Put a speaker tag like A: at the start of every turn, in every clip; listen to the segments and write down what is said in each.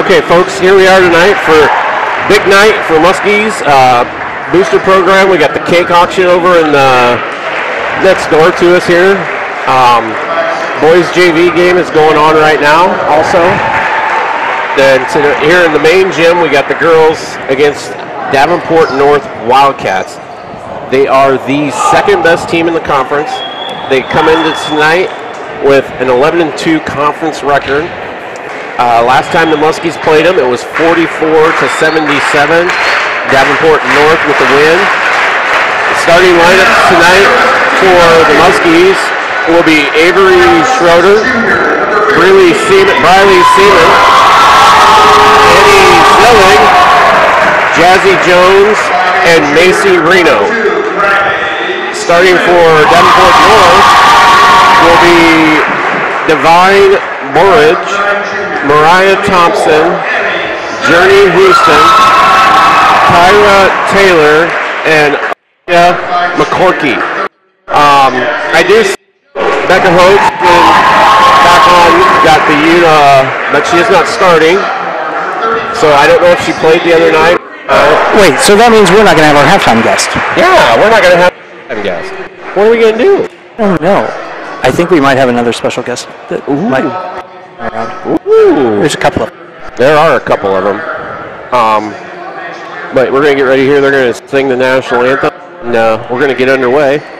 A: Okay, folks, here we are tonight for big night for Muskies uh, booster program. We got the cake auction over in the next door to us here. Um, boys JV game is going on right now. Also, then here in the main gym, we got the girls against Davenport North Wildcats. They are the second best team in the conference. They come into tonight with an 11 and 2 conference record. Uh, last time the Muskies played them, it was 44 to 77. Davenport North with the win. The starting lineup tonight for the Muskies will be Avery Schroeder, Briley Seaman, Briley Seaman, Annie Zilling, Jazzy Jones, and Macy Reno. Starting for Davenport North will be Divine Burridge, Mariah Thompson, Journey Houston, Kyra Taylor, and Aya McCorky. Um, I do see Becca Hodes been back on, got the UNA, but she is not starting. So I don't know if she played the other night. Uh,
B: Wait, so that means we're not going to have our halftime guest?
A: yeah, we're not going to have a guest. What are we going to do?
B: I don't know. I think we might have another special guest that might around.
A: Ooh.
B: There's a couple of
A: There are a couple of them. Um, but we're going to get ready here. They're going to sing the national anthem. And, uh, we're going to get underway.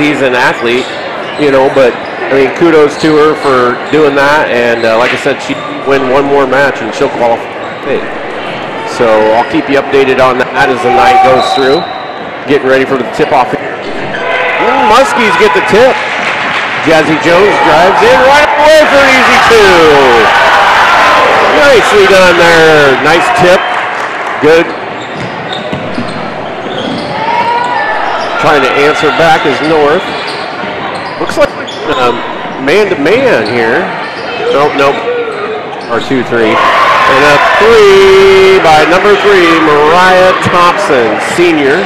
A: During season athlete, you know, but I mean, kudos to her for doing that. And uh, like I said, she win one more match and she'll qualify. So I'll keep you updated on that as the night goes through. Getting ready for the tip-off. Ooh, Muskies get the tip. Jazzy Jones drives in right away for an easy two. Nicely done there. Nice tip. Good trying to answer back is North. Looks like um, man-to-man here. Nope, nope. Or two, three. And a three by number three, Mariah Thompson, senior.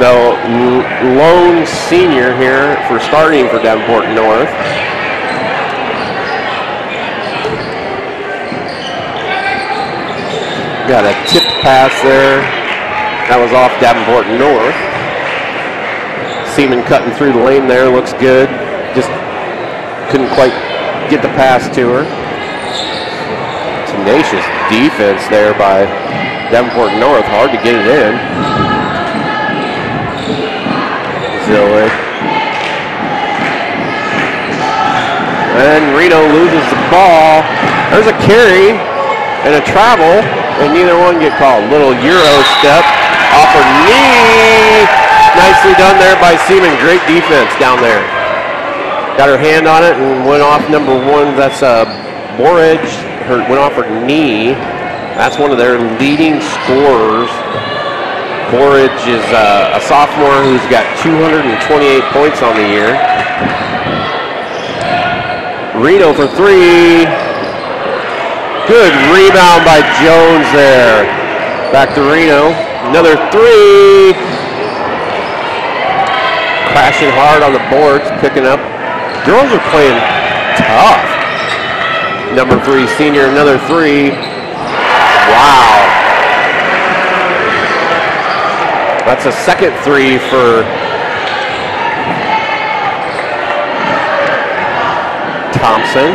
A: The lone senior here for starting for Davenport North. Got a tip pass there. That was off Davenport North. Seaman cutting through the lane there, looks good. Just couldn't quite get the pass to her. Tenacious defense there by Davenport North, hard to get it in. Zillig. And Reno loses the ball. There's a carry and a travel, and neither one get called. Little Euro step off her knee. Nicely done there by Seaman. Great defense down there. Got her hand on it and went off number one. That's uh, Borage. Her went off her knee. That's one of their leading scorers. Borage is uh, a sophomore who's got 228 points on the year. Reno for three. Good rebound by Jones there. Back to Reno. Another three. Crashing hard on the boards, picking up. Girls are playing tough. Number three, senior, another three. Wow. That's a second three for Thompson.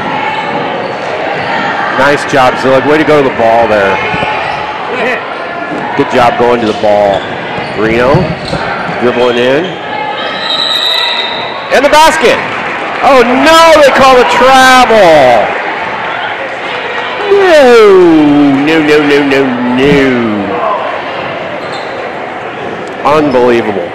A: Nice job, Zillig. Way to go to the ball there. Good job going to the ball. Reno dribbling in. And the basket. Oh no, they call the travel. No, no, no, no, no, no. Unbelievable.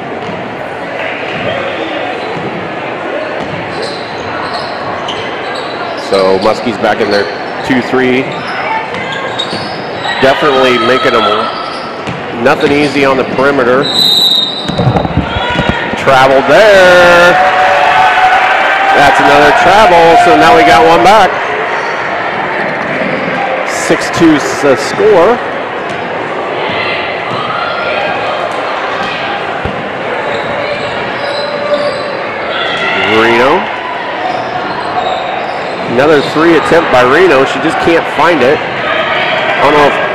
A: So Muskie's back in their 2-3. Definitely making them nothing easy on the perimeter. Travel there. That's another travel, so now we got one back. 6-2 's the score. Reno. Another three attempt by Reno. She just can't find it. I don't know if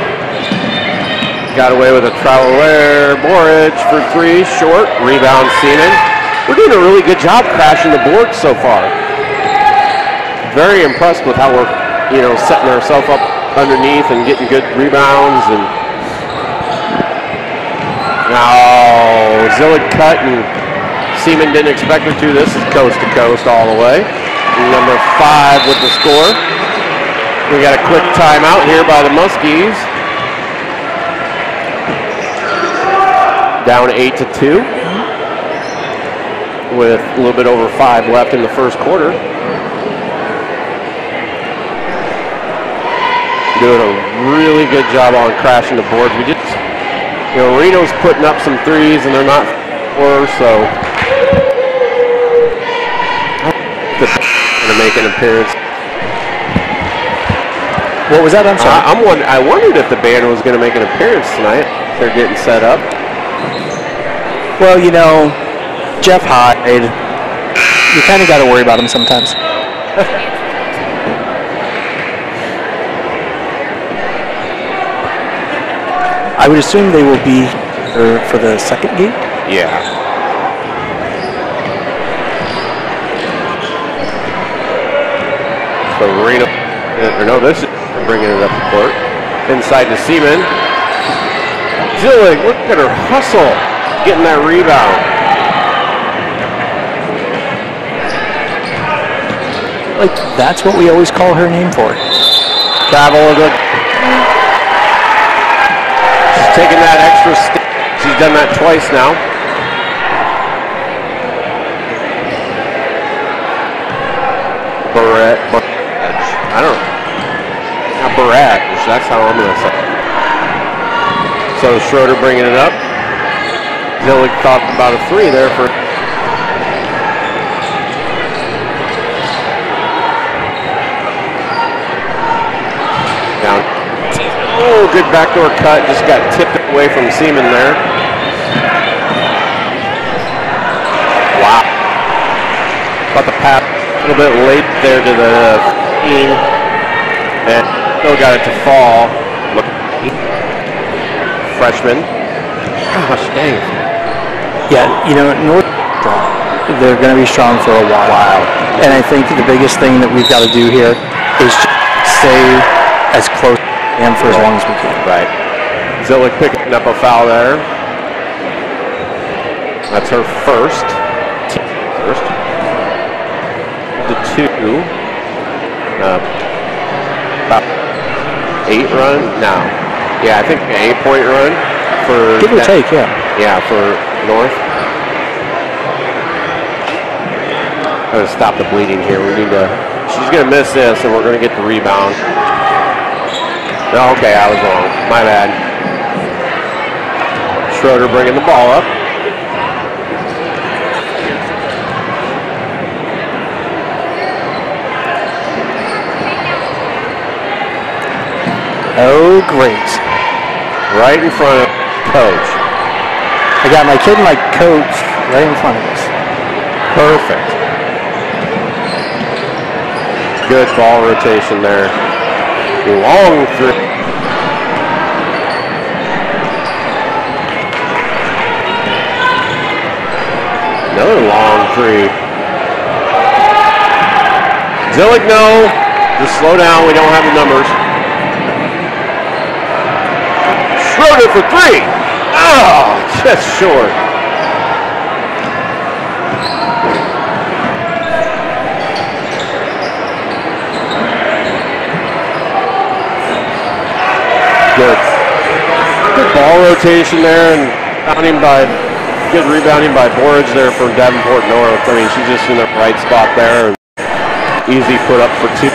A: got away with a travel there. Borage for three, short. Rebound Seaman. We're doing a really good job crashing the board so far. Very impressed with how we're, you know, setting ourselves up underneath and getting good rebounds and now Zillig cut and Seaman didn't expect her to. This is coast to coast all the way. Number five with the score. We got a quick timeout here by the Muskies. Down eight to two. With a little bit over five left in the first quarter. Doing a really good job on crashing the boards. We just, you know, Reno's putting up some threes and they're not four, so going to make an appearance.
B: What was that? I'm sorry.
A: I, I'm one, I wondered if the band was going to make an appearance tonight. They're getting set up.
B: Well, you know, Jeff Hyde, you kind of got to worry about him sometimes. I would assume they will be for the second game.
A: Yeah. So Reno, or uh, no, this is bringing it up the court. Inside to Seaman. Zillig, look at her hustle, getting that rebound.
B: Like that's what we always call her name for.
A: Travel is good. She's taking that extra step. She's done that twice now. Barrett. Barrett. I don't know. Not Barrett. That's how I'm going to say it. So Schroeder bringing it up. Zillig talked about a three there for down. Oh, good backdoor cut. Just got tipped away from Seaman there. Wow. Thought the pass a little bit late there to the team. And still got it to fall. Look. Freshman. Gosh dang.
B: Yeah, you know, North, they're going to be strong for a while. And I think the biggest thing that we've got to do here is just stay as close and for as long as we can.
A: Right. Zillick picking up a foul there. That's her first. First. The two. Uh, about eight run? No. Yeah, I think an eight point run for.
B: Give or take, yeah.
A: Yeah, for North. Gotta stop the bleeding here. We need to. She's gonna miss this, and we're gonna get the rebound. Okay, I was wrong. My bad. Schroeder bringing the ball up.
B: Oh, great.
A: Right in front of coach.
B: I got my kid and my coach right in front of us.
A: Perfect. Good ball rotation there. Long three. Another long three. Zillick, no. Just slow down. We don't have the numbers. Schroeder for three. Oh, just short. Good. Good ball rotation there and rebounding by good rebounding by Borage there for Davenport North. I mean, she's just in the right spot there easy put up for two.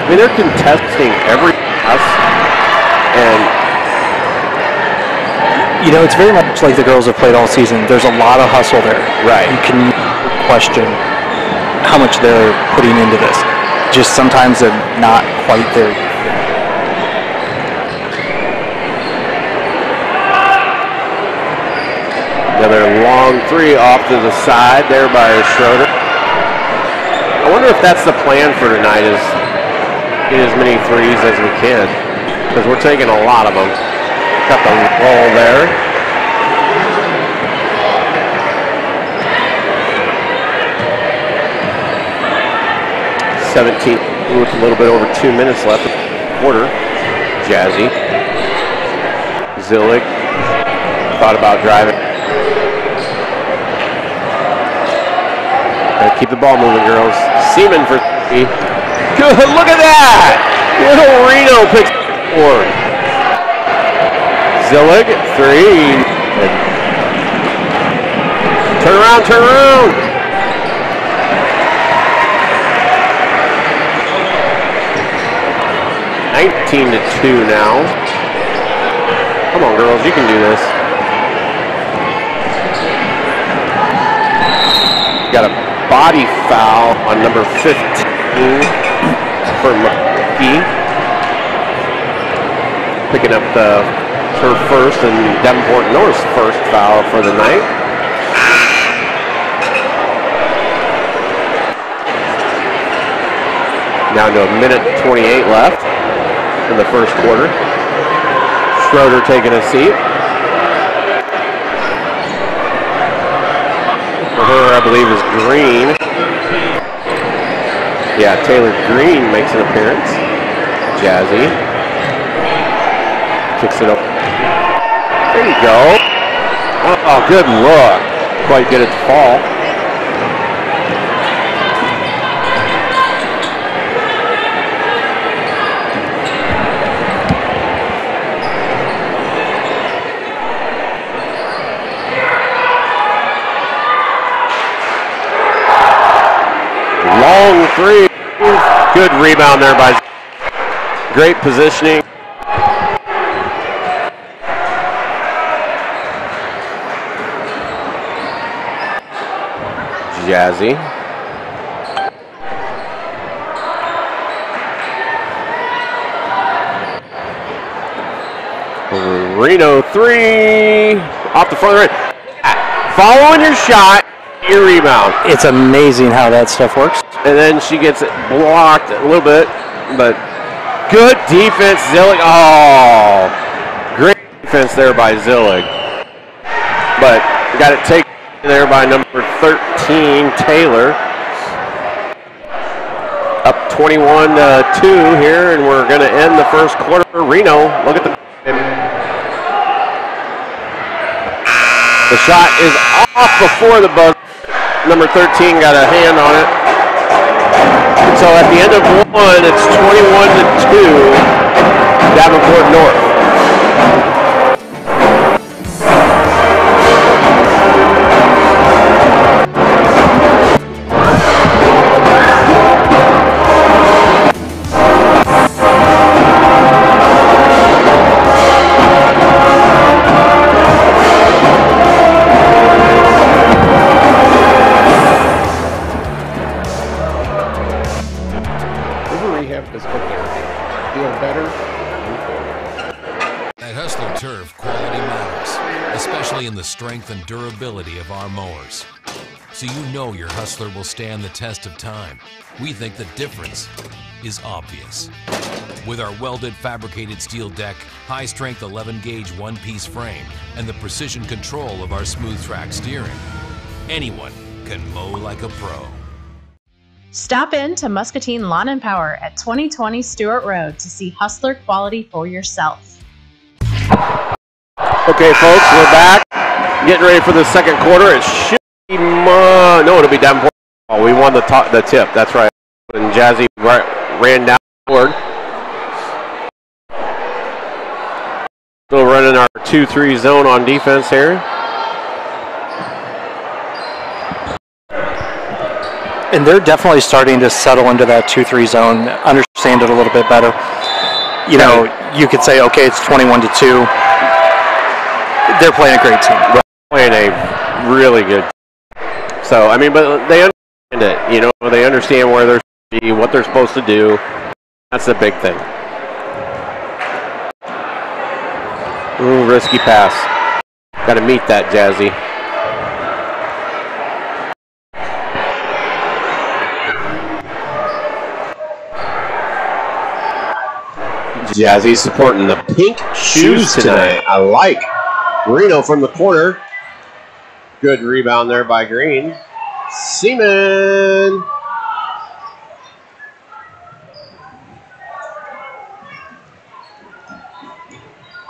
A: I mean, they're contesting every pass and
B: You know, it's very much like the girls have played all season. There's a lot of hustle there.
A: Right.
B: You can question how much they're putting into this. Just sometimes they're not quite there.
A: Another long three off to the side there by Schroeder. I wonder if that's the plan for tonight is get as many threes as we can because we're taking a lot of them. Got the roll there. Seventeen with a little bit over two minutes left. Quarter. Jazzy. Zillick thought about driving. Gotta keep the ball moving, girls. Seaman for three. Good, look at that! Little Reno picks four. Zillig, three. Turn around, turn around. Nineteen to two now. Come on, girls, you can do this. Got a body foul on number 15 for McKee. Picking up the her first and Davenport North's first foul for the night. Down to a minute 28 left in the first quarter. Schroeder taking a seat. For her, I believe, is Green. Yeah, Taylor Green makes an appearance. Jazzy. Kicks it up. There you go. Oh, good look. Quite get it to fall. Long three. Good rebound there by. Great positioning. Jazzy. Reno three off the front right. Following your shot, your rebound.
B: It's amazing how that stuff works.
A: And then she gets it blocked a little bit, but good defense, Zillig. Oh, great defense there by Zillig. But got it taken there by number 13, Taylor. Up 21-2 uh, here, and we're going to end the first quarter. Reno, look at the... The shot is off before the buzzer. Number 13 got a hand on it. So at the end of one, it's 21 to 2, Davenport North.
C: Strength and durability of our mowers. So you know your Hustler will stand the test of time. We think the difference is obvious. With our welded fabricated steel deck, high strength 11 gauge one piece frame, and the precision control of our smooth track steering, anyone can mow like a pro.
D: Stop in to Muscatine Lawn and Power at 2020 Stewart Road to see Hustler quality for yourself.
A: Okay, folks, we're back. Getting ready for the second quarter. It should be, uh, no, it'll be Davenport. Oh, we won the, top, the tip. That's right. And Jazzy ra- ran down the board. Still running our 2-3 zone on defense here.
B: and they're definitely starting to settle into that 2-3 zone, understand it a little bit better. You know, you could say, okay, it's 21 to 2. They're playing a great team.
A: Playing a really good. So, I mean, but they understand it. You know, they understand where they're supposed to be, what they're supposed to do. That's the big thing. Ooh, risky pass. Got to meet that, Jazzy. Jazzy supporting the pink shoes tonight. I like. Reno from the corner. Good rebound there by Green. Seaman.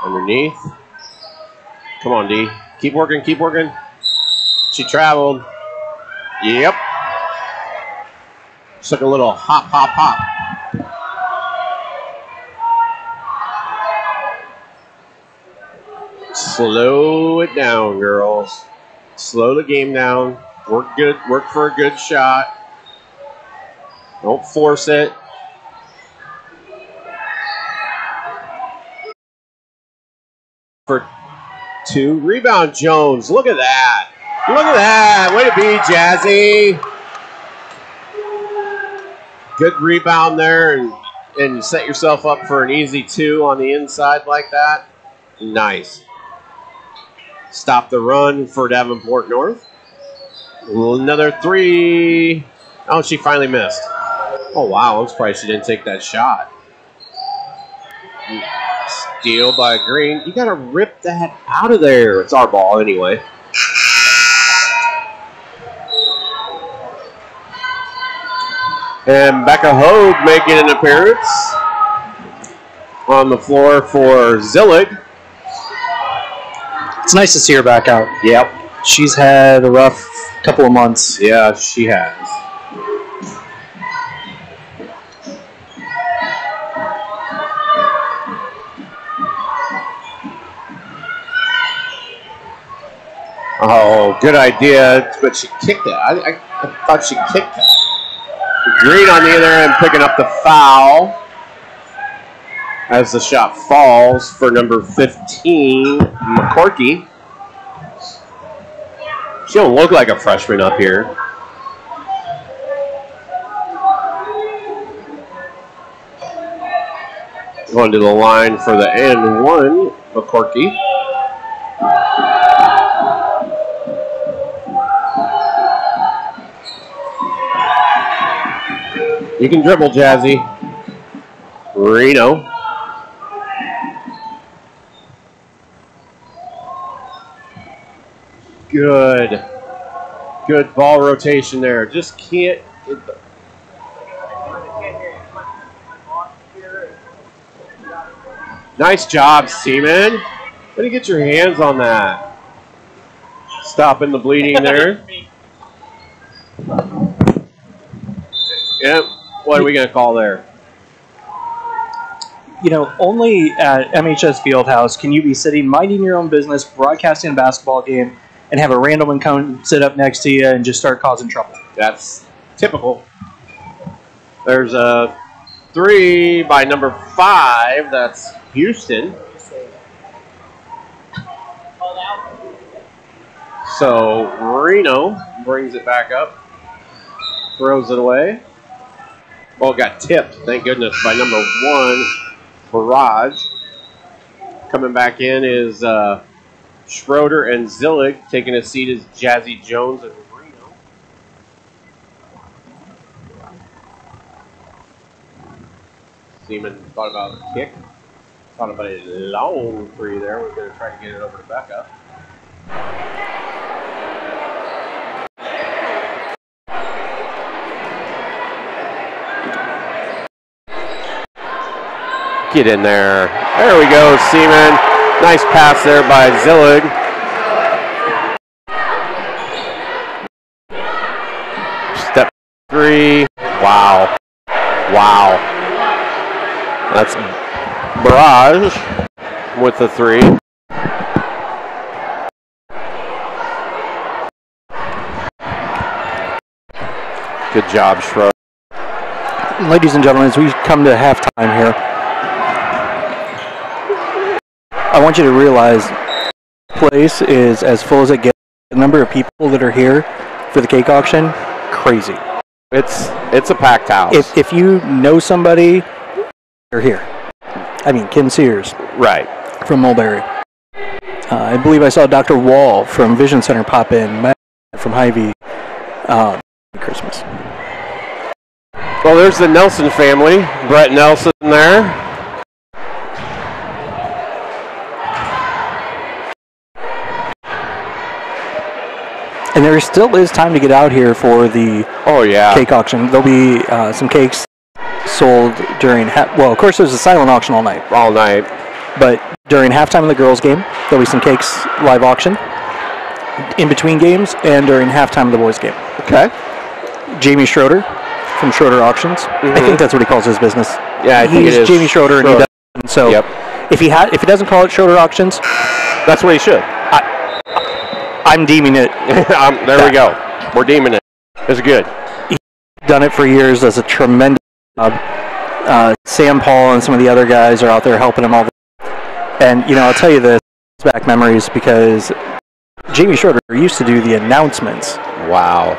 A: Underneath. Come on, D. Keep working, keep working. She traveled. Yep. Just like a little hop, hop, hop. Slow it down, girls. Slow the game down. Work good. Work for a good shot. Don't force it. For two. Rebound Jones. Look at that. Look at that. Way to be, Jazzy. Good rebound there and, and set yourself up for an easy two on the inside like that. Nice. Stop the run for Davenport North. Another three. Oh, she finally missed. Oh, wow. I'm surprised she didn't take that shot. Steal by Green. You got to rip that out of there. It's our ball anyway. And Becca Hogue making an appearance on the floor for Zillig.
B: It's nice to see her back out.
A: Yep.
B: She's had a rough couple of months.
A: Yeah, she has. Oh, good idea, but she kicked it. I, I, I thought she kicked it. Green on the other end picking up the foul as the shot falls for number 15, McCorky. She don't look like a freshman up here. Going to the line for the N one, McCorky. You can dribble, Jazzy. Reno. Good. Good ball rotation there. Just can't. Get the, nice job, Seaman. Way to get your hands on that. Stopping the bleeding there. Yep. What are we going to call there?
B: You know, only at MHS Fieldhouse can you be sitting minding your own business, broadcasting a basketball game, and have a random one come sit up next to you and just start causing trouble.
A: That's typical. There's a three by number five. That's Houston. So Reno brings it back up, throws it away. Ball got tipped, thank goodness, by number one, Barrage. Coming back in is uh, Schroeder and Zillig. Taking a seat is Jazzy Jones and Reno. Seaman thought about a kick. Thought about a long three there. We're going to try to get it over to Becca. Get in there. There we go, Seaman. Nice pass there by Zillig. Step three. Wow. Wow. That's Barrage with the three. Good job, Schroeder.
B: Ladies and gentlemen, as we come to halftime here, I want you to realize place is as full as it gets. The number of people that are here for the cake auction, crazy.
A: It's it's a packed house.
B: If, if you know somebody, they're here. I mean, Kim Sears
A: right.
B: from Mulberry. Uh, I believe I saw Dr. Wall from Vision Center pop in, Matt from Hy-Vee. Uh, Christmas.
A: Well, there's the Nelson family. Brett Nelson there.
B: And there still is time to get out here for the
A: Oh yeah.
B: cake auction. There'll be uh, some cakes sold during, ha- well, of course, there's a silent auction all night,
A: All night.
B: but during halftime of the girls' game, there'll be some cakes live auction in between games and during halftime of the boys' game.
A: Okay.
B: Jamie Schroeder from Schroeder Auctions. I think that's what he calls his business.
A: Yeah, I think
B: He's
A: it is.
B: Jamie Schroeder, and he
A: Schroeder.
B: does. So
A: Yep.
B: if he ha- if he doesn't call it Schroeder Auctions,
A: That's what he should.
B: I'm deeming it.
A: um, there we go. We're deeming it. It's good.
B: He's Done it for years. Does a tremendous job. Uh, Sam Paul and some of the other guys are out there helping him all. The- time. and you know, I'll tell you this back memories because Jamie Schroeder used to do the announcements
A: Wow.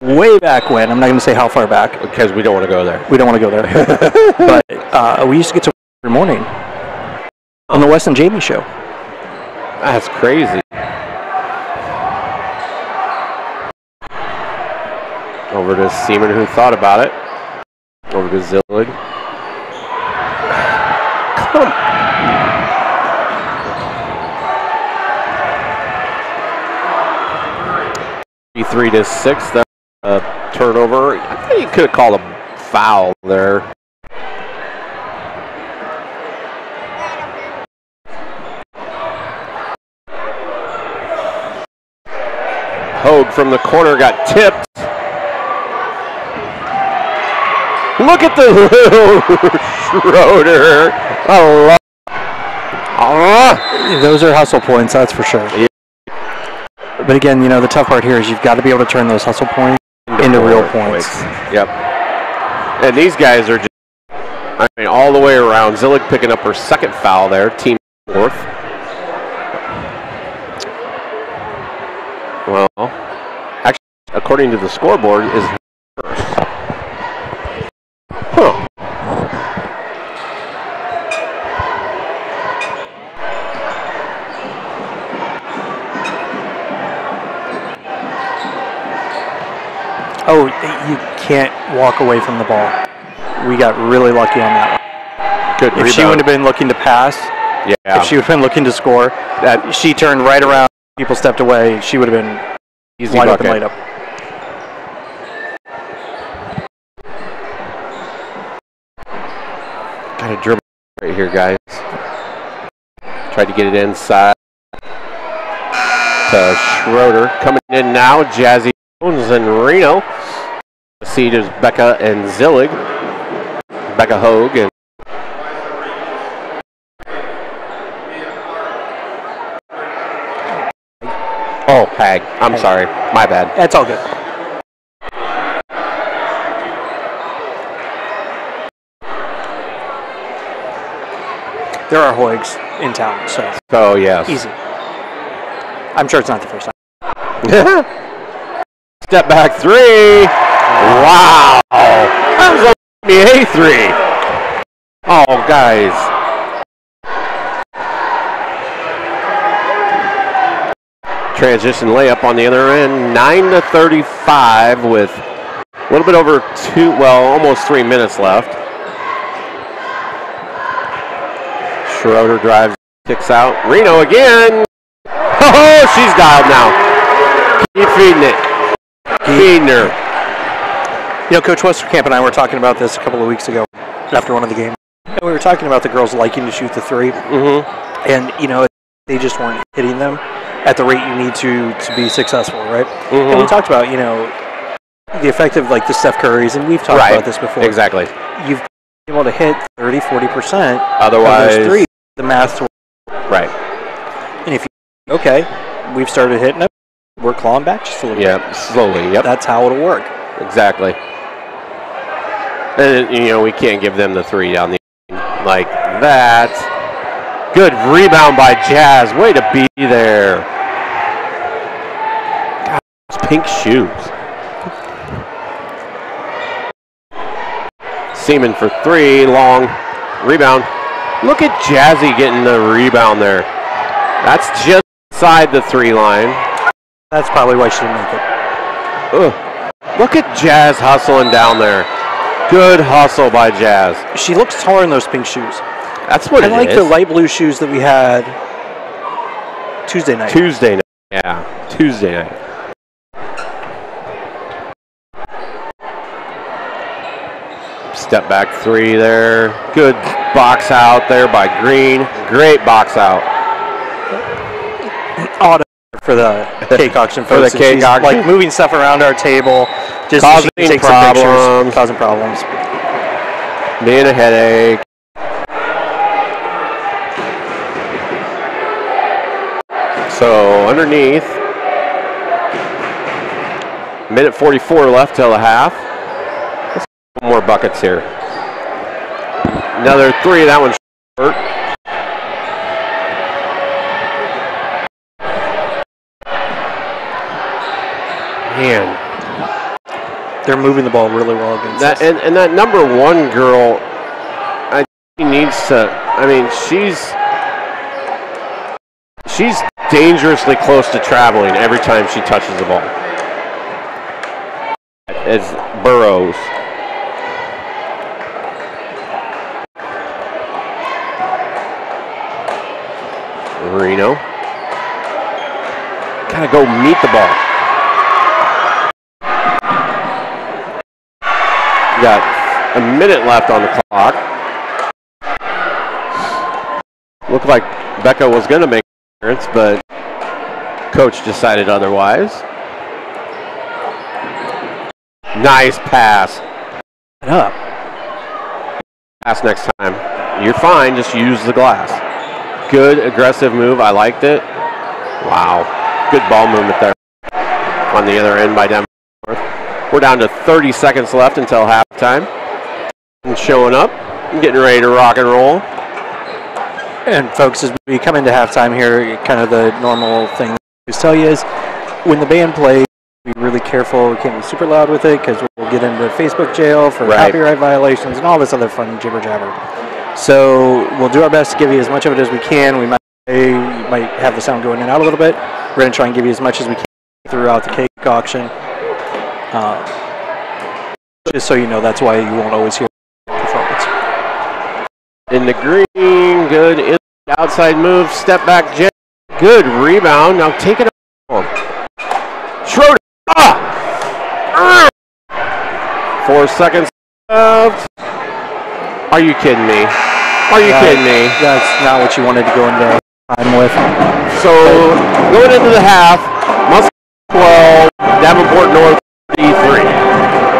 B: way back when. I'm not going to say how far back.
A: Because we don't want to go there.
B: We don't want to go there. but uh, we used to get to work every morning on the Wes and Jamie show.
A: That's crazy. Over to Seaman, who thought about it. Over to Zillig. Come. Three to six. That uh, turnover. I think you could have called a foul there. Hogue from the corner got tipped. Look at the little Schroeder. I love.
B: Those are hustle points, that's for sure.
A: Yeah.
B: But again, you know, the tough part here is you've got to be able to turn those hustle points into real points.
A: Yep. And these guys are just, I mean, all the way around. Zillig picking up her second foul there, team fourth. Well, actually, according to the scoreboard, is first. Huh.
B: Oh, you can't walk away from the ball. We got really lucky on that one.
A: Good
B: If she
A: rebound.
B: would have been looking to pass,
A: yeah.
B: if she would have been looking to score, that she turned right around, people stepped away, she would have been
A: Easy
B: wide
A: bucket.
B: open laid up.
A: Got a dribble right here, guys. Tried to get it inside to Schroeder coming in now. Jazzy Jones and Reno. The seat is Becca and Zillig. Becca Hogue and Oh, Hag. I'm sorry. My bad.
B: That's all good. There are Hoigs in town, so
A: Oh, yes.
B: easy. I'm sure it's not the first time.
A: Step back three. Wow. That was a three. Oh, guys. Transition layup on the other end. 9 to 35 with a little bit over two, well, almost three minutes left. Schroeder drives, kicks out. Reno again. Oh, she's dialed now. Keep feeding it. Her.
B: You know, Coach Westerkamp and I were talking about this a couple of weeks ago after one of the games. And we were talking about the girls liking to shoot the 3
A: Mm-hmm.
B: and you know they just weren't hitting them at the rate you need to to be successful, right? And we talked about you know the effect of like the Steph Currys, and we've talked
A: Right.
B: about this before.
A: Exactly.
B: You've been able to hit 30, 40 percent of
A: Otherwise,
B: those three. The math,
A: right.
B: and if you okay, we've started hitting them, we're clawing back just a little bit.
A: Yep. Slowly. Yep.
B: That's how it'll work.
A: Exactly. And you know we can't give them the three down the like that. Good rebound by Jazz. Way to be there. God, those pink shoes. Seaman for three, long rebound. Look at Jazzy getting the rebound there. That's just inside the three line.
B: That's probably why she didn't make it.
A: Ugh. Look at Jazz hustling down there. Good hustle by Jazz.
B: She looks taller in those pink shoes.
A: That's what
B: I like
A: is.
B: the light blue shoes that we had Tuesday night.
A: Tuesday night. Yeah, Tuesday night. Step back three there. Good box out there by Green. Great box out.
B: Auto for the cake auction
A: For the cake auction.
B: Like moving stuff around our table, just
A: Causing
B: take some pictures,
A: problems.
B: causing problems.
A: Being a headache. So underneath, minute 44 left till the half. Let's get more buckets here. Another three. That one's short. Man,
B: They're moving the ball really well against
A: that
B: us.
A: and, and that number one girl, I she needs to. I mean, she's she's dangerously close to traveling every time she touches the ball. As Burrows. Reno. Gotta go meet the ball. Got a minute left on the clock. Looked like Becca was going to make an appearance, but coach decided otherwise. Nice pass.
B: up.
A: Pass next time. You're fine. Just use the glass. Good aggressive move. I liked it. Wow. Good ball movement there on the other end by Denver. We're down to 30 seconds left until halftime. And showing up, getting ready to rock and roll.
B: And folks, as we come into halftime here, kind of the normal thing that I always tell you is when the band plays, be really careful. We can't be super loud with it because we'll get into Facebook jail for
A: Right.
B: copyright violations and all this other fun jibber jabber. So we'll do our best to give you as much of it as we can. We might we might have the sound going in and out a little bit. We're going to try and give you as much as we can throughout the cake auction. Uh, just so you know, that's why you won't always hear performance.
A: In the green, good in- outside move, step back, good rebound. Now take it home. Schroeder. Ah! Ah! Four seconds left. Are you kidding me? Are you
B: Right.
A: kidding me?
B: That's not what you wanted to go into time with.
A: So going into the half, Musk 12, Davenport North 33.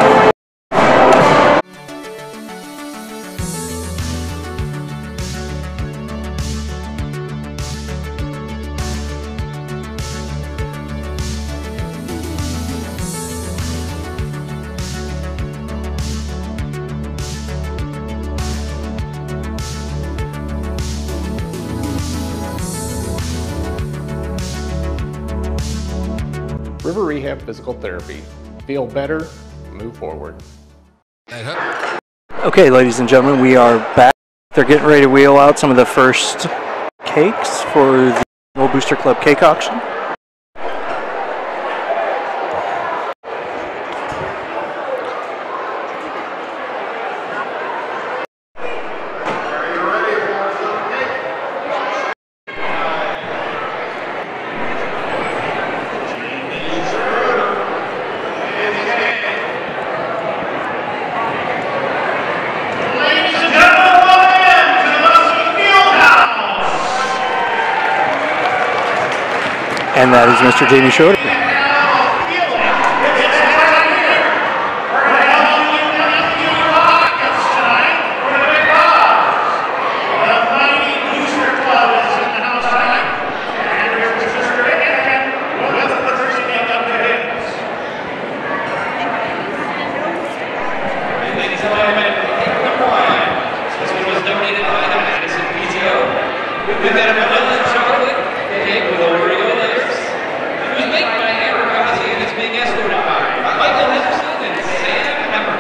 E: Feel better, move forward.
F: Okay, ladies and gentlemen, we are back. They're getting ready to wheel out some of the first cakes for the Annual Booster Club cake auction.
G: Ladies and gentlemen, welcome in to the Muskie Fieldhouse.
F: And that is Mr. Jamie Schroeder.
H: Ladies and gentlemen, cake number one. This one was donated by the Madison PTO. We've got a vanilla chocolate cake with Oreo layers. It was baked by Amber Ghazi and it's being escorted by Michael Henderson and Sam Hammer.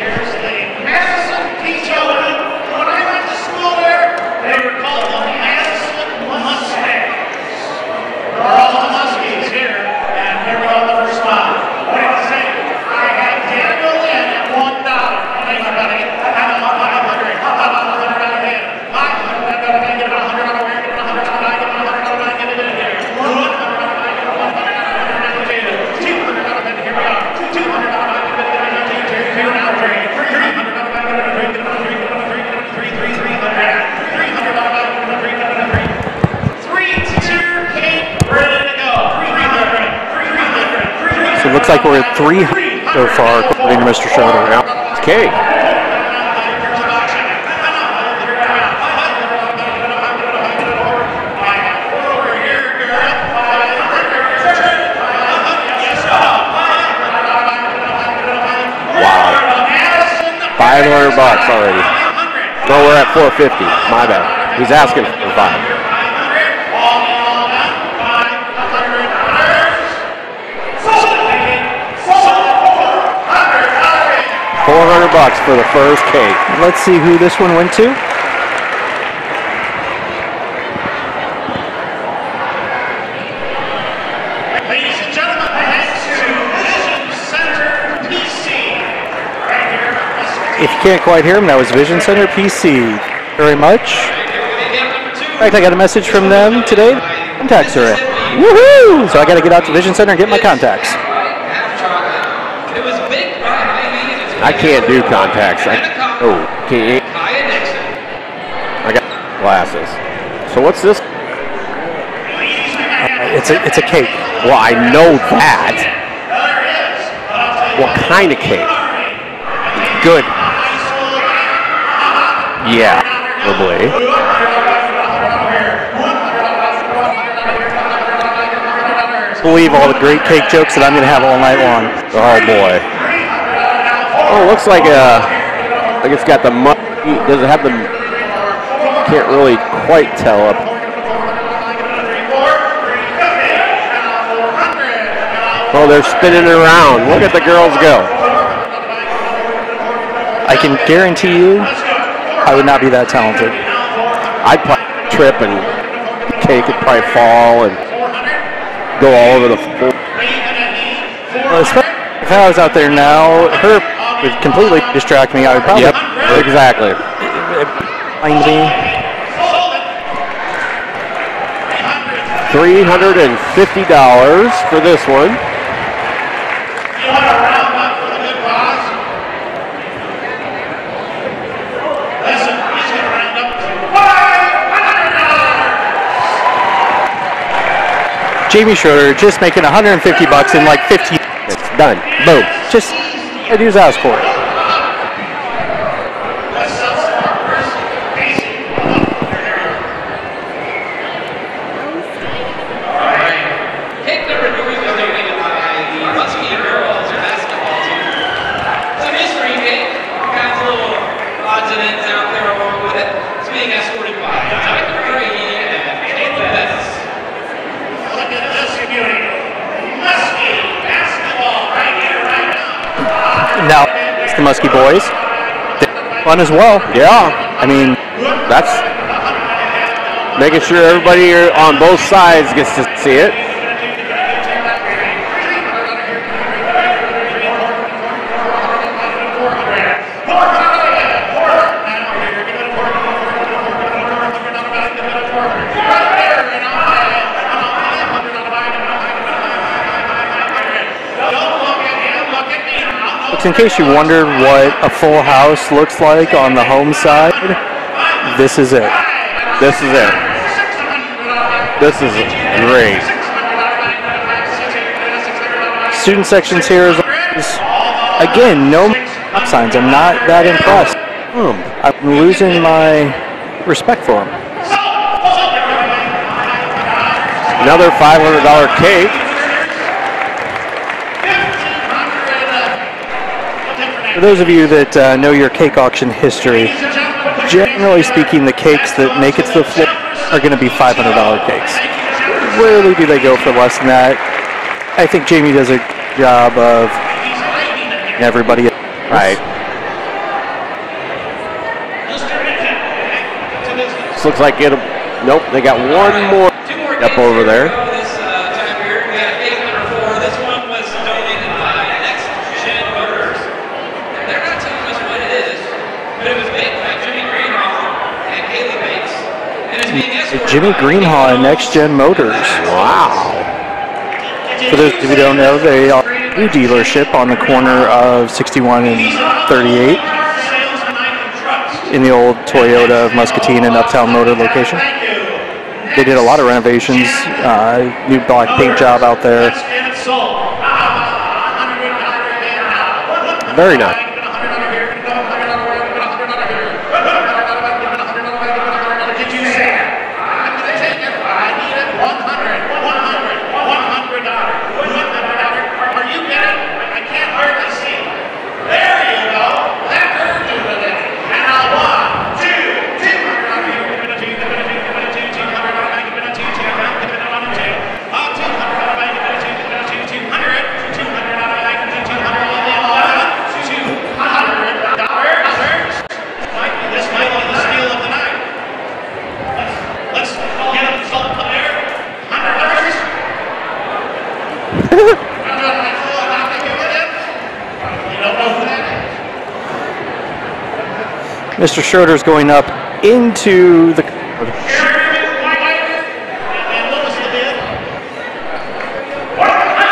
G: Here's the Madison PTO. When I went to school there, they were called the Madison Mustangs. We're all the Muskies here, and here we go on the first spot. What do you say? I have Daniel Lynn at one dollar. Thank you, buddy. I'm a five hundred. How about a hundred out of here? Five hundred. I'm gonna get a hundred out of here. Get a hundred out of here. Get a hundred out of here. Get it in here. One hundred out of here. Get one hundred out of here. Get it in here. Two hundred out of here. Here we are. Two hundred out of here. Get it in here. Here now. Three. Three hundred out of here. Get it in here. Get it in here. Get it in here. Three. Three. Three hundred. Three hundred out of here. Get it in here. Get it in here. Three tier cake ready to go. Three hundred. Three hundred. Three hundred.
F: So it looks like we're at 300 so far, according to Mr. Schroeder.
A: Cake. Wow. 500 bucks already. No, we're at 450. My bad. He's asking for five. Four hundred bucks for the first cake.
F: Let's see who this one went to.
G: Ladies and gentlemen, thanks to Vision Center PC. Right here.
F: If you can't quite hear him, that was Vision Center PC. Very much. In fact, I got a message from them today. Contacts are in. Woohoo! So I got to get out to Vision Center and get my contacts.
H: Half chocolate. It was baked by Ivy and it's
A: I can't do contacts. I, oh, can? I got glasses. So what's this?
F: Uh, it's a it's a cake.
A: Well, I know that. What kind of cake? Good. Yeah, probably.
F: Believe all the great cake jokes that I'm going to have all night long.
A: Oh boy. Oh, it looks like uh, like it's got the mud. Does it have the? Can't really quite tell up. Oh, they're spinning around. Look at the girls go.
F: I can guarantee you, I would not be that talented.
A: I'd probably trip and the cake would probably fall and go all over the floor.
F: Well, especially if I was out there now, her would completely distract me. I would probably.
A: Yep, exactly.
F: Find me.
A: 350 for this one.
F: Jamie Schroeder just making 150 bucks in like 15
A: minutes. Done. Boom.
F: Just I do his ass for it.
I: Cake number three was donated by the Muskie Girls basketball team. Some history cake. Got a little odds and ends out there along with it. It's being escorted by Jonathan Brady and Kayla Betts.
J: Look at this beauty. Muskie basketball right here, right now.
F: Now it's They're fun as well.
A: Yeah.
F: I mean,
A: That's making sure everybody on both sides gets to see it.
F: In case you wondered what a full house looks like on the home side, this is it.
A: This is it. This is great.
F: Student sections here is again, no signs. I'm not that impressed. I'm losing my respect for them.
A: Another $500 cake.
F: For those of you that uh, know your cake auction history, generally speaking, the cakes that make it to the floor are going to be $500 cakes. Rarely do they go for less than that. I think Jamie does a job of everybody.
A: Right. This looks like it. Nope, they got one more up over there.
I: to go This uh, time period, we got cake number four. This one was donated by Next Gen Motors. They're not telling us what it is, but it was baked by Jimmy Greenhall and Haley Bates, and it's being escorted
F: Jimmy Greenhaw and Next Gen Motors.
A: Wow.
F: For those of you who don't know, they are a new dealership on the corner of 61 and 38 in the old Toyota of Muscatine and Uptown Motor location. They did a lot of renovations, uh, new black paint job out there.
A: Very nice.
J: Did you say it? I'm going to take it. I need it. 100, 100, 100 dollars. Are you getting? I can't hardly see. There you go. That hurt you today. And now one, two, two hundred on here. Give it a two, give it a two, give it a two, two hundred on a give it a two, two hundred, give it on a two. Oh, two hundred on a give it a two, give it a two, two hundred, two hundred on a give it a two hundred on the eleven, two hundred dollars. Might be this might be the steal of the night. Let's get a result there. Hundred dollars. You don't know who that is?
F: Mr. Schroeder's going up into the.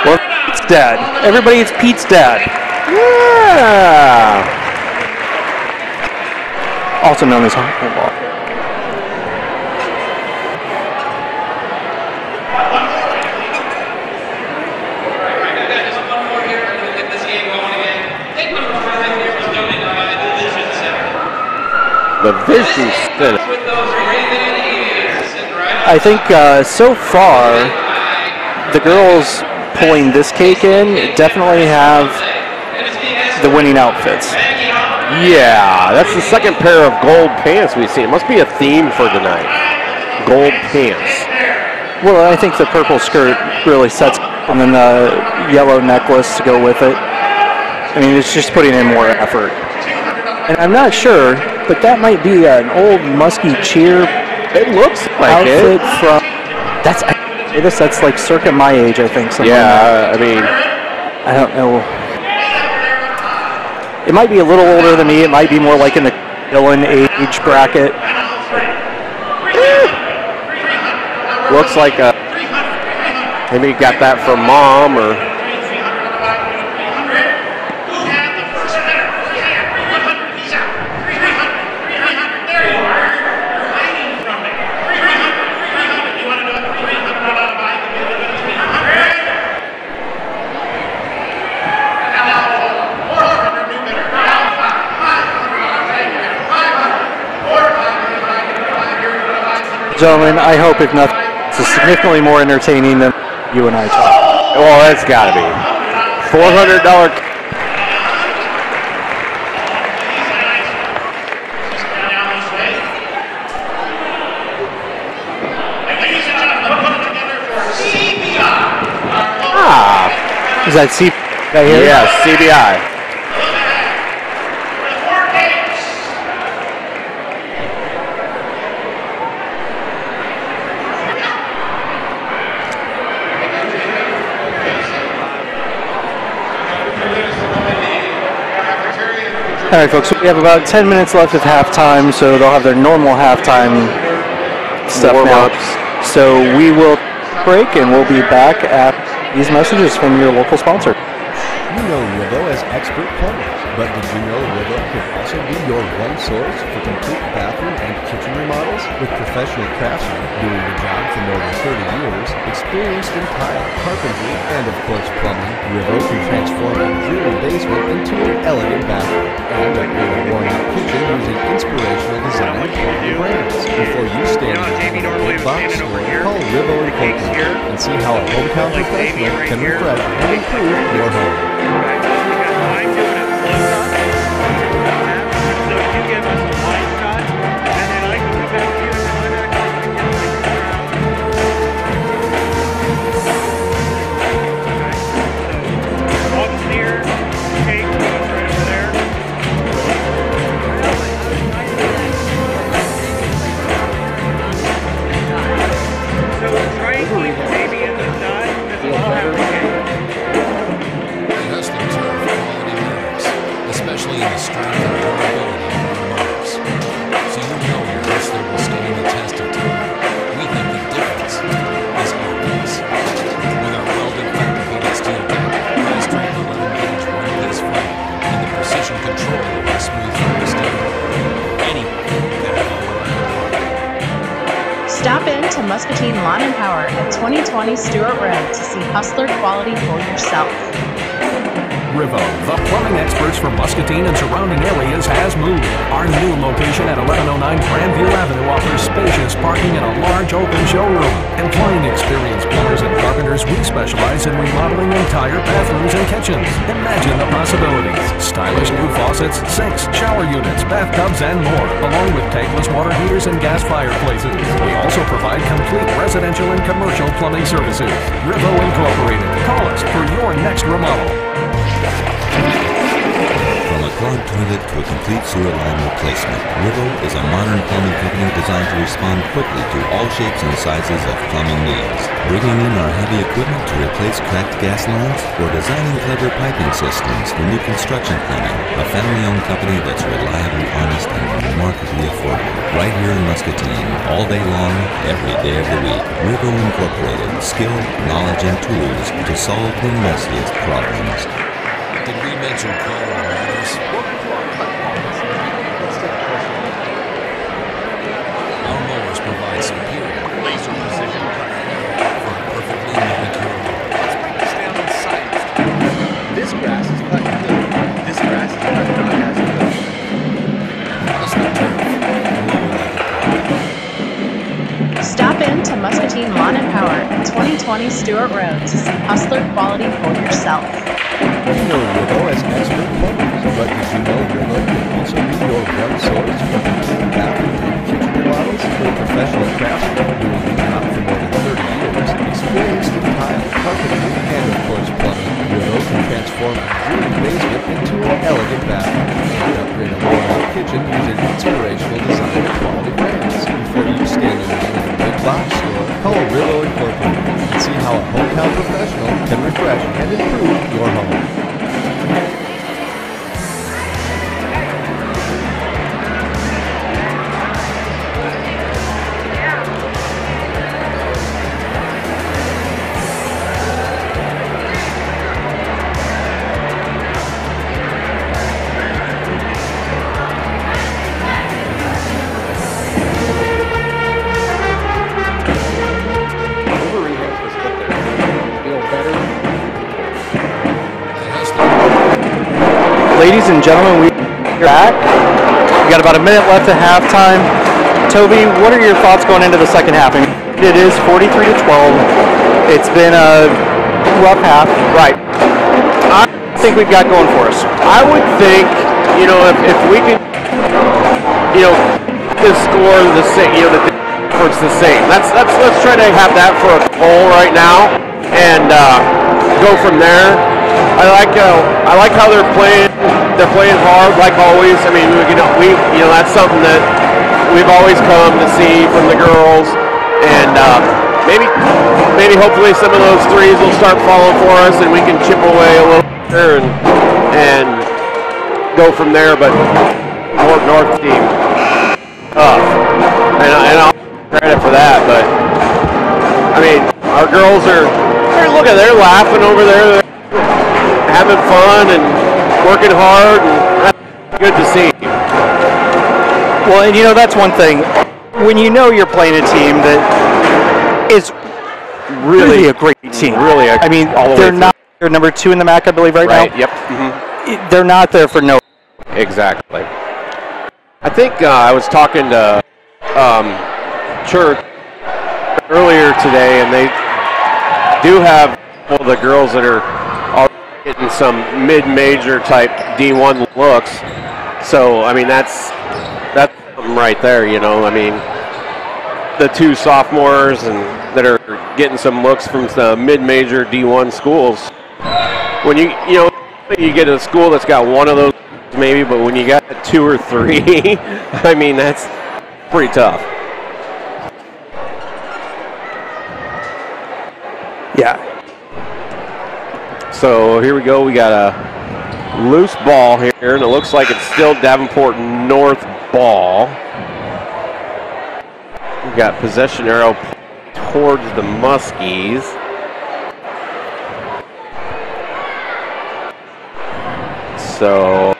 F: Well, Pete's dad. Everybody, it's Pete's dad,
A: Yeah.
F: also known as Humble.
I: Alright, guys, just one more here, and we'll get this game going again. Cake number five here was donated by the Vision Center.
A: The Vision Center.
I: With those Ray-Ban aviators sitting right
F: I think uh, so far the girls pulling this cake in definitely have
I: and it's being escorted
F: the winning outfits.
A: Yeah, that's the second pair of gold pants we've seen. It must be a theme for tonight. Gold pants.
F: Well, I think the purple skirt really sets, and then the yellow necklace to go with it. I mean, it's just putting in more effort. And I'm not sure, but that might be an old Muskie cheer
A: It looks like
F: outfit
A: it.
F: from. That's this. That's like circa my age, I think. something like.
A: Yeah, I mean,
F: I don't know. It might be a little older than me. It might be more like in the Dylan age bracket.
A: looks like a. Maybe you got that from mom or.
J: Who had the first winner? Yeah, 300. He's out. 300. 300. There you are. You're hiding from me. 300. 300. You want to do it? 300 on a bike. Give it to me.
B: Gentlemen, I hope if nothing, it's significantly more entertaining than you and I talk.
A: Well, that's got to be. $400
K: down this way. And ladies and gentlemen, put it together for CBI. Our local
A: Ah,
B: Is that C right here?
A: yes, CBI.
B: All right, folks. We have about 10 minutes left of halftime, so they'll have their normal halftime stuff now.
A: Warm-ups.
B: So we will break, and we'll be back at these messages from your local sponsor.
L: You know Rivo as expert plumbers, but did you know Rivo can also be your one source for complete bathroom and kitchen remodels? With professional craftsmen doing the job for more than 30 years, experienced in tile, carpentry, and of course plumbing, Rivo can transform a dreary basement into an elegant bathroom and upgrade a worn-out kitchen using inspirational design and brands. Before you stand in a big box store, call Rivo Incorporated and see how a hometown professional can refresh and improve your home.
D: Muscatine Lawn and Power at 2020 Stewart Road to see Hustler quality for yourself.
M: Rivo, the plumbing experts for Muscatine and surrounding areas, has moved. Our new location at 1109 Grandview Avenue offers spacious parking and a large open showroom. Employing experienced plumbers and carpenters, we specialize in remodeling entire bathrooms and kitchens. Imagine the possibilities. Stylish new faucets, sinks, shower units, bathtubs, and more, along with tankless water heaters and gas fireplaces. We also provide complete residential and commercial plumbing services. Rivo Incorporated. Call us for your next remodel.
N: Clogged toilet to a complete sewer line replacement, Rivo is a modern plumbing company designed to respond quickly to all shapes and sizes of plumbing needs. Bringing in our heavy equipment to replace cracked gas lines or designing clever piping systems for new construction plumbing. A family-owned company that's reliably honest and remarkably affordable. Right here in Muscatine, all day long, every day of the week. Rivo Incorporated, skill, knowledge, and tools to solve the messiest problems.
C: Did we mention quality
D: 2019 Modern Power and 2020 Stewart Road to see hustler quality for yourself.
L: We know Rivo as expert plumbers, but did you know Rivo can also be your one source for bathroom and kitchen remodels for professional craftsmen who will be out for more experienced in tile, carpentry, and of course plumbing. Can transform a dreary basement into an elegant bathroom and upgrade a worn-out kitchen using inspirational design and quality brands. Before you stand in line at a big box store, call Rivo Incorporated and see how a hometown professional can refresh and improve your home.
B: And gentlemen, we are back. We got about a minute left at halftime. Toby, what are your thoughts going into the second half? I mean, it is 43 to 12. It's been a rough half.
A: Right.
B: I think we've got going for us.
A: I would think, you know, if, if we can, you know, the score the same, you know, the difference the same. Let's let's let's try to have that for a goal right now, and uh, go from there. I like uh, I like how they're playing. They're playing hard, like always. I mean, you know we you know that's something that we've always come to see from the girls, and uh, maybe maybe hopefully some of those threes will start falling for us, and we can chip away a little and and go from there. But North North team, tough, and, and I'll credit for that. But I mean, our girls are look at they're laughing over there, they're having fun and working hard, and good to see.
B: Well, and you know that's one thing. When you know you're playing a team that is really a great team.
A: Really, a-
B: I mean,
A: the
B: they're not. They're number two in the MAC, I believe, right,
A: Right.
B: now.
A: Yep. mhm.
B: They're not there for no.
A: Exactly. I think uh, I was talking to um, Church earlier today, and they do have all the girls that are getting some mid-major type D1 looks. So I mean, that's that's right there. You know, I mean, the two sophomores and that are getting some looks from the mid-major D1 schools. When you you know you get a school that's got one of those maybe, but when you got two or three, I mean that's pretty tough.
B: Yeah.
A: So here we go. We got a loose ball here, and it looks like it's still Davenport North ball. We got possession arrow towards the Muskies. So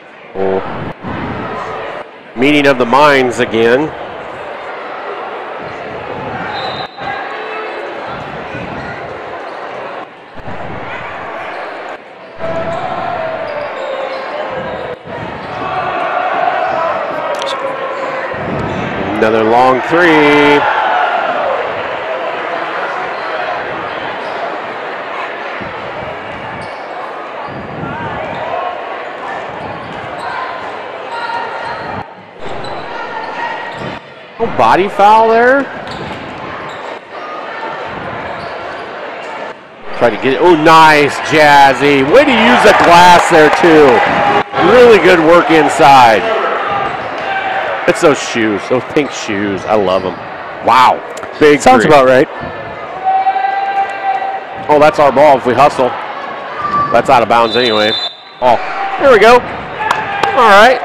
A: meeting of the minds again. Another long three. No body foul there. Try to get it. Oh, nice, Jazzy. Way to use the glass there, too. Really good work inside. It's those shoes, those pink shoes. I love them. Wow. Big
B: Sounds
A: three.
B: about right.
A: Oh, that's our ball if we hustle. That's out of bounds anyway. Oh, there we go. All right.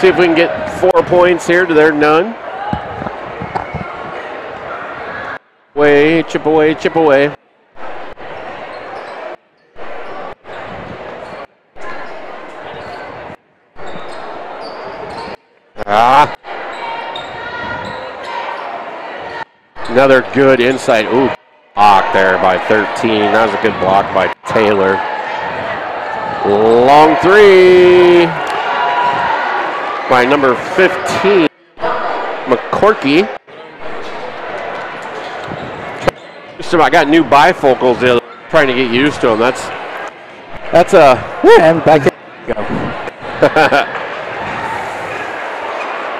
A: See if we can get four points here to their none. Way, chip away, chip away. Ah. Another good insight. Ooh, block there by 13. That was a good block by Taylor. Long three by number 15, McCorky. About got new bifocals. They're trying to get used to them. That's that's a
B: and back in.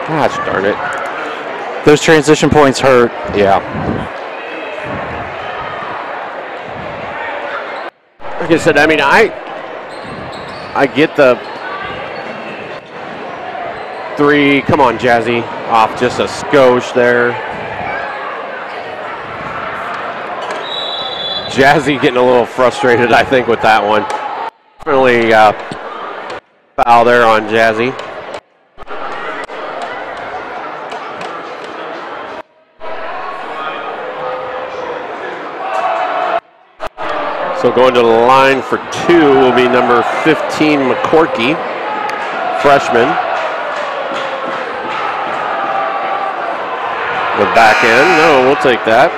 A: gosh darn it.
B: Those transition points hurt.
A: Yeah. Like I said, I mean, I I get the three. Come on, Jazzy, off just a skosh there. Jazzy getting a little frustrated, I think, with that one. Definitely uh, foul there on Jazzy. So going to the line for two will be number 15, McCorky, freshman. The back end, no, we'll take that.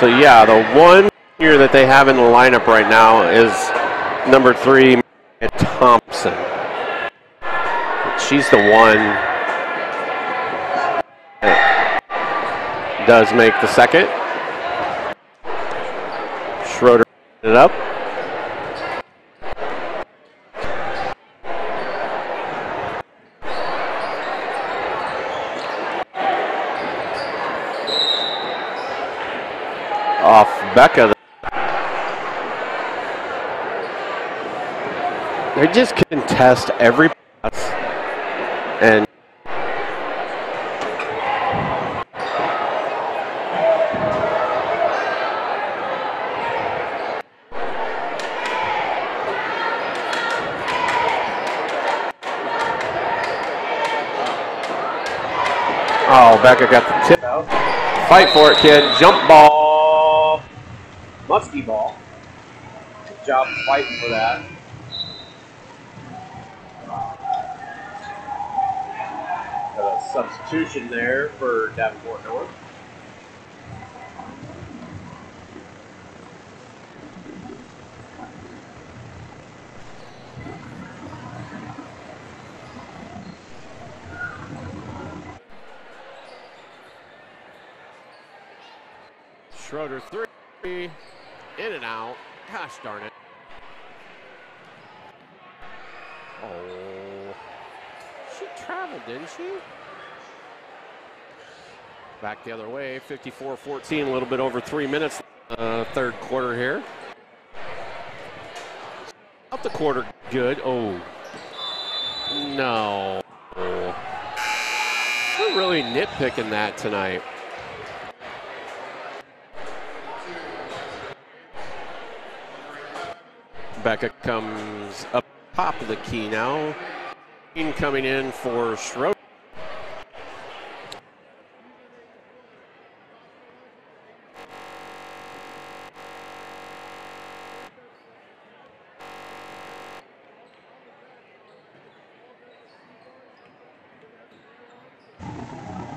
A: So yeah, the one here that they have in the lineup right now is number three, Thompson. She's the one does make the second. It up. Off Becca. They just contest every pass and Becca got the tip. Fight for it, kid. Jump ball. Muskie ball. Good job fighting for that. Got a substitution there for Davenport North. Schroeder three, in and out. Gosh darn it. Oh, she traveled, didn't she? Back the other way, 54-14, a little bit over three minutes, uh, third quarter here. Out the quarter, good. Oh, no. We're really nitpicking that tonight. Becca comes up top of the key now. Coming in for Schroeder.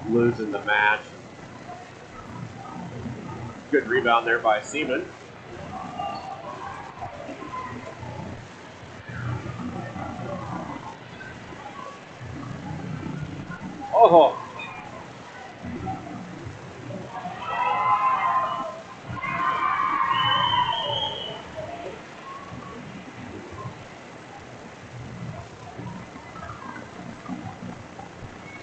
A: Losing the match. Good rebound there by Seaman. Oh.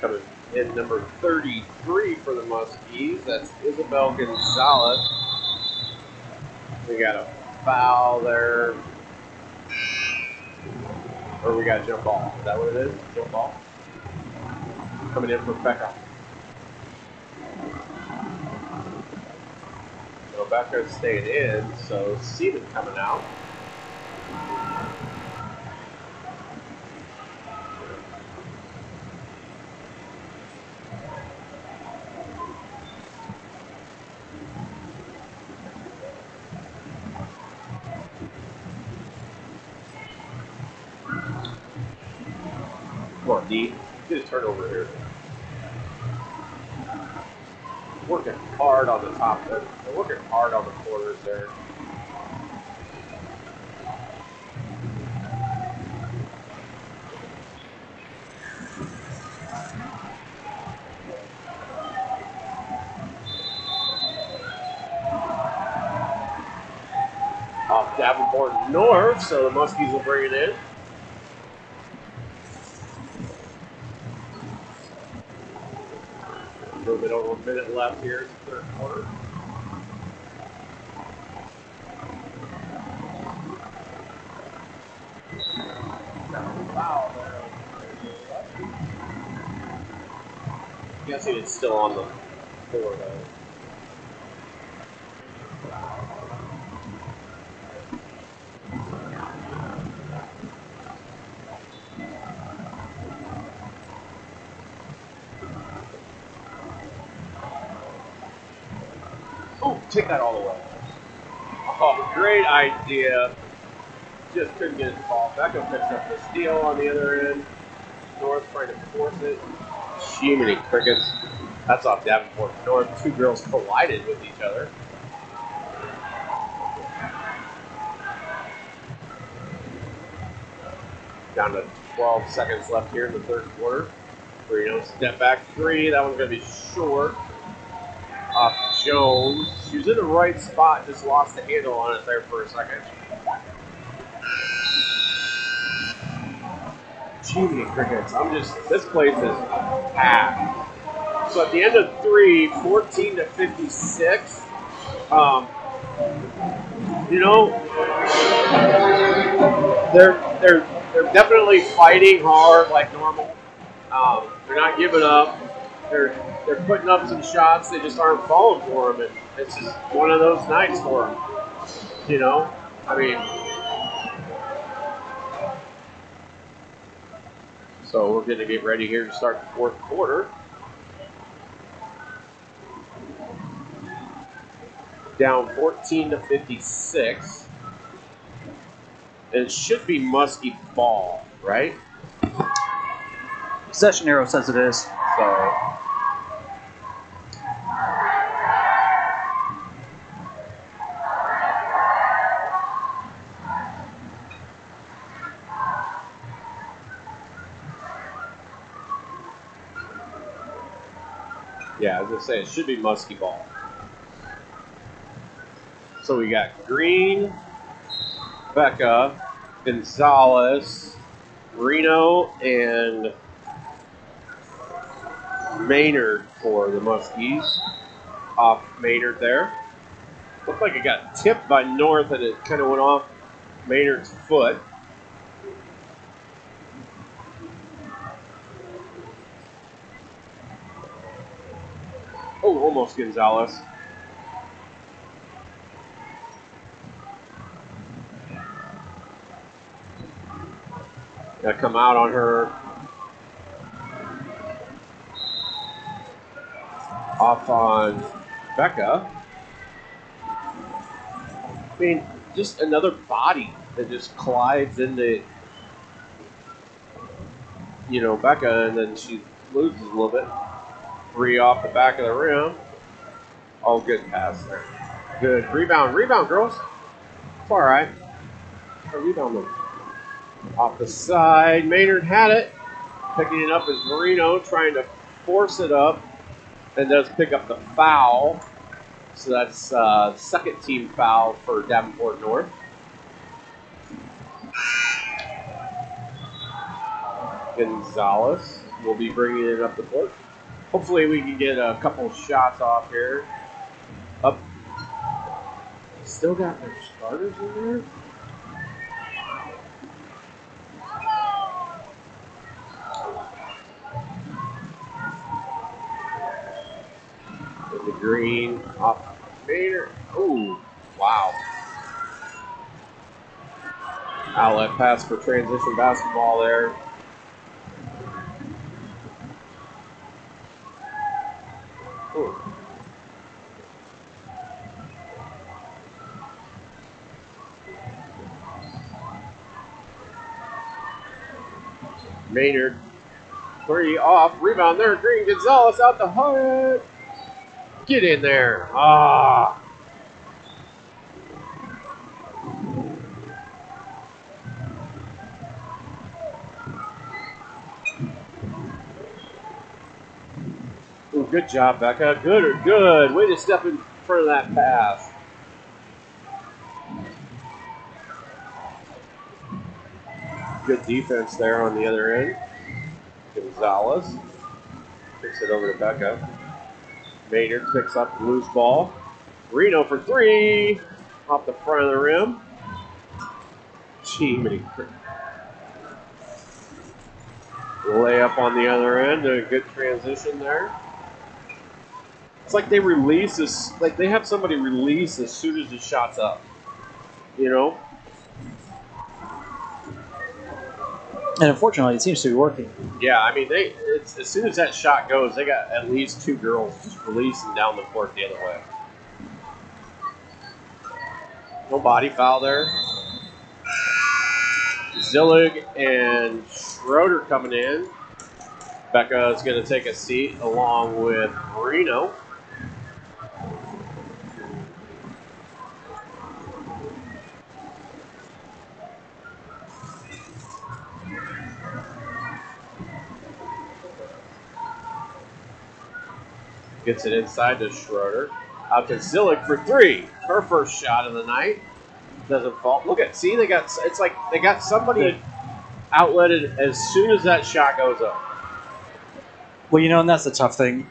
A: Coming in number 33 for the Muskies. That's Isabel Gonzalez. We got a foul there. Or we got jump ball. Is that what it is? Jump ball? Coming in from Becca. So Becca's staying in, so Steven coming out. So the Muskies will bring it in. A little bit over a minute left here, third quarter. Wow, Guessing it's still on the floor though. Oh, take that all the way. Oh, great idea. Just couldn't get it to fall. Beckham picks up the steal on the other end. North trying to force it. Too many crickets. That's off Davenport North. Two girls collided with each other. Down to 12 seconds left here in the third quarter. Reno step back three. That one's going to be short. Jones. She was in the right spot, just lost the handle on it there for a second. Gee, crickets. I'm just, this place is packed. So at the end of three, 14 to 56, um, you know, they're they're they're definitely fighting hard like normal. Um, they're not giving up. They're they're putting up some shots. They just aren't falling for them. And it's just one of those nights for them. You know, I mean. So we're going to get ready here to start the fourth quarter. Down 14 to 56. And it should be Muskie ball, right?
B: Possession arrow says it is.
A: So. Was gonna say it should be Muskie ball. So we got Green, Becca, Gonzalez, Reno, and Maynard for the Muskies. Off Maynard there. Looked like it got tipped by North and it kind of went off Maynard's foot. Oh, almost Gonzalez. Got to come out on her. Off on Becca. I mean, just another body that just collides into, you know, Becca, and then she loses a little bit. Three off the back of the rim. Oh, good pass there. Good rebound, rebound, girls. It's all right. A rebound them. Off the side, Maynard had it. Picking it up is Marino, trying to force it up, and does pick up the foul. So that's uh, second team foul for Davenport North. Gonzalez will be bringing it up the court. Hopefully, we can get a couple shots off here. Up. Still got their starters in there. the green off Maynard. Ooh, wow. Outlet pass for transition basketball there. Ooh. Maynard, three off, rebound there. Green Gonzalez out the hook. Get in there. Ah. Ooh, good job, Becca. Good or good. Way to step in front of that pass. Good defense there on the other end. Gonzalez kicks it over to Becca. Maynard picks up the loose ball. Reno for three. Off the front of the rim. Gee, Layup on the other end. A good transition there. It's like they release this, like they have somebody release as soon as the shot's up. You know?
B: And unfortunately, it seems to be working.
A: Yeah, I mean, they as soon as that shot goes, they got at least two girls just releasing down the court the other way. No body foul there. Zillig and Schroeder coming in. Becca is going to take a seat along with Marino. Gets it inside to Schroeder. Out to Zillick for three. Her first shot of the night. Doesn't fall. Look at, see, they got, it's like they got somebody outletted as soon as that shot goes up.
B: Well, you know, and that's the tough thing.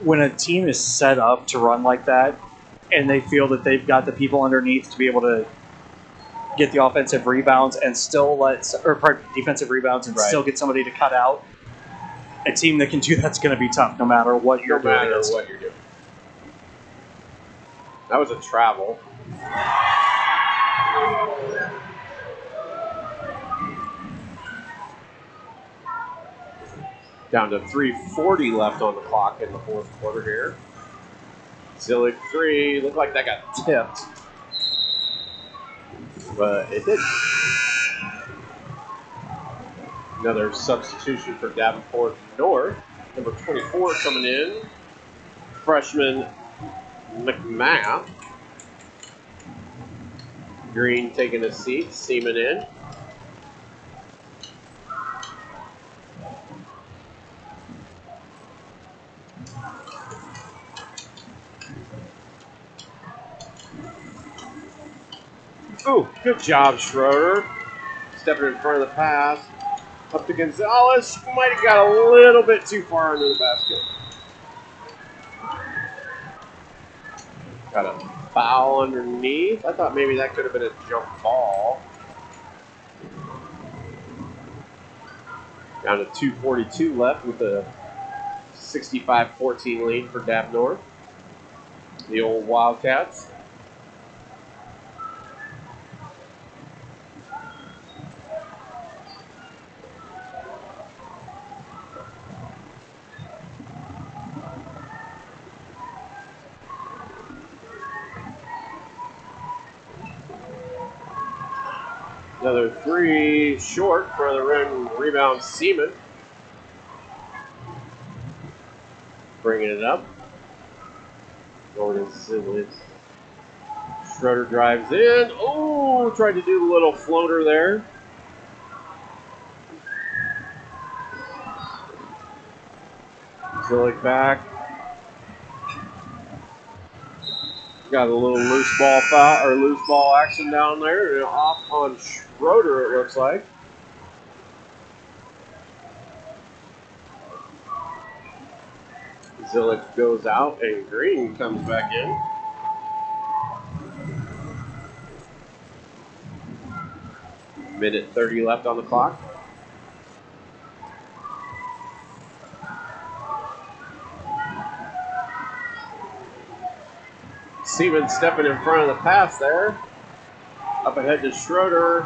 B: When a team is set up to run like that, and they feel that they've got the people underneath to be able to get the offensive rebounds and still let, or pardon, defensive rebounds and
A: Right.
B: still get somebody to cut out. A team that can do that's going to be tough, no matter what you're
A: no
B: doing.
A: matter what you're doing. That was a travel. Down to 340 left on the clock in the fourth quarter here. Zillick three. Looked like that got tipped. But it did. Another substitution for Davenport North. Number 24 coming in. Freshman McMath. Green taking a seat. Seaman in. Ooh, good job, Schroeder. Stepping in front of the pass. Up to Gonzalez. Might have got a little bit too far under the basket. Got a foul underneath. I thought maybe that could have been a jump ball. Down to 242 left with a 65-14 lead for Dap North. The old Wildcats. Another three short for the rim rebound Seaman. Bringing it up. Going to. Schroeder drives in. Oh, tried to do the little floater there. Zillick back. Got a little loose ball foul or loose ball action down there. Off on Schroeder, it looks like. Zillick goes out and Green comes back in. Minute 30 left on the clock. Seaman stepping in front of the pass there. Up ahead to Schroeder.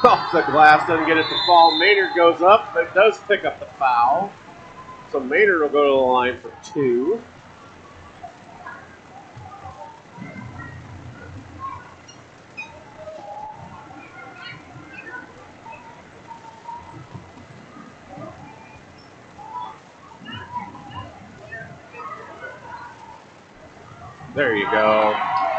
A: Off the glass, doesn't get it to fall. Maynard goes up, but does pick up the foul. So Maynard will go to the line for two. There you go.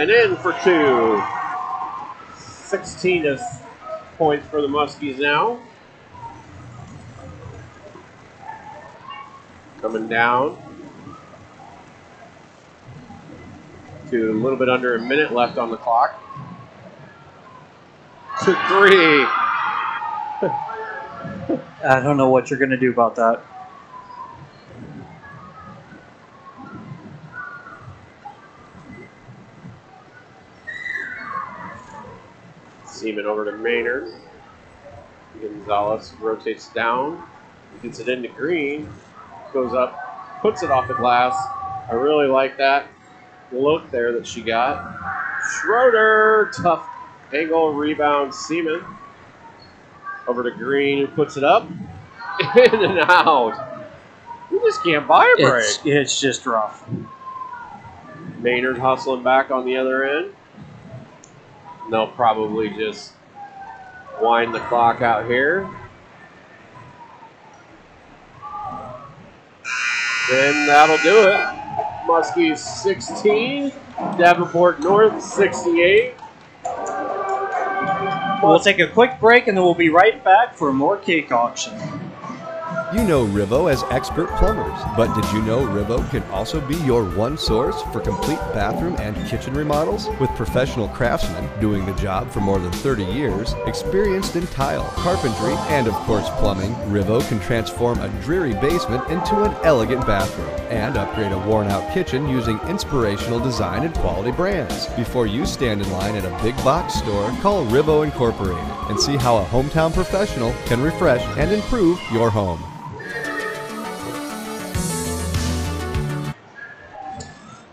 A: And in for two. 16 is points for the Muskies now. Coming down to a little bit under a minute left on the clock. To three.
B: I don't know what you're going to do about that.
A: Seaman over to Maynard. Gonzalez rotates down, gets it into Green, goes up, puts it off the glass. I really like that look there that she got. Schroeder, tough angle rebound. Seaman over to Green, who puts it up, in and out. You just can't buy a break.
B: It's, it's just rough.
A: Maynard hustling back on the other end. And they'll probably just wind the clock out here. And that'll do it. Muskies 16, Davenport North 68.
B: We'll take a quick break and then we'll be right back for more cake auction.
L: You know Rivo as expert plumbers, but did you know Rivo can also be your one source for complete bathroom and kitchen remodels? With professional craftsmen doing the job for more than 30 years, experienced in tile, carpentry, and of course plumbing, Rivo can transform a dreary basement into an elegant bathroom and upgrade a worn out kitchen using inspirational design and quality brands. Before you stand in line at a big box store, call Rivo Incorporated and see how a hometown professional can refresh and improve your home.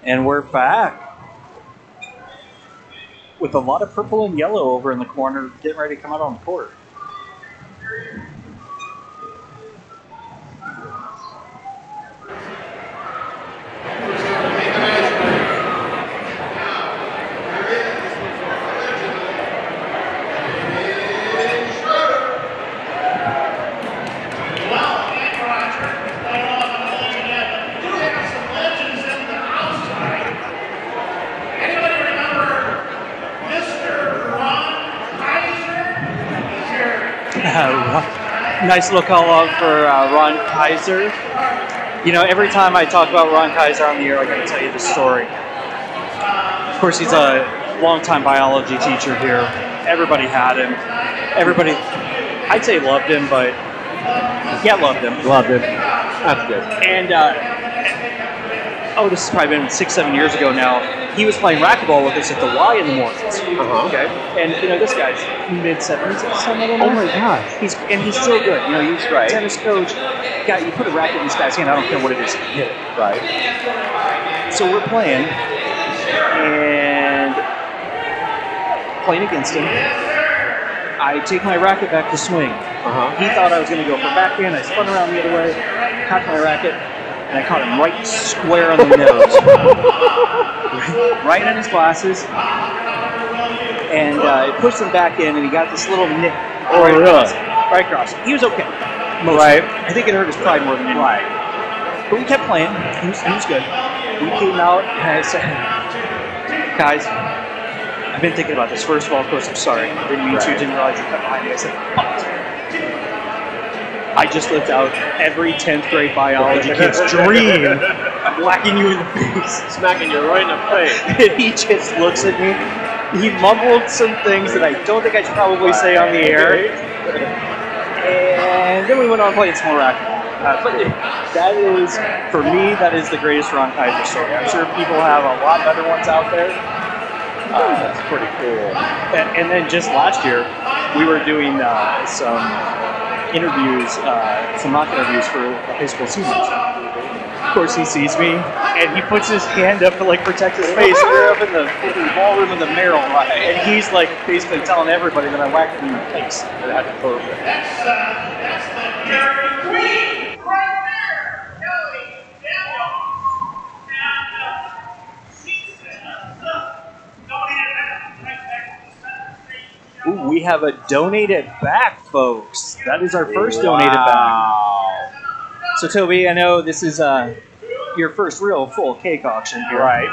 B: And we're back with a lot of purple and yellow over in the corner, getting ready to come out on the court. Nice little call out for uh, Ron Kaiser. You know, every time I talk about Ron Kaiser on the air, I got to tell you the story. Of course, he's a longtime biology teacher here. Everybody had him. Everybody, I'd say loved him, but yeah, loved him.
A: Loved him. That's good.
B: And uh, oh, this has probably been six, seven years ago now. He was playing racquetball with us at the Y in the mornings.
A: Uh-huh.
B: Okay. And you know, this guy's mid seventies or something. I don't know.
A: Oh my gosh.
B: He's and he's still good. You know, he's
A: Right.
B: tennis coach. Guy, you put a racket in this guy's hand. I don't care what it is. hit it.
A: Right.
B: So we're playing, and playing against him. I take my racket back to swing.
A: Uh-huh.
B: He thought I was going to go for backhand. I spun around the other way, cocked my racket, and I caught him right square on the nose, right in his glasses, and uh, it pushed him back in, and he got this little nick
A: Oh,
B: right
A: really?
B: across. Right across. He was okay. Mostly.
A: Right.
B: I think it hurt his pride more than anything.
A: Right.
B: But we kept playing. He was, he was good. We came out, and I said, guys, I've been thinking about this. First of all, of course, I'm sorry. I didn't mean to. Didn't realize you cut behind me. I said, but I just lived out every 10th grade biology kid's dream of whacking you in the face.
A: Smacking you right in the face.
B: And he just looks at me. He mumbled some things that I don't think I should probably say on the air. And then we went on playing some more. Uh, but that is, for me, that is the greatest Ron Kaiser story. I'm sure people have a lot better ones out there. Uh,
A: That's pretty cool.
B: and, and then just last year, we were doing uh, some interviews, uh, some mock interviews for high school seniors. Of course, he sees me, and he puts his hand up to like protect his face. We're up in the, in the ballroom of the Merrill, and he's like basically telling everybody that I whacked him in the face.
A: That's perfect.
O: That's, uh, that's the Dairy Queen right there. Kelly Daniel. And uh, she says, uh, donated that right back to the Center State.
B: Ooh, we have a donated back, folks. That is our first donated back. So, Toby, I know this is uh, your first real full cake auction here.
A: Right.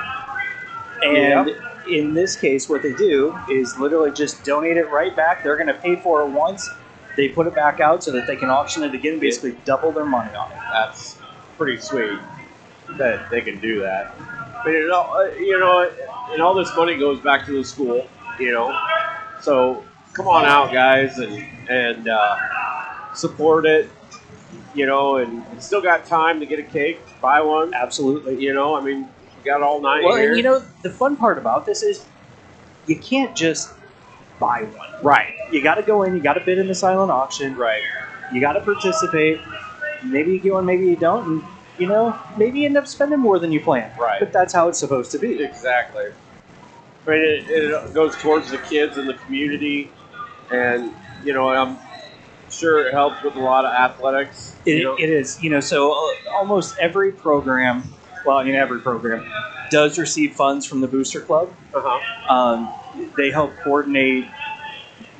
B: And in this case, what they do is literally just donate it right back. They're going to pay for it once. They put it back out so that they can auction it again, basically double their money on it.
A: That's pretty sweet that they can do that. But you know, uh, you know, and all this money goes back to the school. You know, so come on out, guys, and and uh, support it. You know, and still got time to get a cake, buy one.
B: Absolutely.
A: You know, I mean, you got all night
B: Well,
A: here.
B: and you know, the fun part about this is you can't just buy one.
A: right,
B: You got to go in, you got to bid in the silent auction,
A: right.
B: you got to participate. Maybe you get one, maybe you don't, and you know, maybe you end up spending more than you planned.
A: Right.
B: But that's how it's supposed to be.
A: Exactly. I mean, it, it goes towards the kids in the community, and you know, I'm sure it helps with a lot of athletics.
B: It,
A: you know?
B: it is, you know, so uh, almost every program, well, I mean, every program does receive funds from the Booster Club.
A: uh-huh.
B: Um, they help coordinate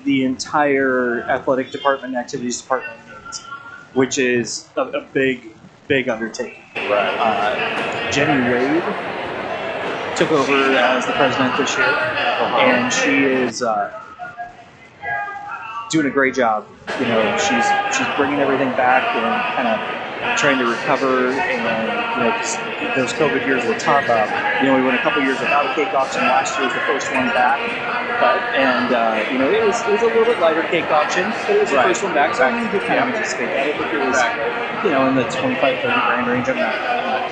B: the entire athletic department activities department needs, which is a, a big, big undertaking.
A: Right.
B: Uh, Jenny Wade took over as the president this year, and she is uh, doing a great job. You know, she's she's bringing everything back and kind of trying to recover. And you know, those COVID years were tough. Uh, you know, we went a couple years without a cake auction. Last year was the first one back, but and uh, you know, it was it was a little bit lighter cake auction, but it was the
A: Right.
B: first one back, so you could kind of anticipate that. I think it was you know in the 25, 30 grand range. I'm not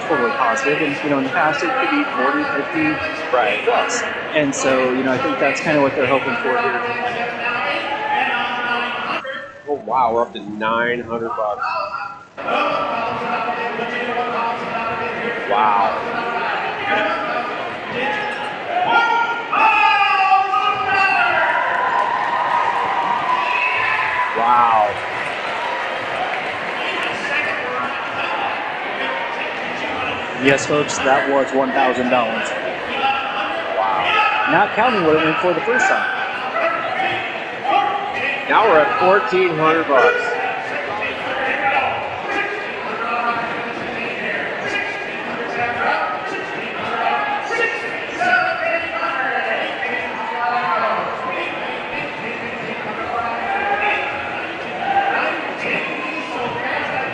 B: totally positive, and you know, in the past it could be 40, 50
A: Right.
B: plus. And so, you know, I think that's kind of what they're hoping for here.
A: Oh wow, we're up to 900 bucks. Wow. Wow.
B: Yes, folks, that was $1,000. Wow. Not counting what it went for the first time.
A: Now we're at 1400 bucks.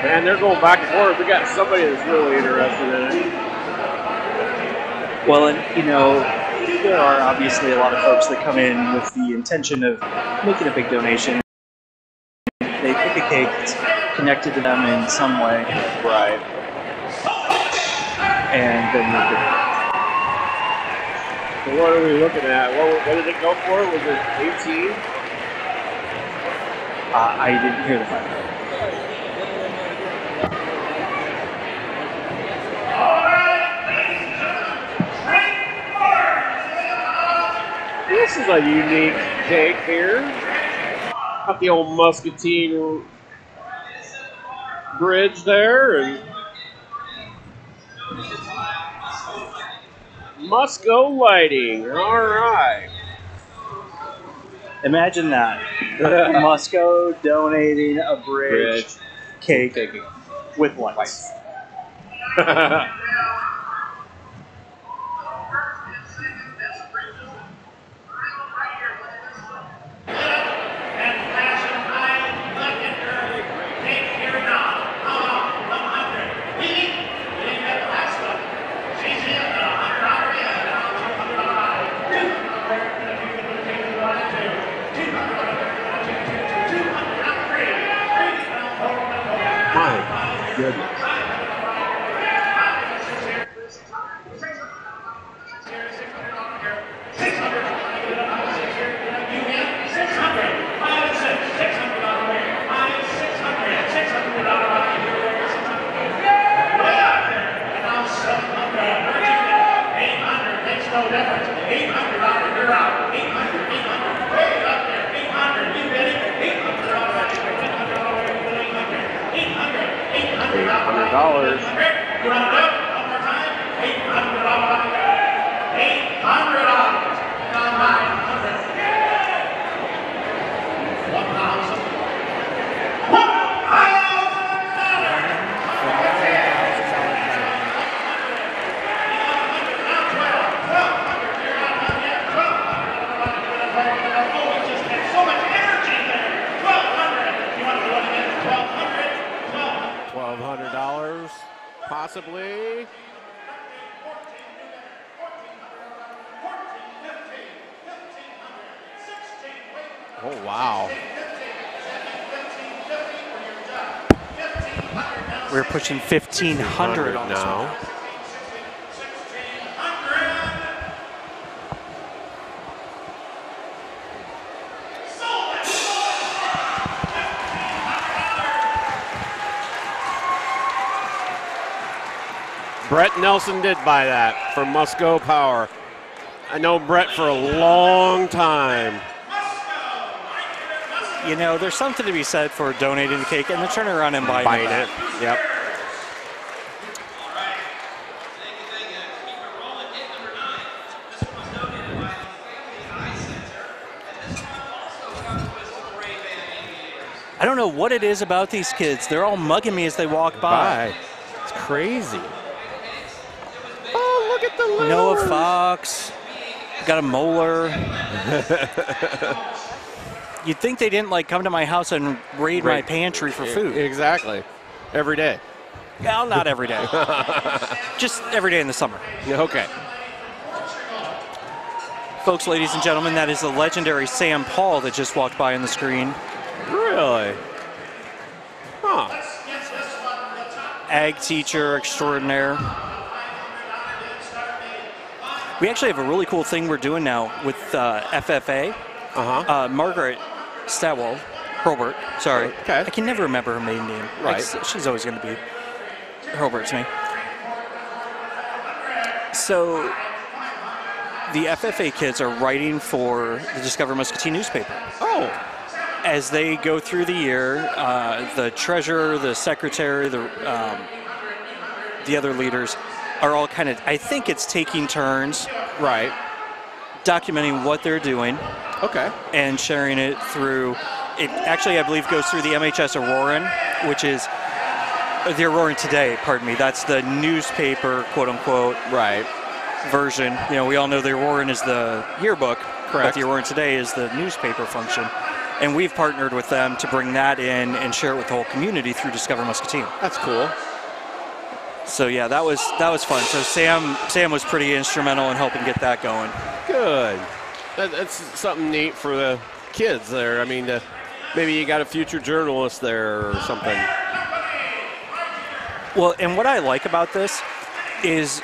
A: Man, they're going back and forth. We got somebody that's really interested in it.
B: Well, and, you know, there are obviously a lot of folks that come in with the intention of making a big donation. They pick a cake that's connected to them in some way.
A: Right.
B: And then they
A: So what are we looking at? What, what did it go for? Was it 18?
B: uh, I didn't hear the final.
A: This is a unique cake here. Got the old muscatine bridge there and Musco lighting. All right.
B: Imagine that. Musco donating a bridge,
A: Bridge.
B: cake with lights.
P: pushing 1500 on this
A: now.
P: one.
A: Brett Nelson did buy that from Musco Power. I know Brett for a long time.
P: You know, there's something to be said for donating the cake and then turning around and buying,
A: Buying
P: it.
A: it. Yep.
P: Know what it is about these kids. They're all mugging me as they walk by.
A: Bye. It's crazy. Oh, look at the
B: Noah Fox. Got a molar. You'd think they didn't like come to my house and raid my pantry for food.
A: Exactly. Every day.
B: Well, not every day. Just every day in the summer.
A: Okay.
B: Folks, ladies and gentlemen, that is the legendary Sam Paul that just walked by on the screen.
A: Really? Huh.
B: Teacher extraordinaire. We actually have a really cool thing we're doing now with uh, FFA.
A: Uh-huh.
B: Uh, Margaret Stawell, Hurlbert, sorry.
A: Okay.
B: I can never remember her maiden name.
A: Right.
B: Like, she's always going to be Hurlbert to me. So the FFA kids are writing for the Discover Muscatine newspaper.
A: Oh.
B: As they go through the year, uh, the treasurer, the secretary, the um, the other leaders are all kind of. I think it's taking turns.
A: Right.
B: Documenting what they're doing.
A: Okay.
B: And sharing it through. It actually, I believe, goes through the MHS Auroran, which is uh, the Auroran Today. Pardon me. That's the newspaper, quote unquote.
A: Right.
B: Version. You know, we all know the Auroran is the yearbook, but
A: Correct.
B: the Auroran Today is the newspaper function. And we've partnered with them to bring that in and share it with the whole community through Discover Muscatine.
A: That's cool.
B: So yeah, that was that was fun. So Sam Sam was pretty instrumental in helping get that going.
A: Good. That, that's something neat for the kids there. I mean, maybe you got a future journalist there or something.
B: Well, and what I like about this is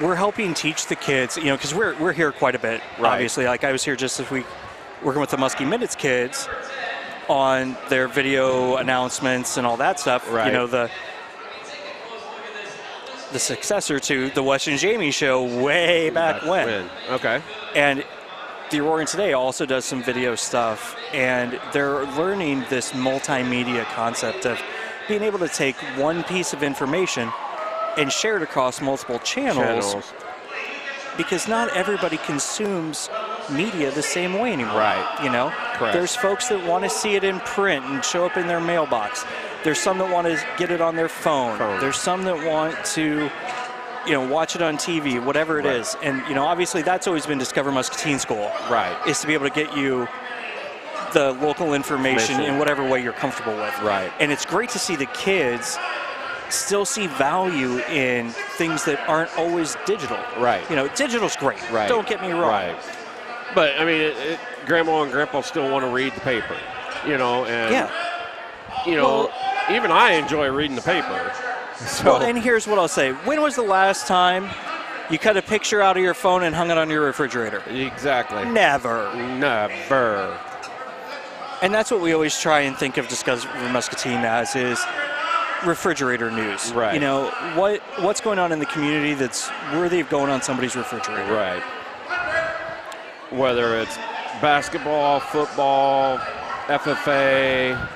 B: we're helping teach the kids, you know, because we're, we're here quite a bit,
A: Right.
B: obviously. Like I was here just this week working with the Muskie Minutes kids on their video announcements and all that stuff.
A: Right.
B: You know, the the successor to the Western Jamie show way back when.
A: Okay.
B: And the Auroran Today also does some video stuff, and they're learning this multimedia concept of being able to take one piece of information and share it across multiple channels,
A: Channels.
B: because not everybody consumes media the same way anymore.
A: Right.
B: You know,
A: Correct.
B: there's folks that want to see it in print and show up in their mailbox. There's some that want to get it on their phone. There's some that want to you know, watch it on TV, whatever it is.
A: Right.
B: And, you know, obviously that's always been Discover Muscatine School.
A: Right.
B: Is to be able to get you the local information
A: Information.
B: in whatever way you're comfortable with.
A: Right.
B: And it's great to see the kids still see value in things that aren't always digital.
A: Right.
B: You know, digital's great.
A: Right.
B: Don't get me wrong.
A: Right. But I mean, it, it, grandma and grandpa still want to read the paper, you know, and
B: Yeah.
A: you know, even I enjoy reading the paper. So
B: Well, and here's what I'll say. When was the last time you cut a picture out of your phone and hung it on your refrigerator?
A: exactly,
B: Never.
A: never.
B: And that's what we always try and think of Discover Muscatine as is refrigerator news.
A: Right.
B: You know, what what's going on in the community that's worthy of going on somebody's refrigerator.
A: Right. Whether it's basketball, football, FFA,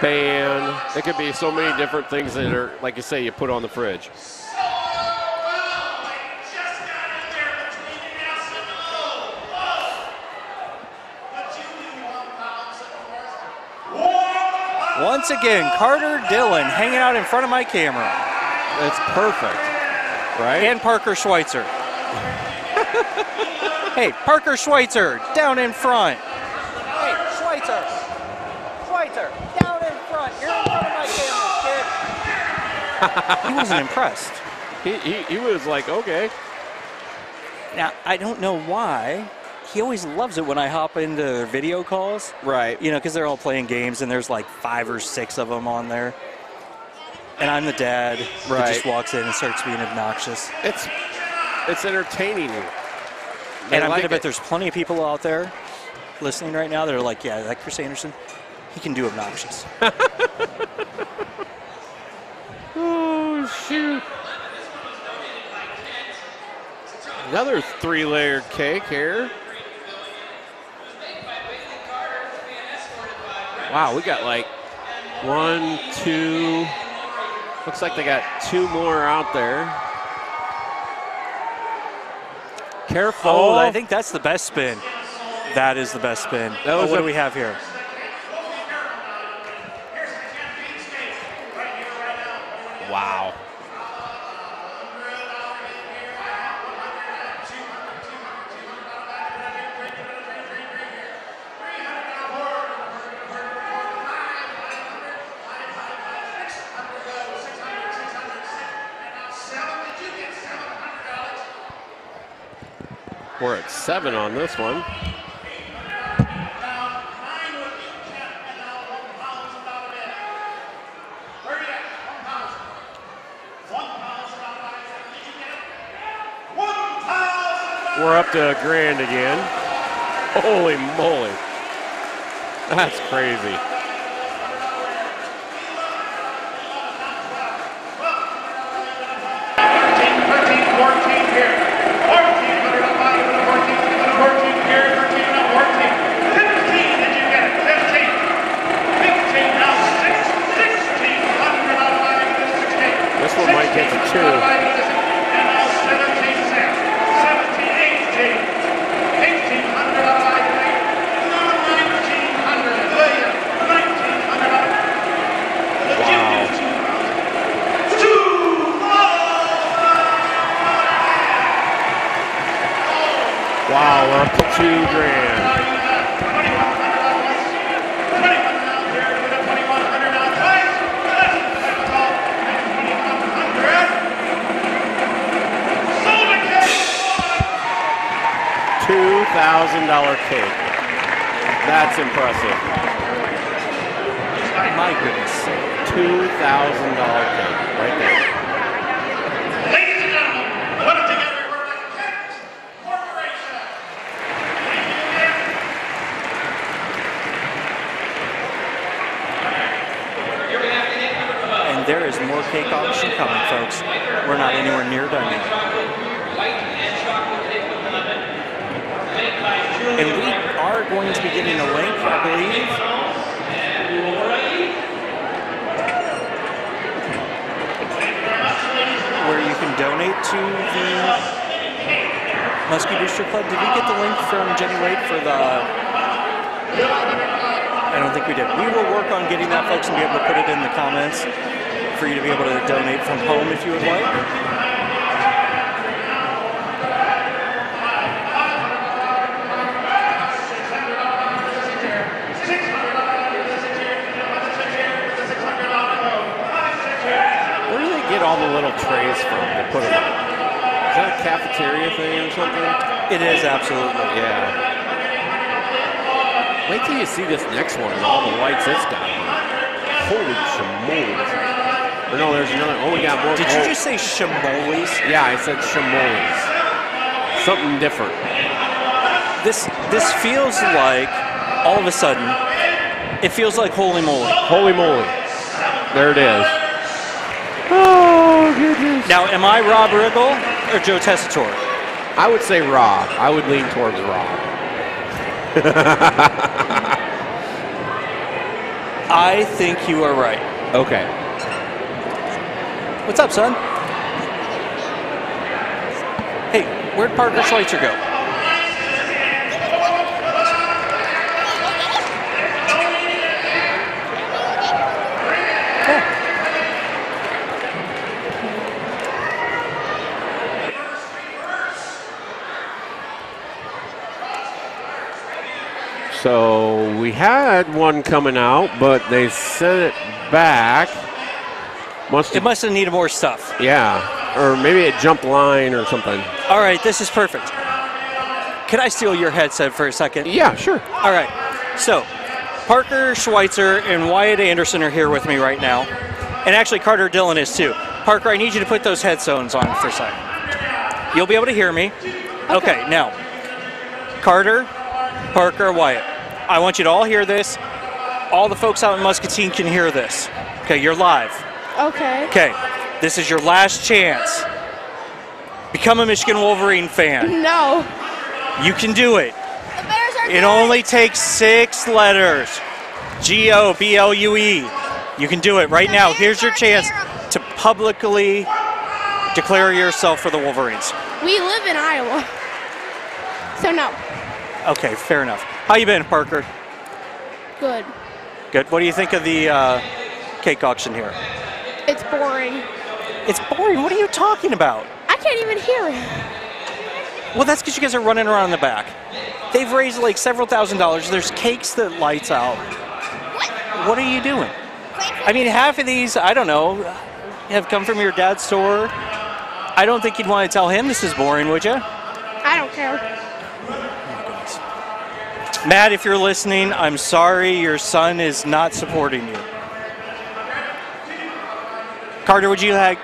A: band, it could be so many different things that are, like you say, you put on the fridge.
B: Once again, Carter Dillon hanging out in front of my camera.
A: It's perfect, right?
B: And Parker Schweitzer. hey, Parker Schweitzer, down in front. Hey, Schweitzer. Schweitzer, down in front. You're in front of my camera, kid. He wasn't impressed.
A: He, he, he was like, okay.
B: Now, I don't know why. He always loves it when I hop into their video calls.
A: Right.
B: You know, because they're all playing games and there's like five or six of them on there. And I'm the dad that
A: Right.
B: just walks in and starts being obnoxious.
A: It's it's entertaining. They
B: and I'm
A: like
B: gonna bet there's plenty of people out there listening right now that are like, yeah, like Chris Anderson, he can do obnoxious.
A: Oh shoot! Another three-layered cake here. Wow, we got like one, two. Looks like they got two more out there. Careful!
B: Oh, I think that's the best spin. That is the best spin.
A: That
B: Oh, what
A: a-
B: do we have here?
A: Wow. We're at seven on this one. We're up to a grand again. Holy moly. That's crazy. Something different.
B: This this feels like all of a sudden it feels like holy moly.
A: Holy moly. There it is. Oh, goodness.
B: Now, am I Rob Riggle or Joe Tessitore?
A: I would say Rob. I would lean towards Rob.
B: I think you are right.
A: Okay.
B: What's up, son? Hey, where'd Parker Schweitzer go?
A: So we had one coming out, but they sent it back. Must
B: It must have needed more stuff.
A: yeah, or maybe it jumped line or something.
B: All right, this is perfect. Can I steal your headset for a second?
A: Yeah, sure.
B: All right. So, Parker Schweitzer and Wyatt Anderson are here with me right now. And actually, Carter Dillon is too. Parker, I need you to put those headphones on for a second. You'll be able to hear me. Okay, now, Carter, Parker, Wyatt, I want you to all hear this. All the folks out in Muscatine can hear this. Okay, you're live.
Q: Okay.
B: Okay, this is your last chance. Become a Michigan Wolverine fan.
Q: No.
B: You can do it.
Q: The Bears are
B: It only takes six letters. G O B L U E. You can do it right now. Here's your chance to publicly declare yourself for the Wolverines.
Q: We live in Iowa. So no.
B: Okay, fair enough. How you been, Parker?
Q: Good.
B: Good. What do you think of the uh, cake auction here?
Q: It's boring.
B: It's boring. What are you talking about?
Q: I can't even hear it.
B: Well, that's because you guys are running around in the back. They've raised like several thousand dollars. There's cakes that lights out. What What are you doing? I mean, half of these, I don't know, have come from your dad's store. I don't think you'd want to tell him this is boring, would you?
Q: I don't care.
B: Matt, if you're listening, I'm sorry your son is not supporting you. Carter, would you like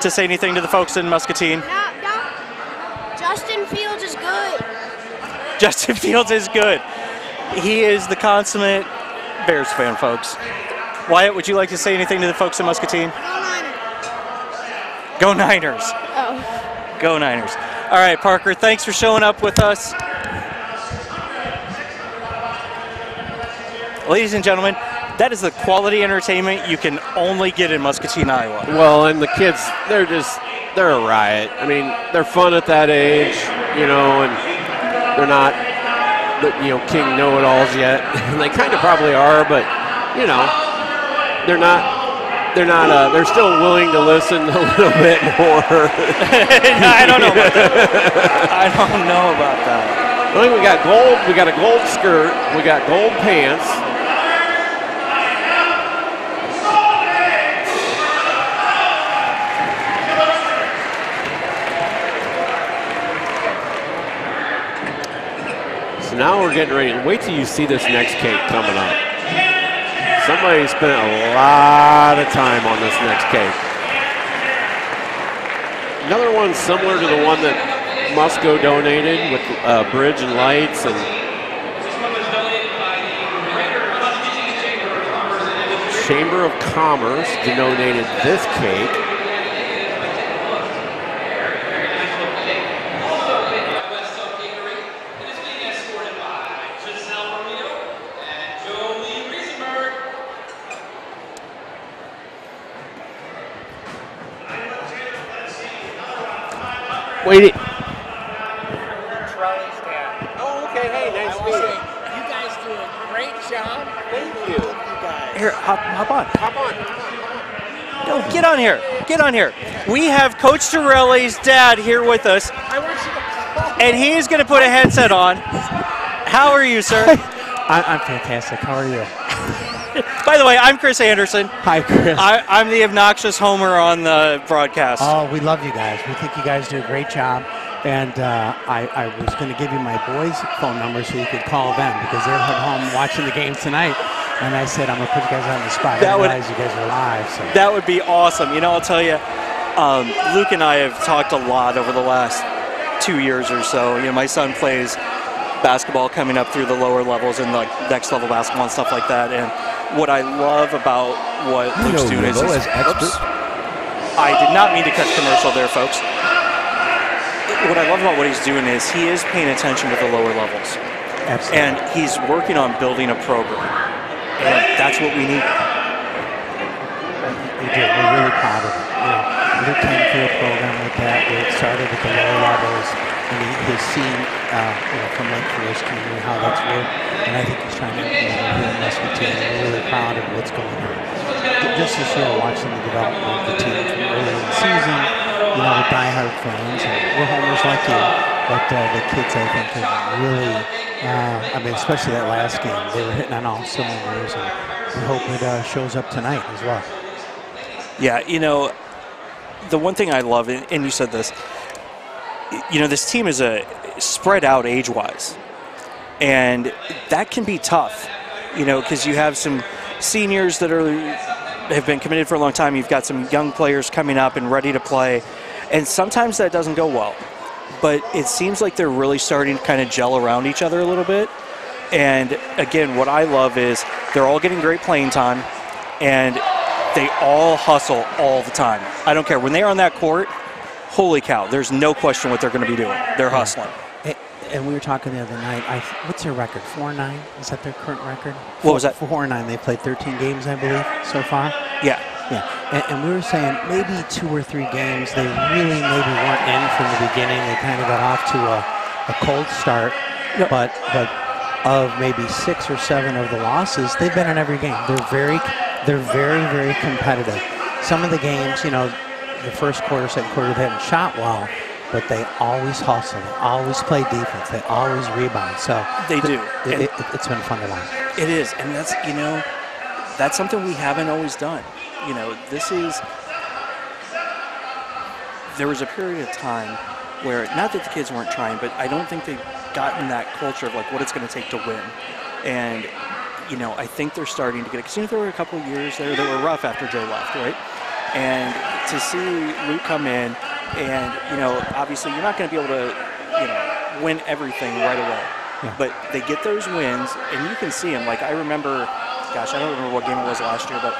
B: to say anything to the folks in Muscatine? No, no.
Q: Justin Fields is good.
B: Justin Fields is good. He is the consummate Bears fan, folks. Wyatt, would you like to say anything to the folks in Muscatine? Go Niners.
Q: Oh.
B: Go Niners. All right, Parker, thanks for showing up with us. Ladies and gentlemen, that is the quality entertainment you can only get in Muscatine, Iowa.
A: Well, and the kids, they're just, they're a riot. I mean, they're fun at that age, you know, and they're not, you know, king know-it-alls yet. And they kind of probably are, but, you know, they're not, they're not, uh, they're still willing to listen a little bit more.
B: I don't know about that. I don't know about that.
A: I think we got gold, we got a gold skirt, we got gold pants. Now we're getting ready. Wait till you see this next cake coming up. Somebody spent a lot of time on this next cake. Another one similar to the one that Musco donated with uh, bridge and lights and Chamber of Commerce donated this cake. Wait.
R: Oh, okay. Hey, nice to meet you. You guys do a great job. Thank you. You.
B: Here, hop, hop on.
R: Hop on.
B: No, get on here. Get on here. We have Coach Torelli's dad here with us,
R: I want you to
B: and he's going to put a headset on. How are you, sir?
S: I, I'm fantastic. How are you?
B: By the way, I'm Chris Anderson.
S: Hi, Chris.
B: I, I'm the obnoxious homer on the broadcast.
S: Oh, we love you guys. We think you guys do a great job. And uh, I, I was going to give you my boys' phone number so you could call them because they're at home watching the game tonight. And I said, I'm going to put you guys on the spot. I
B: That would-
S: realize you guys are live. So.
B: That would be awesome. You know, I'll tell you, um, Luke and I have talked a lot over the last two years or so. You know, my son plays basketball coming up through the lower levels and like next level basketball and stuff like that. And what I love about what
L: You
B: Luke's doing is. Oops. I did not mean to cut commercial there, folks. What I love about what he's doing is he is paying attention to the lower levels.
S: Absolutely.
B: And he's working on building a program. And that's what we need.
S: We do. We're really proud of it. You know, Luke came through a program with that where it started at the lower levels, and he has seen, uh, you know, from Lake Forest community how that's worked, and I think he's trying to implement it here in Muscatine. and We're really proud of what's going on. Just this year, watching the development of the team from early in the season, you know, the diehard fans, and we're homers like you, but uh, the kids, I think, have really, uh, I mean, especially that last game, they were hitting on all cylinders, and we hope it uh, shows up tonight as well.
B: Yeah, you know, the one thing I love, and you said this, you know, this team is a spread out age wise, and that can be tough, you know, because you have some seniors that are have been committed for a long time. You've got some young players coming up and ready to play, and sometimes that doesn't go well. But it seems like they're really starting to kind of gel around each other a little bit. And again, what I love is they're all getting great playing time, and they all hustle all the time. I don't care. When they are on that court, holy cow, there's no question what they're going to be doing. They're hustling.
S: And we were talking the other night. I, what's their record? Four nine? Is that their current record?
B: What was that?
S: Four nine. They played 13 games, I believe, so far.
B: Yeah.
S: Yeah. And, and we were saying maybe two or three games they really maybe weren't in from the beginning. They kind of got off to a, a cold start. But but of maybe six or seven of the losses, they've been in every game. They're very they're very very competitive. Some of the games, you know, the first quarter, second quarter, they haven't shot well, but they always hustle. They always play defense. They always rebound. So
B: They do.
S: it, it, it's been fun to watch.
B: It is, and that's you know, that's something we haven't always done. You know, this is. There was a period of time where not that the kids weren't trying, but I don't think they gotten that culture of like what it's going to take to win, and you know I think they're starting to get it. Because you know there were a couple of years there that were rough after Joe left, right? And to see Luke come in, and you know obviously you're not going to be able to you know win everything right away,
S: Yeah.
B: but they get those wins, and you can see them. Like I remember, gosh, I don't remember what game it was last year, but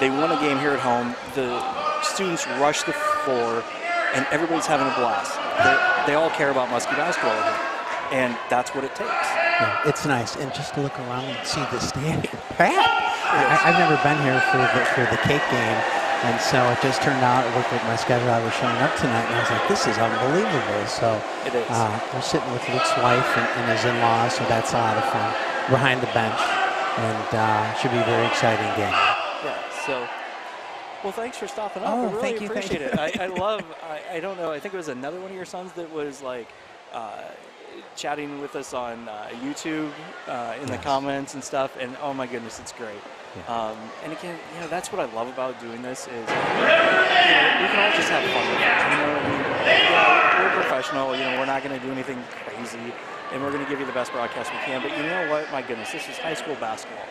B: they won a game here at home. The students rush the floor, and everybody's having a blast. They're, they all care about Muskie basketball and that's what it takes.
S: Yeah, it's nice, and just to look around and see the stadium packed. I, I've never been here for the for the cake game, and so it just turned out it worked with my schedule. I was showing up tonight, and I was like, "This is unbelievable." So
B: It is.
S: Uh, we're sitting with Luke's wife and, and his in-laws, so that's a lot of fun. Behind the bench, and uh, should be a very exciting game.
B: Yeah. So, well, thanks for stopping up.
S: Oh,
B: I really
S: thank you, thank
B: appreciate
S: you.
B: it. I, I love. I, I don't know. I think it was another one of your sons that was like. Uh, chatting with us on uh, YouTube uh, in the comments and stuff and oh my goodness it's great um, and again you know that's what I love about doing this is you know, we can all just have fun with it. You know I mean, yeah, we're professional you know we're not going to do anything crazy and we're going to give you the best broadcast we can but you know what? My goodness this is high school basketball.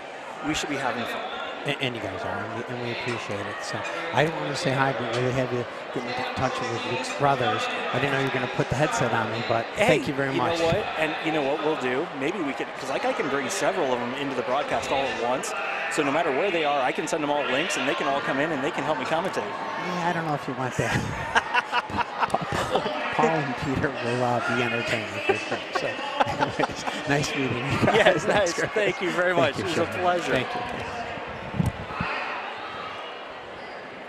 B: We should be having fun
S: And, and you guys are, and we, and we appreciate it. So I didn't want to say hi, but really have you get in touch with Luke's brothers. I didn't know you were going to put the headset on me, but thank you very much.
B: You know what? And you know what we'll do? Maybe we could, because like I can bring several of them into the broadcast all at once. So no matter where they are, I can send them all links, and they can all come in and they can help me commentate.
S: Yeah, I don't know if you want that. Paul and Peter will uh, be entertaining for sure. So, anyways, nice meeting you guys.
B: Yes, nice. Thank you very much.
S: you,
B: It was a
S: sure.
B: pleasure.
S: Thank you.
B: Thanks. Toby, did you miss some cakes?
A: Um,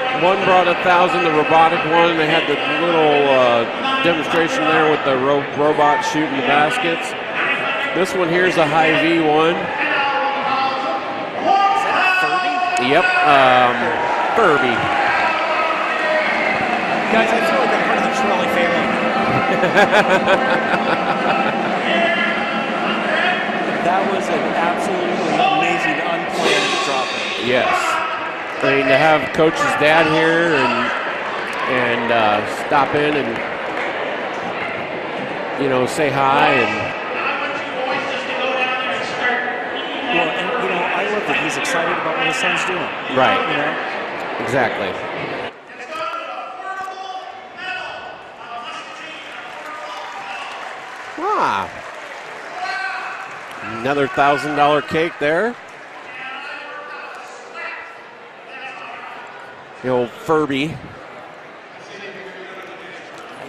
A: One brought a thousand, the robotic one. They had the little uh, demonstration there with the ro- robot shooting the baskets. This one here's a Hy-Vee one. Yep, um, Furby.
B: Guys, I feel like I'm part of the Trolley family. that was an absolutely amazing unplanned drop.
A: Yes. I mean, to have coach's dad here and and uh, stop in and you know say hi and
B: Well, and you know, I love that he's excited about what his son's doing.
A: Right.
B: You know?
A: exactly. Ah, another thousand dollar cake there. The old Furby.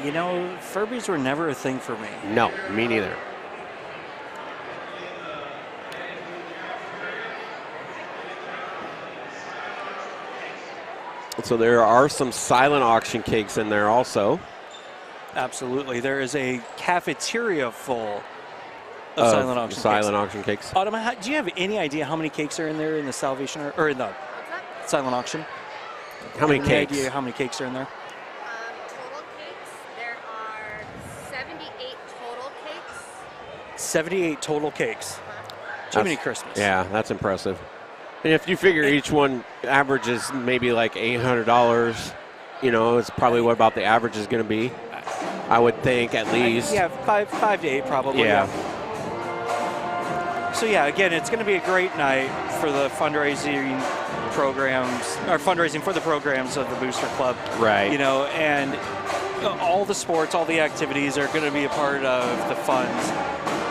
B: You know, Furbies were never a thing for me.
A: No, me neither. So there are some silent auction cakes in there also.
B: Absolutely. There is a cafeteria full of,
A: Of
B: silent auction
A: silent
B: cakes.
A: auction cakes.
B: Autumn, do you have any idea how many cakes are in there in the Salvation or, or in the silent auction?
A: How many cakes?
B: idea how many cakes are in there?
T: Um, total cakes, there are 78 total cakes.
B: 78 total cakes. Uh-huh. Jiminy
A: That's-
B: Christmas.
A: Yeah, that's impressive. And if you figure each one averages maybe like eight hundred dollars, you know, it's probably what about the average is going to be. I would think at least.
B: Yeah, five, five to eight probably.
A: Yeah.
B: So yeah, again, it's going to be a great night for the fundraising programs, or fundraising for the programs of the Booster Club.
A: Right.
B: You know, and all the sports, all the activities are going to be a part of the funds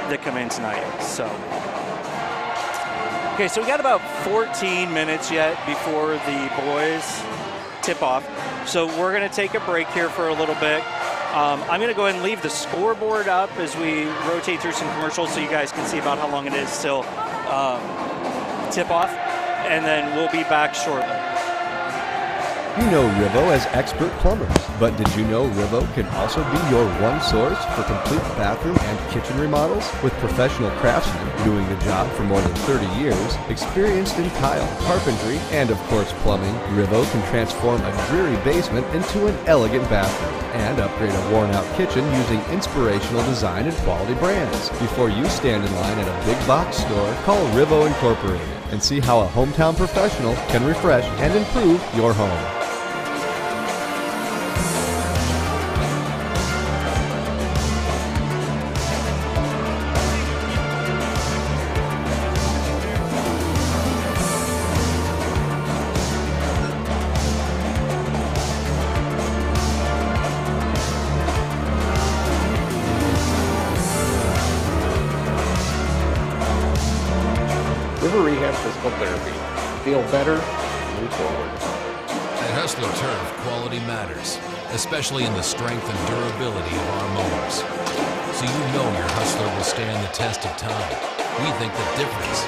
B: that come in tonight. So. Okay, so we got about 14 minutes yet before the boys tip off. So we're going to take a break here for a little bit. Um, I'm going to go ahead and leave the scoreboard up as we rotate through some commercials so you guys can see about how long it is till um, tip off. And then we'll be back shortly.
L: You know Rivo as expert plumbers, but did you know Rivo can also be your one source for complete bathroom and kitchen remodels? With professional craftsmen doing the job for more than 30 years, experienced in tile, carpentry, and of course plumbing, Rivo can transform a dreary basement into an elegant bathroom and upgrade a worn out kitchen using inspirational design and quality brands. Before you stand in line at a big box store, call Rivo Incorporated and see how a hometown professional can refresh and improve your home.
E: Feel better, move forward.
C: At Hustler Turf, quality matters, especially in the strength and durability of our mowers. So you know your Hustler will stand the test of time. We think the difference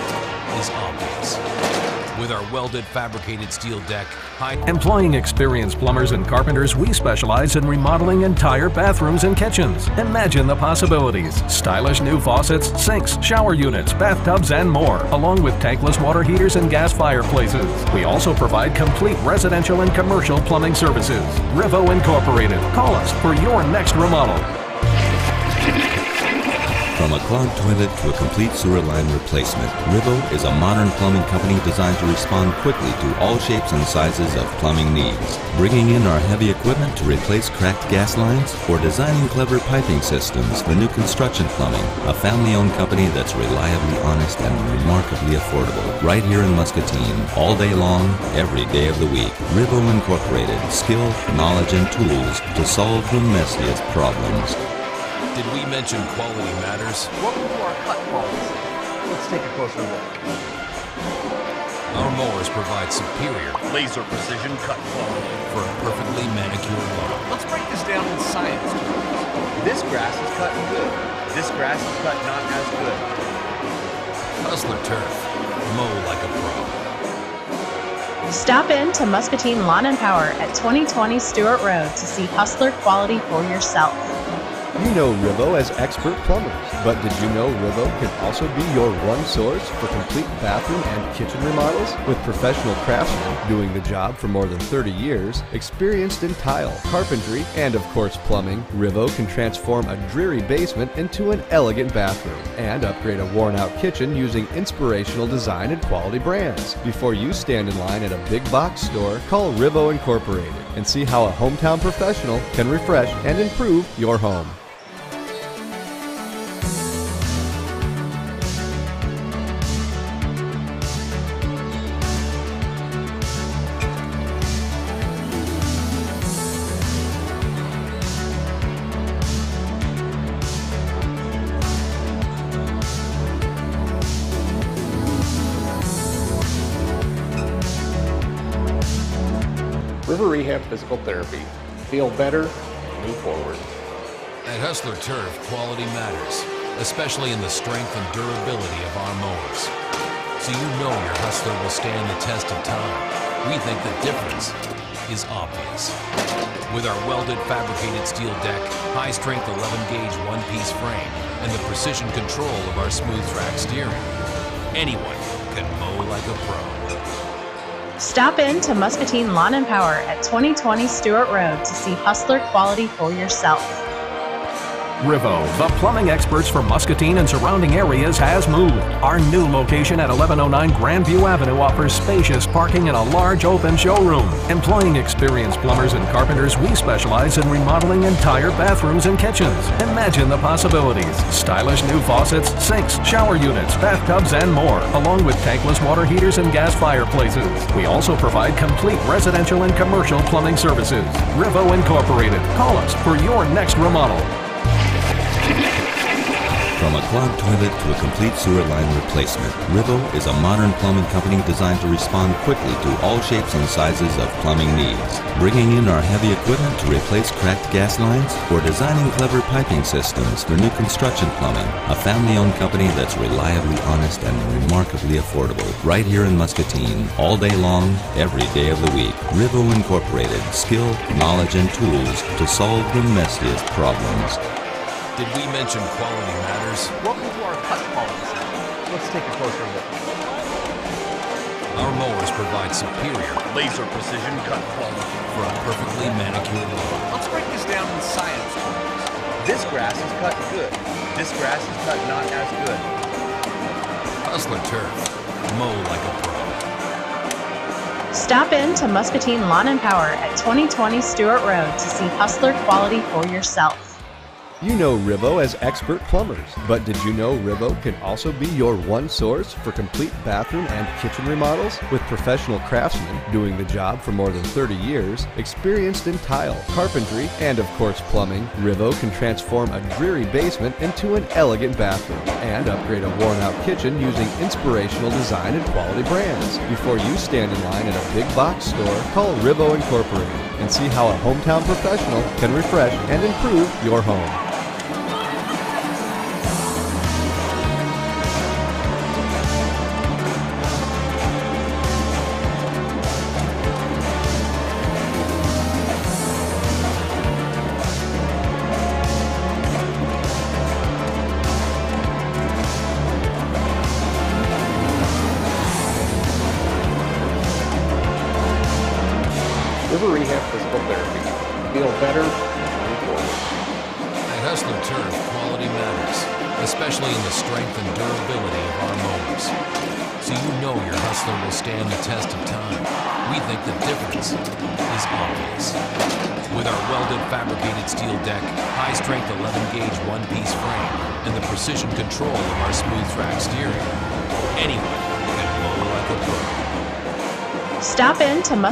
C: is obvious. With our welded fabricated steel deck, high
M: Employing experienced plumbers and carpenters, we specialize in remodeling entire bathrooms and kitchens. Imagine the possibilities. Stylish new faucets, sinks, shower units, bathtubs, and more, along with tankless water heaters and gas fireplaces. We also provide complete residential and commercial plumbing services. Rivo Incorporated. Call us for your next remodel.
N: From a clogged toilet to a complete sewer line replacement, Rivo is a modern plumbing company designed to respond quickly to all shapes and sizes of plumbing needs. Bringing in our heavy equipment to replace cracked gas lines or designing clever piping systems, the new Construction Plumbing, a family-owned company that's reliably honest and remarkably affordable. Right here in Muscatine, all day long, every day of the week. Rivo Incorporated, skill, knowledge, and tools to solve the messiest problems.
C: Did we mention quality matters?
U: Welcome to our cut policy. Let's take a closer look.
C: Our mowers provide superior
U: Laser precision cut quality.
C: for a perfectly manicured lawn.
U: Let's break this down in science terms. This grass is cut good. This grass is cut not as good.
C: Hustler Turf. Mow like a pro.
D: Stop in to Muscatine Lawn and Power at 2020 Stewart Road to see Hustler quality for yourself.
L: You know Rivo as expert plumbers, but did you know Rivo can also be your one source for complete bathroom and kitchen remodels? With professional craftsmen doing the job for more than 30 years, experienced in tile, carpentry, and of course plumbing, Rivo can transform a dreary basement into an elegant bathroom and upgrade a worn out kitchen using inspirational design and quality brands. Before you stand in line at a big box store, call Rivo Incorporated and see how a hometown professional can refresh and improve your home.
E: Physical Therapy. Feel better, move forward.
C: At Hustler Turf, quality matters, especially in the strength and durability of our mowers. So you know your Hustler will stand the test of time. We think the difference is obvious. With our welded fabricated steel deck, high strength 11 gauge one piece frame, and the precision control of our smooth track steering, anyone can mow like a pro.
D: Stop in to Muscatine Lawn and Power at 2020 Stewart Road to see Hustler quality for yourself.
M: Rivo, the plumbing experts for Muscatine and surrounding areas, has moved. Our new location at 1109 Grandview Avenue offers spacious parking and a large open showroom. Employing experienced plumbers and carpenters, we specialize in remodeling entire bathrooms and kitchens. Imagine the possibilities. Stylish new faucets, sinks, shower units, bathtubs, and more, along with tankless water heaters and gas fireplaces. We also provide complete residential and commercial plumbing services. Rivo Incorporated. Call us for your next remodel.
N: From a clogged toilet to a complete sewer line replacement, Rivo is a modern plumbing company designed to respond quickly to all shapes and sizes of plumbing needs. Bringing in our heavy equipment to replace cracked gas lines or designing clever piping systems for new construction plumbing. A family-owned company that's reliably honest and remarkably affordable. Right here in Muscatine, all day long, every day of the week. Rivo Incorporated, skill, knowledge, and tools to solve the messiest problems.
C: Did we mention quality matters?
U: Welcome to our cut quality center. Let's take a closer look.
C: Our mowers provide superior
U: Laser precision cut quality.
C: for a perfectly manicured lawn.
U: Let's break this down in science terms. This grass is cut good. This grass is cut not as good.
C: Hustler Turf. Mow like a pro.
D: Stop in to Muscatine Lawn and Power at 2020 Stewart Road to see Hustler quality for yourself.
L: You know Rivo as expert plumbers, but did you know Rivo can also be your one source for complete bathroom and kitchen remodels? With professional craftsmen doing the job for more than 30 years, experienced in tile, carpentry, and of course plumbing, Rivo can transform a dreary basement into an elegant bathroom and upgrade a worn out kitchen using inspirational design and quality brands. Before you stand in line at a big box store, call Rivo Incorporated and see how a hometown professional can refresh and improve your home.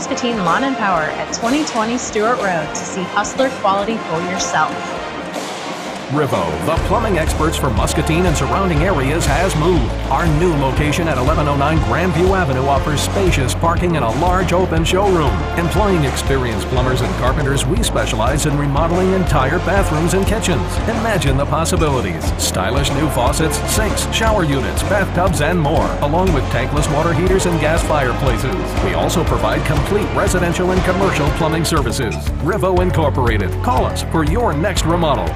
D: Muscatine Lawn and Power at 2020 Stewart Road to see Hustler quality for yourself.
M: Rivo, the plumbing experts for Muscatine and surrounding areas, has moved. Our new location at 1109 Grandview Avenue offers spacious parking and a large open showroom. Employing experienced plumbers and carpenters, we specialize in remodeling entire bathrooms and kitchens. Imagine the possibilities. Stylish new faucets, sinks, shower units, bathtubs, and more, along with tankless water heaters and gas fireplaces. We also provide complete residential and commercial plumbing services. Rivo Incorporated. Call us for your next remodel.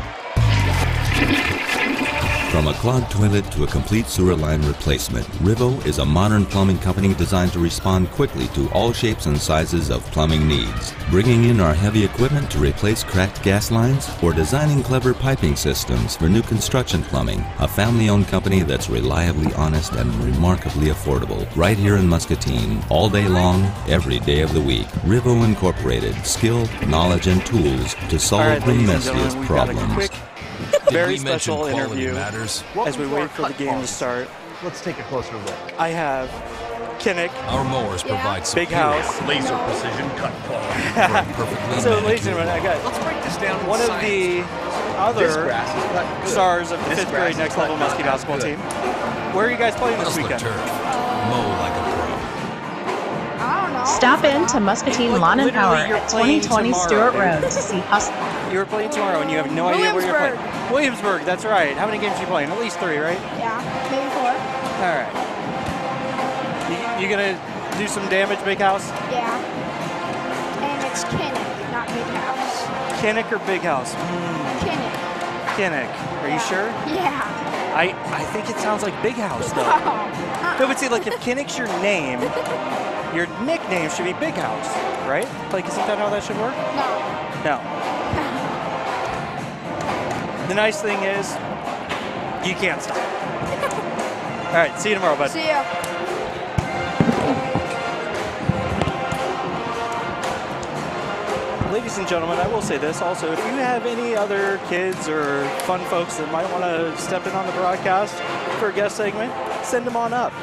N: From a clogged toilet to a complete sewer line replacement, Rivo is a modern plumbing company designed to respond quickly to all shapes and sizes of plumbing needs. Bringing in our heavy equipment to replace cracked gas lines or designing clever piping systems for new construction plumbing. A family-owned company that's reliably honest and remarkably affordable. Right here in Muscatine, all day long, every day of the week. Rivo Incorporated, skill, knowledge, and tools to solve
B: right,
N: the messiest
B: gentlemen, got a
N: problems.
B: Quick,
C: Did
B: very special interview
C: matters?
B: as we wait for the game to start.
U: Let's take a closer look.
B: I have Kinnick,
C: Our mowers provide
B: Big House.
U: Laser precision cut quality.
C: for perfectly
B: So, ladies and
C: manicured
B: gentlemen, I got
U: Let's break this down
B: one of the other
U: This grass is cut good.
B: stars of the
U: This
B: fifth grade next level Muskie basketball
U: good.
B: team. Where are you guys playing this
C: Hustler
B: weekend?
C: Turf. Mow like a
D: Stop in to Muscatine
B: Like,
D: Lawn and Power at 2020
B: tomorrow,
D: Stewart. Road to see Hustler.
B: You're playing tomorrow and you have no idea where you're playing. Williamsburg, that's right. How many games are you playing? At least three, right?
T: Yeah, maybe four.
B: All right. You, you gonna do some damage, Big House?
T: Yeah. And it's Kinnick, not Big House.
B: Kinnick or Big House? Hmm,
T: Kinnick.
B: Kinnick. Are you sure?
T: Yeah.
B: I, I think it sounds like Big House, though. No, but see, like, if Kinnick's your name, your nickname should be Big House, right? Like, isn't that how that should work?
T: No.
B: No. The nice thing is, you can't stop. All right, see you tomorrow, bud.
T: See ya.
B: Ladies and gentlemen, I will say this also. If you have any other kids or fun folks that might want to step in on the broadcast for a guest segment, send them on up.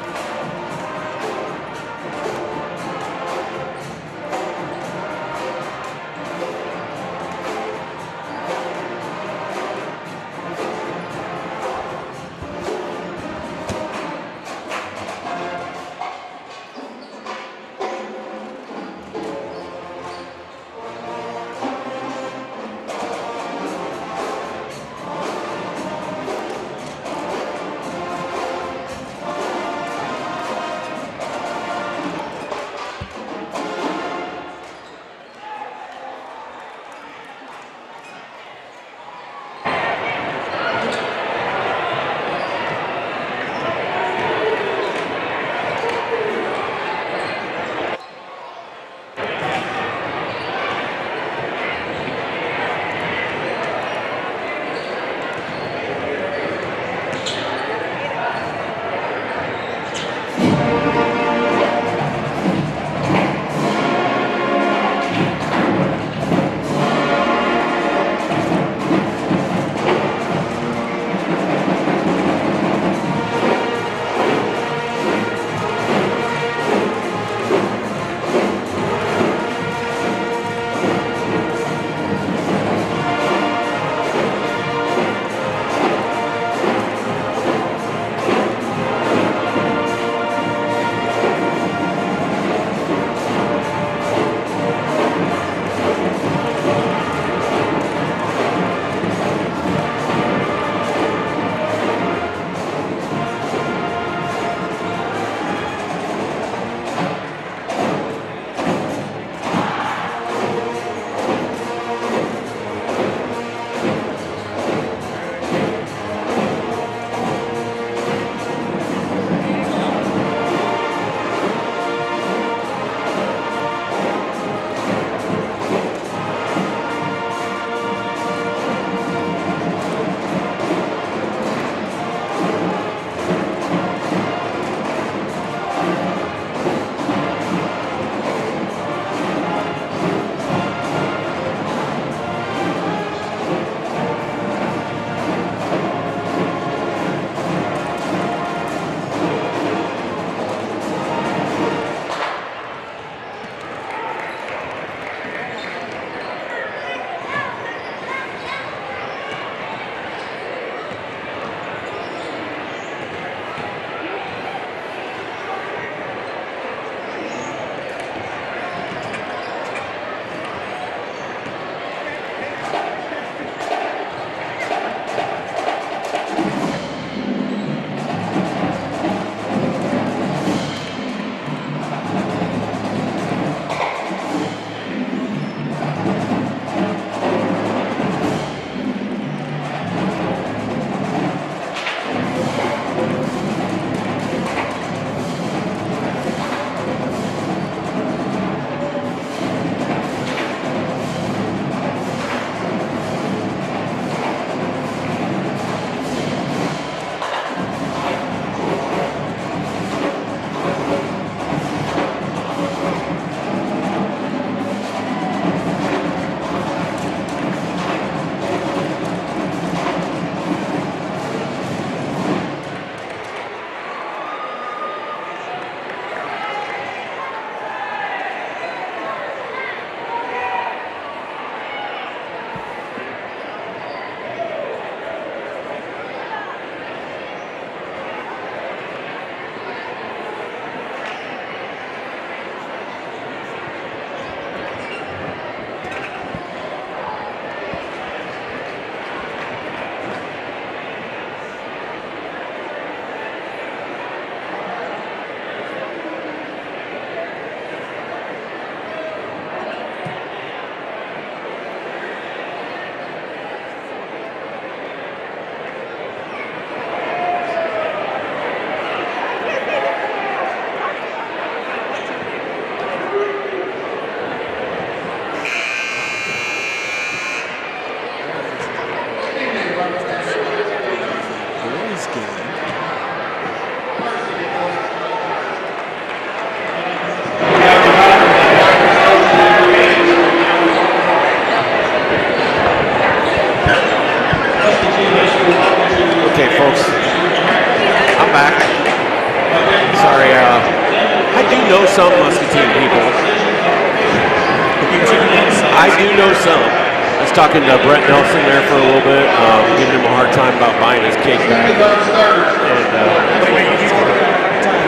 A: Talking to Brett Nelson there for a little bit, um, giving him a hard time about buying his cake back. And, uh,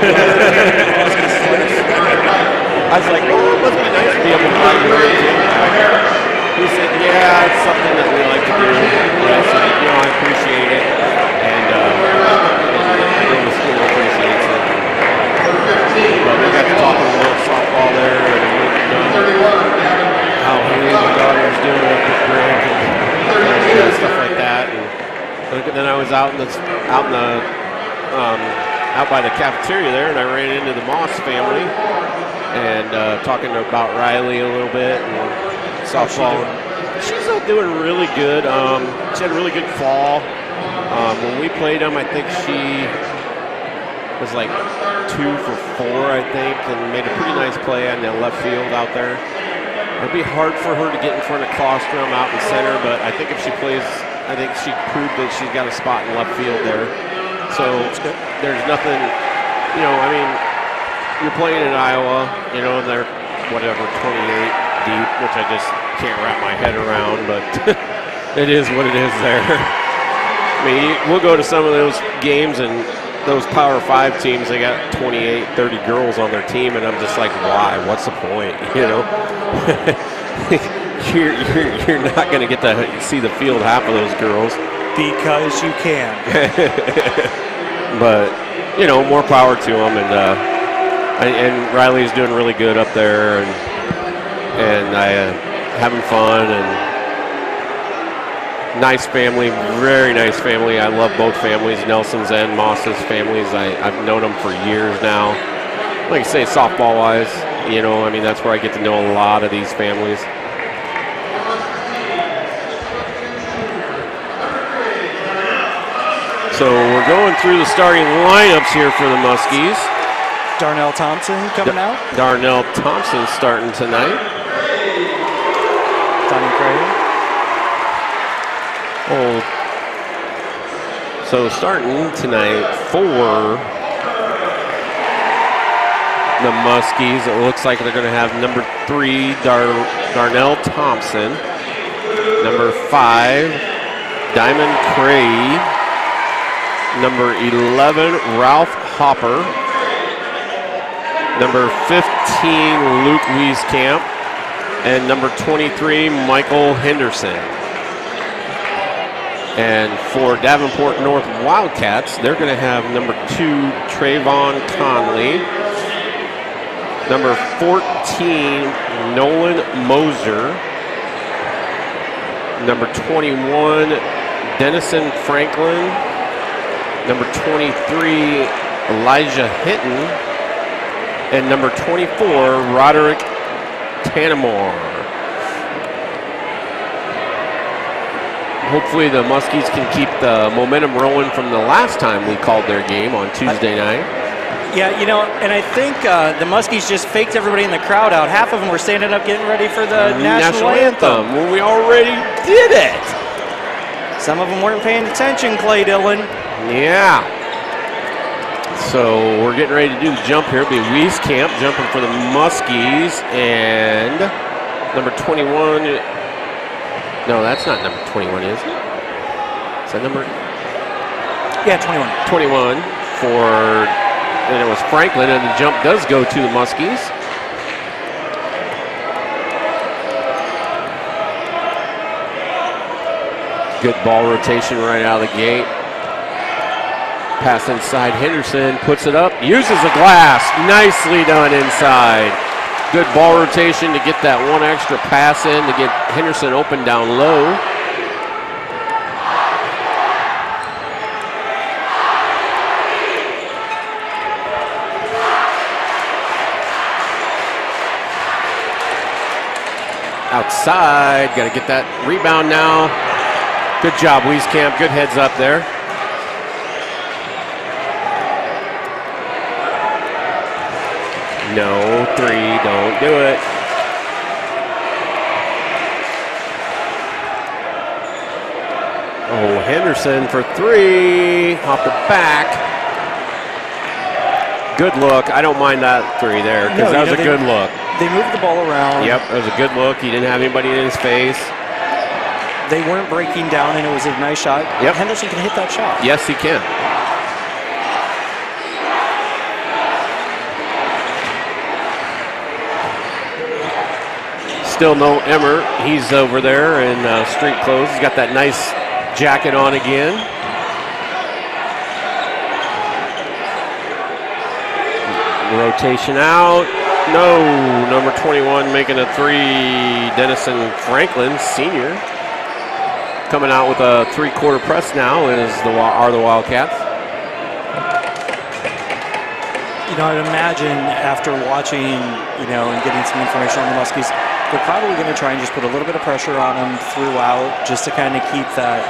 A: I was like, well, it must be nice to be able to buy your cake back. He said, yeah, it's something that we like to do. And I said, you know, I appreciate it. And uh, I know the school appreciates it. But we got to talking a little softball there and uh, how Haley, my daughter's doing up at Grant and uh, stuff like that. And then I was out in the out in the um, out by the cafeteria there, and I ran into the Moss family and uh, talking about Riley a little bit and softball. She's uh, doing really good. Um, she had a really good fall. Um, when we played them, I think she was like two for four, I think, and made a pretty nice play on the left field out there. It'd be hard for her to get in front of Klostrom out in center, but I think if she plays, I think she proved that she's got a spot in left field there. So there's nothing, you know, I mean, you're playing in Iowa, you know, and they're whatever 28 deep, which I just can't wrap my head around, but it is what it is there. I mean, we'll go to some of those games and those Power Five teams, they got 28, 30 girls on their team, and I'm just like, why? What's the point? You know, you're, you're, you're not going to get to see the field half of those girls.
B: Because you can.
A: but you know, more power to them, and uh, I, and Riley's doing really good up there, and and I uh, having fun and nice family, very nice family. I love both families, Nelson's and Moss's families. I, I've known them for years now. Like I say, softball wise, you know, I mean, that's where I get to know a lot of these families. So we're going through the starting lineups here for the Muskies.
B: Darnell Thompson coming out.
A: Darnell Thompson starting tonight.
B: Donnie Craig.
A: Oh. So starting tonight for the Muskies, it looks like they're going to have number three, Dar- Darnell Thompson. Number five, Diamond Cray. Number 11, Ralph Hopper. Number 15, Luke Wieskamp. And number 23, Michael Henderson. And for Davenport North Wildcats, they're going to have number two, Trayvon Conley. Number 14, Nolan Moser. Number 21, Dennison Franklin. Number 23, Elijah Hinton. And number 24, Roderick Tanamore. Hopefully the Muskies can keep the momentum rolling from the last time we called their game on Tuesday night.
B: Yeah, you know, and I think uh, the Muskies just faked everybody in the crowd out. Half of them were standing up getting ready for the national, anthem.
A: Well, we already did it.
B: Some of them weren't paying attention, Clay Dillon.
A: Yeah. So we're getting ready to do the jump here. It'll be Wieskamp jumping for the Muskies and number 21. No, that's not number 21, is it? Is that number?
B: Yeah, 21.
A: 21 for, and it was Franklin, and the jump does go to the Muskies. Good ball rotation right out of the gate. Pass inside Henderson, puts it up, uses a glass. Nicely done inside. Good ball rotation to get that one extra pass in to get Henderson open down low. Outside, got to get that rebound now. Good job, Wieskamp. Good heads up there. No, three, don't do it. Oh, Henderson for three, off the back. Good look. I don't mind that three there because
B: No,
A: that was
B: know,
A: a
B: they-
A: good look.
B: They moved the ball around.
A: Yep, that was a good look. He didn't have anybody in his face.
B: They weren't breaking down, and it was a nice shot.
A: Yep.
B: Henderson can hit that shot.
A: Yes, he can. Still no Emmer. He's over there in uh, street clothes. He's got that nice jacket on again. Rotation out. No, number 21 making a three. Dennison Franklin, senior, coming out with a three-quarter press now. Is the are the Wildcats?
B: You know, I'd imagine after watching, you know, and getting some information on the Muskies, they're probably going to try and just put a little bit of pressure on them throughout, just to kind of keep that,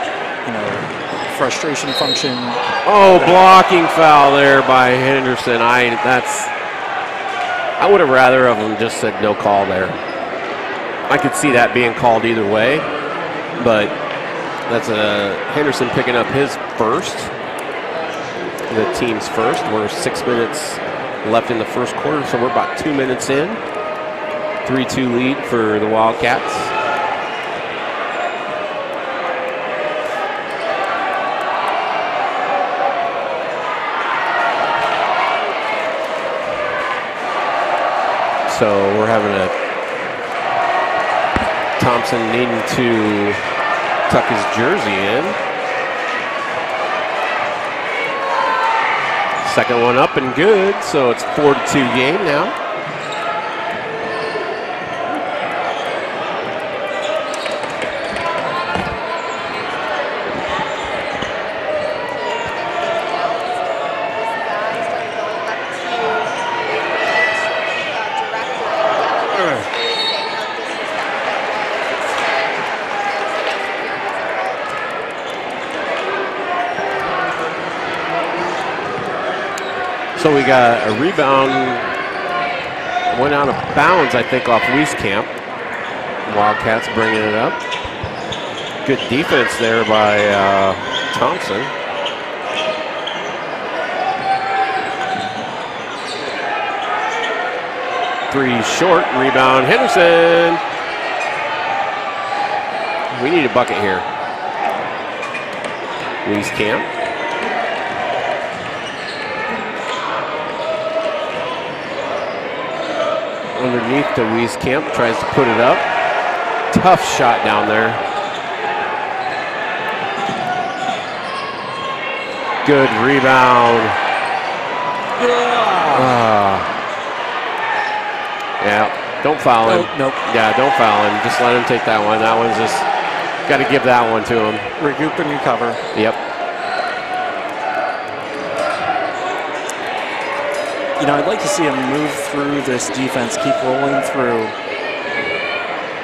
B: you know, frustration function.
A: Oh, blocking foul there by Henderson. I that's. I would have rather of them just said no call there. I could see that being called either way, but that's a Henderson picking up his first, the team's first. We're six minutes left in the first quarter, so we're about two minutes in. 3-2 lead for the Wildcats. So we're having a Thompson needing to tuck his jersey in. Second one up and good, so it's 4 to 2 game now. Got a rebound, went out of bounds, I think, off Wieskamp. Wildcats bringing it up. Good defense there by uh, Thompson. Three short, rebound, Henderson. We need a bucket here. Wieskamp. Underneath to Wieskamp, tries to put it up. Tough shot down there. Good rebound. Ah. yeah, don't foul him.
B: Nope, nope.
A: Yeah, don't foul him. Just let him take that one. That one's just got to give that one to him.
B: Regroup and recover.
A: Yep.
B: You know, I'd like to see him move through this defense, keep rolling through.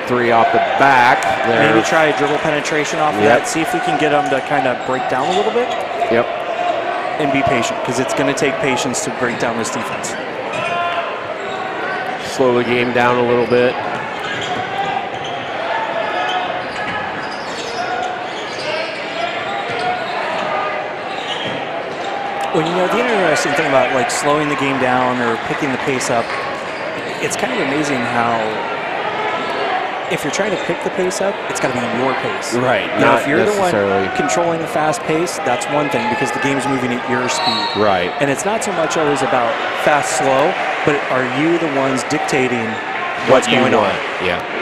A: Three off the back. There.
B: Maybe try a dribble penetration off of that. See if we can get him to kind of break down a little bit
A: Yep.
B: and be patient because it's going to take patience to break down this defense.
A: Slow the game down a little bit.
B: Well, you know, the interesting thing about like slowing the game down or picking the pace up, it's kind of amazing how if you're trying to pick the pace up, it's got to be your pace.
A: Right, not
B: if you're the one controlling the fast pace, that's one thing because the game's moving at your speed.
A: Right.
B: And it's not so much always about fast, slow, but are you the ones dictating what's
A: what you
B: going
A: want.
B: on?
A: Yeah.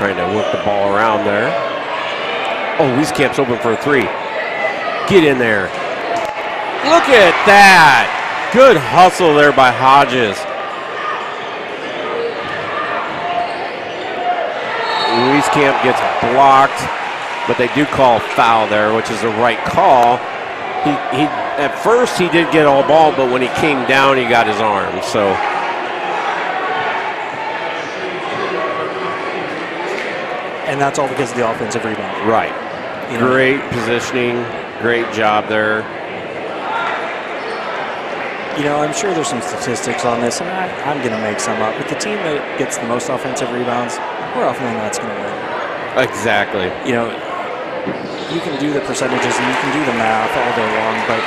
A: Trying to work the ball around there. Oh, Wieskamp's open for a three. Get in there. Look at that. Good hustle there by Hodges. Wieskamp gets blocked, but they do call foul there, which is the right call. He, he at first he did get all ball, but when he came down, he got his arm. So
B: And that's all because of the offensive rebound.
A: right,
B: You know-
A: great positioning. Great job there.
B: You know, I'm sure there's some statistics on this, and I, I'm going to make some up. But the team that gets the most offensive rebounds, more often than not, is going to win.
A: Exactly.
B: You know, you can do the percentages and you can do the math all day long, but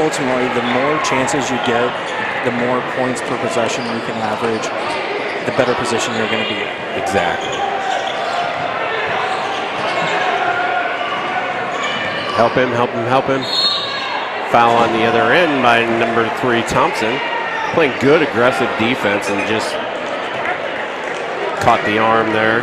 B: ultimately, the more chances you get, the more points per possession you can average, the better position you're going to be in.
A: Exactly. Help him, help him, help him. Foul on the other end by number three, Thompson. Playing good aggressive defense and just caught the arm there.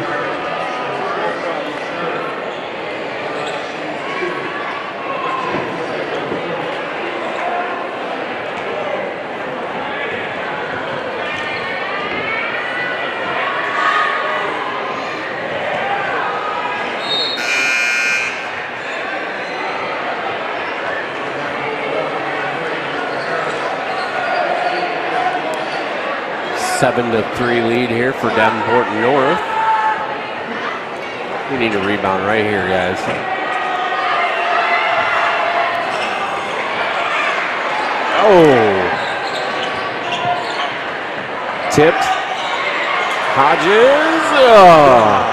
A: Seven to three lead here for Davenport North. We need a rebound right here, guys. Oh. Tipped. Hodges. Oh.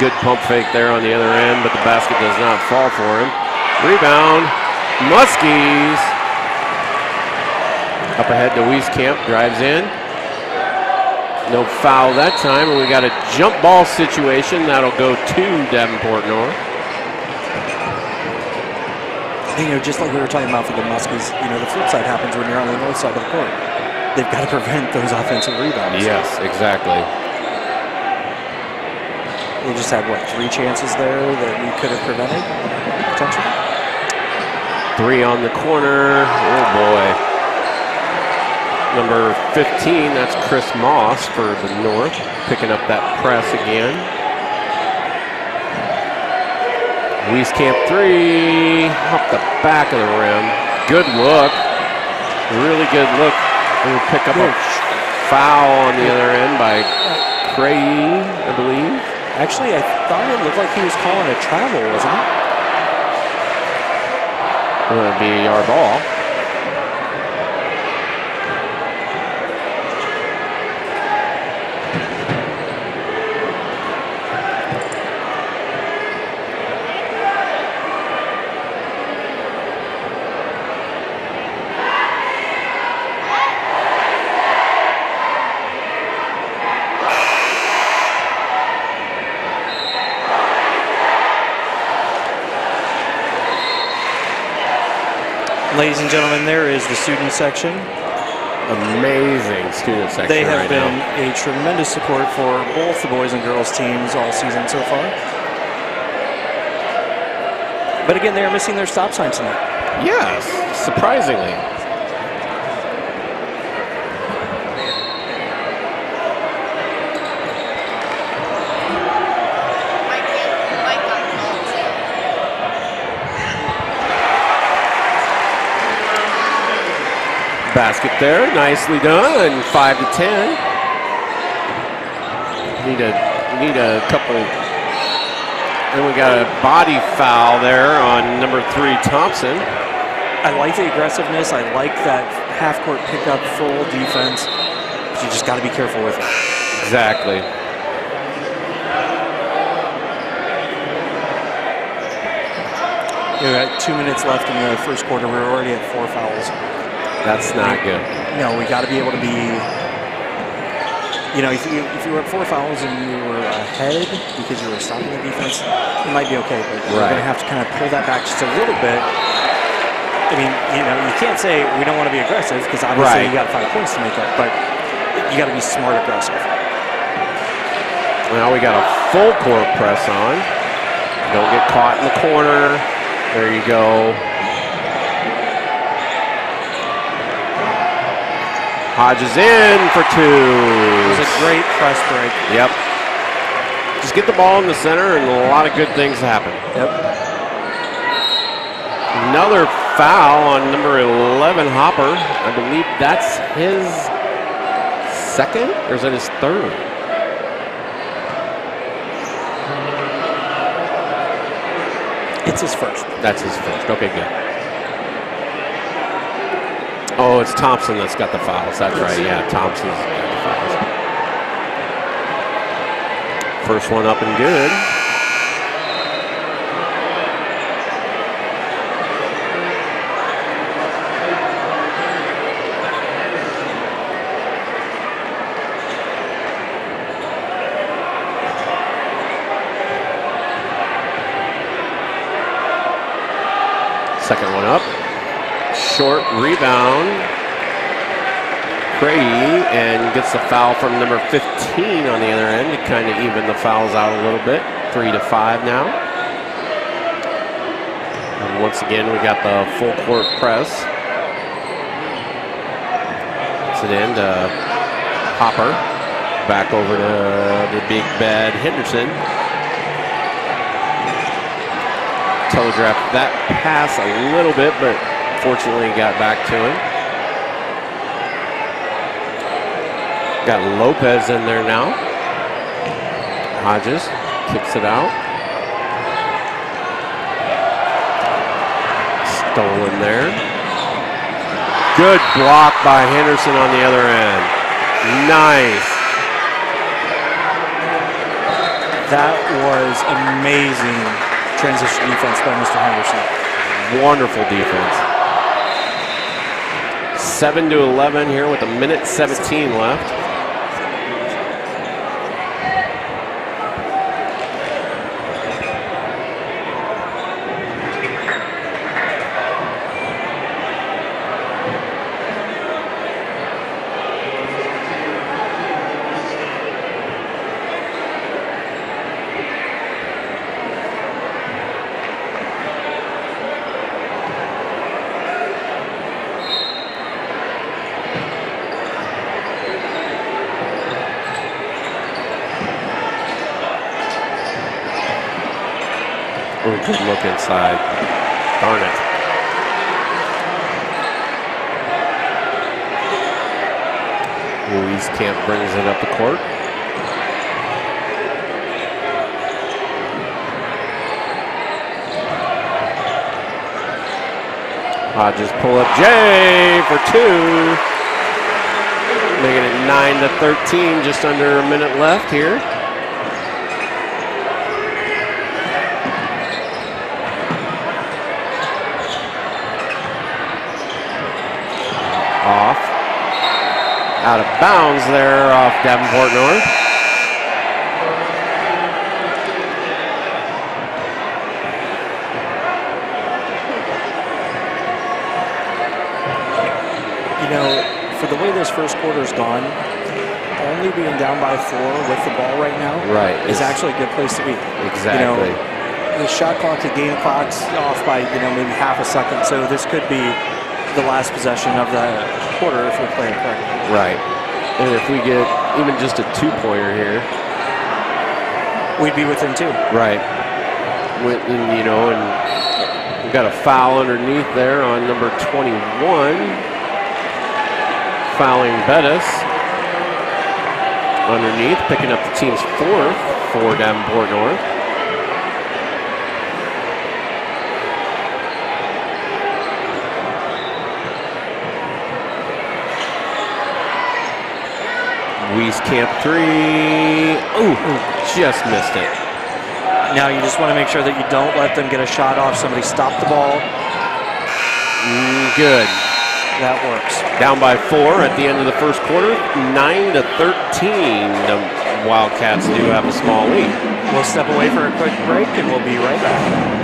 A: Good pump fake there on the other end, but the basket does not fall for him. Rebound. Muskies. Up ahead to Wieskamp, drives in. No foul that time, and we got a jump ball situation that'll go to Davenport North.
B: You know, just like we were talking about for the Muskies, you know, the flip side happens when you're on the north side of the court. They've got to prevent those offensive rebounds.
A: Yes, exactly.
B: They just had, what, three chances there that we could have prevented, potentially?
A: Three on the corner. Oh boy. Number 15, that's Chris Moss for the North, picking up that press again. Wieskamp three, off the back of the rim. Good look. Really good look. We'll pick up a foul on the other end by Craigie, I believe.
B: Actually, I thought it looked like he was calling a travel, wasn't it?
A: It would be our ball.
B: Ladies and gentlemen, there is the student section.
A: Amazing student section
B: They have
A: right
B: been
A: now.
B: a tremendous support for both the boys and girls teams all season so far. But again, they are missing their stop sign tonight.
A: Yes, surprisingly. Basket there, nicely done. Five to ten. Need a need a couple. Then we got a body foul there on number three Thompson.
B: I like the aggressiveness. I like that half court pickup, full defense. But you just got to be careful with it.
A: Exactly.
B: We got two minutes left in the first quarter. We're already at four fouls.
A: That's not good.
B: No, we got to be able to be. You know, if you if you were at four fouls and you were ahead because you were stopping the defense, it might be okay. But you're going to have to kind of pull that back just a little bit. I mean, you know, you can't say we don't want to be aggressive because obviously
A: Right.
B: you got five points to make up, but you got to be smart aggressive.
A: Now we got a full court press on. Don't get caught in the corner. There you go. Hodges in for two.
B: It was a great press break.
A: Yep. Just get the ball in the center and a lot of good things happen.
B: Yep.
A: Another foul on number 11, Hopper. I believe that's his second, or is that his third?
B: It's his first.
A: That's his first. Okay, good. Oh, it's Thompson that's got the fouls. That's right. Yeah, Thompson's got the fouls. First one up and good. Second one up. Short rebound. Brady and gets the foul from number 15 on the other end to kind of even the fouls out a little bit. Three to five now. And once again, we got the full court press. It's it in to Hopper. Back over to the big bad Henderson. telegraphed that pass a little bit, but fortunately got back to him. Got Lopez in there now. Hodges kicks it out. Stolen there. Good block by Henderson on the other end. Nice.
B: That was amazing transition defense by Mr. Henderson.
A: Wonderful defense. 7 to 11 here with a minute 17 left. Ooh, good look inside. Darn it. Louise Camp brings it up the court. Hodges pull up J for two. Making it 9 to 13, just under a minute left here. Off. Out of bounds there off Davenport North.
B: You know, for the way this first quarter's gone, only being down by four with the ball right now
A: Right,
B: is
A: it's-
B: actually a good place to be.
A: Exactly.
B: You know, the shot clock, to game clock's off by you know maybe half a second, so this could be the last possession of the quarter if we're playing correctly.
A: Right. And if we get even just a two pointer here,
B: We'd be within two.
A: right. With, and, you know, and we've got a foul underneath there on number 21. Fouling Bettis. Underneath, picking up the team's fourth for Davenport North. Wieskamp three. Ooh, just missed it.
B: Now you just want to make sure that you don't let them get a shot off. Somebody stop the ball.
A: Mm, good.
B: That works.
A: Down by four at the end of the first quarter, nine to thirteen. The Wildcats do have a small lead.
B: We'll step away for a quick break and we'll be right back.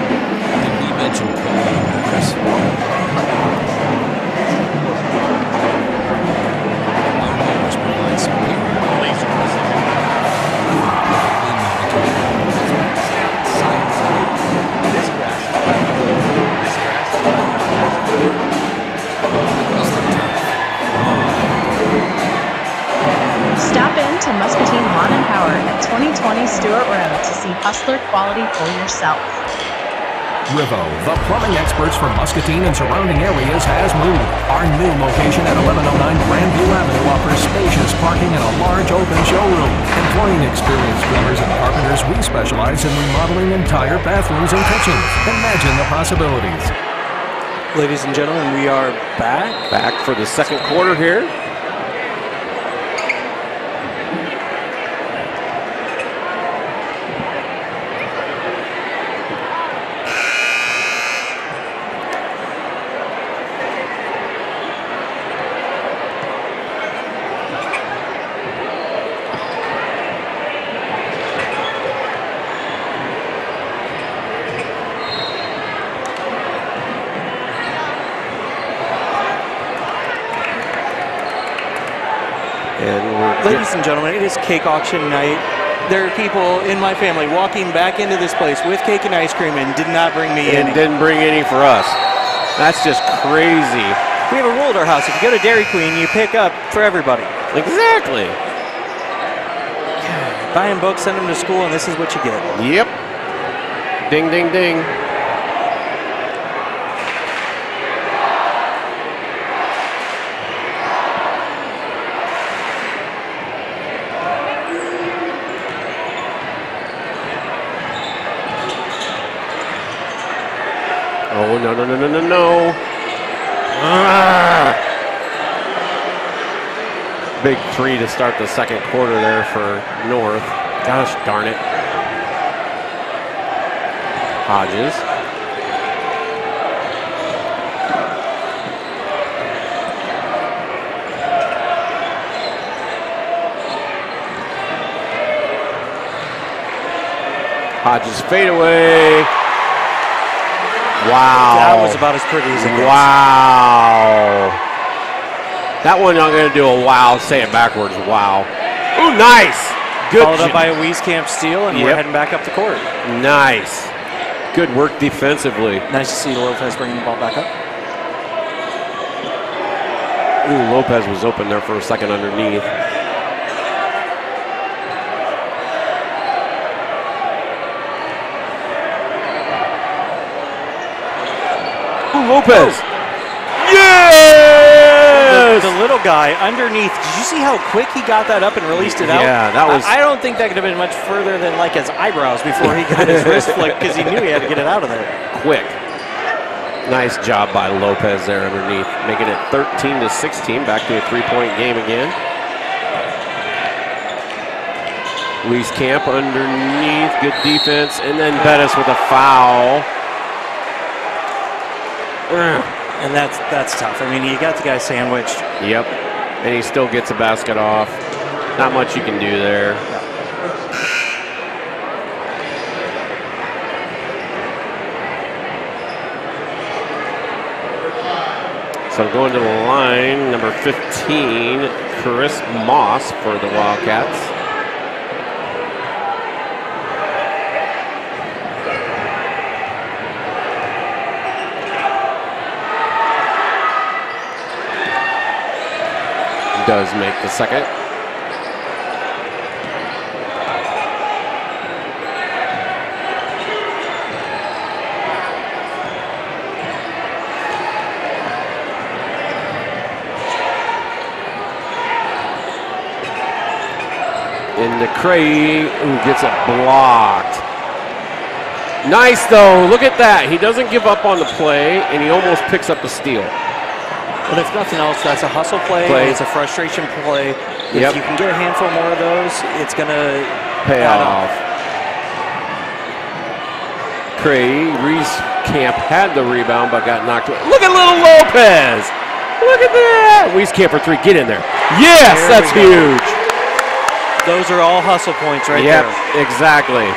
D: 2020 Stewart Road to see Hustler quality for yourself.
M: Rivo, the plumbing experts for Muscatine and surrounding areas, has moved. Our new location at 1109 Grandview Avenue offers spacious parking and a large open showroom. Employing experienced plumbers and carpenters, we specialize in remodeling entire bathrooms and kitchens. Imagine the possibilities.
B: Ladies and gentlemen, we are back.
A: Back for the second quarter here. And we're
B: Ladies and gentlemen, it is cake auction night. There are people in my family walking back into this place with cake and ice cream and did not bring me
A: and
B: any.
A: didn't bring any for us. That's just crazy.
B: We have a rule at our house. If you go to Dairy Queen, you pick up for everybody.
A: Exactly.
B: Buy them books, send them to school, and this is what you get.
A: Yep. Ding, ding, ding. Oh, no, no, no, no. Ah. Big three to start the second quarter there for North. Gosh darn it. Hodges. Hodges fade away. Wow.
B: That was about as pretty as it gets.
A: Wow. That one I'm going to do a wow. Say it backwards. Wow. Ooh, nice. Good.
B: Followed up by a Wieskamp steal, and we're heading back up the court.
A: Nice. Good work defensively.
B: Nice to see Lopez bringing the ball back up.
A: Ooh, Lopez was open there for a second underneath. Lopez. Yes!
B: The, the little guy underneath. Did you see how quick he got that up and released it out?
A: Yeah, that was-
B: I, I don't think that could have been much further than like his eyebrows before he got his wrist flicked because he knew he had to get it out of there.
A: Quick. Nice job by Lopez there underneath, making it 13 to 16. Back to a three-point game again. Wieskamp underneath, good defense, and then Bettis with a foul.
B: And that's that's tough. I mean, you got the guy sandwiched.
A: Yep. And he still gets a basket off. Not much you can do there. So going to the line, number 15, Chris Moss for the Wildcats. Does make the second. Into Cray, who gets it blocked. Nice though, look at that. He doesn't give up on the play, and he almost picks up the steal.
B: But if nothing else, that's a hustle play.
A: Play.
B: It's a frustration play. If
A: Yep.
B: you can get a handful more of those, it's gonna
A: Pay
B: add
A: off. Cray, Reese Camp had the rebound, but got knocked away. Look at little Lopez. Look at that. Wieskamp for three. Get in there. Yes,
B: There
A: that's huge.
B: Those are all hustle points right
A: yep,
B: there.
A: exactly.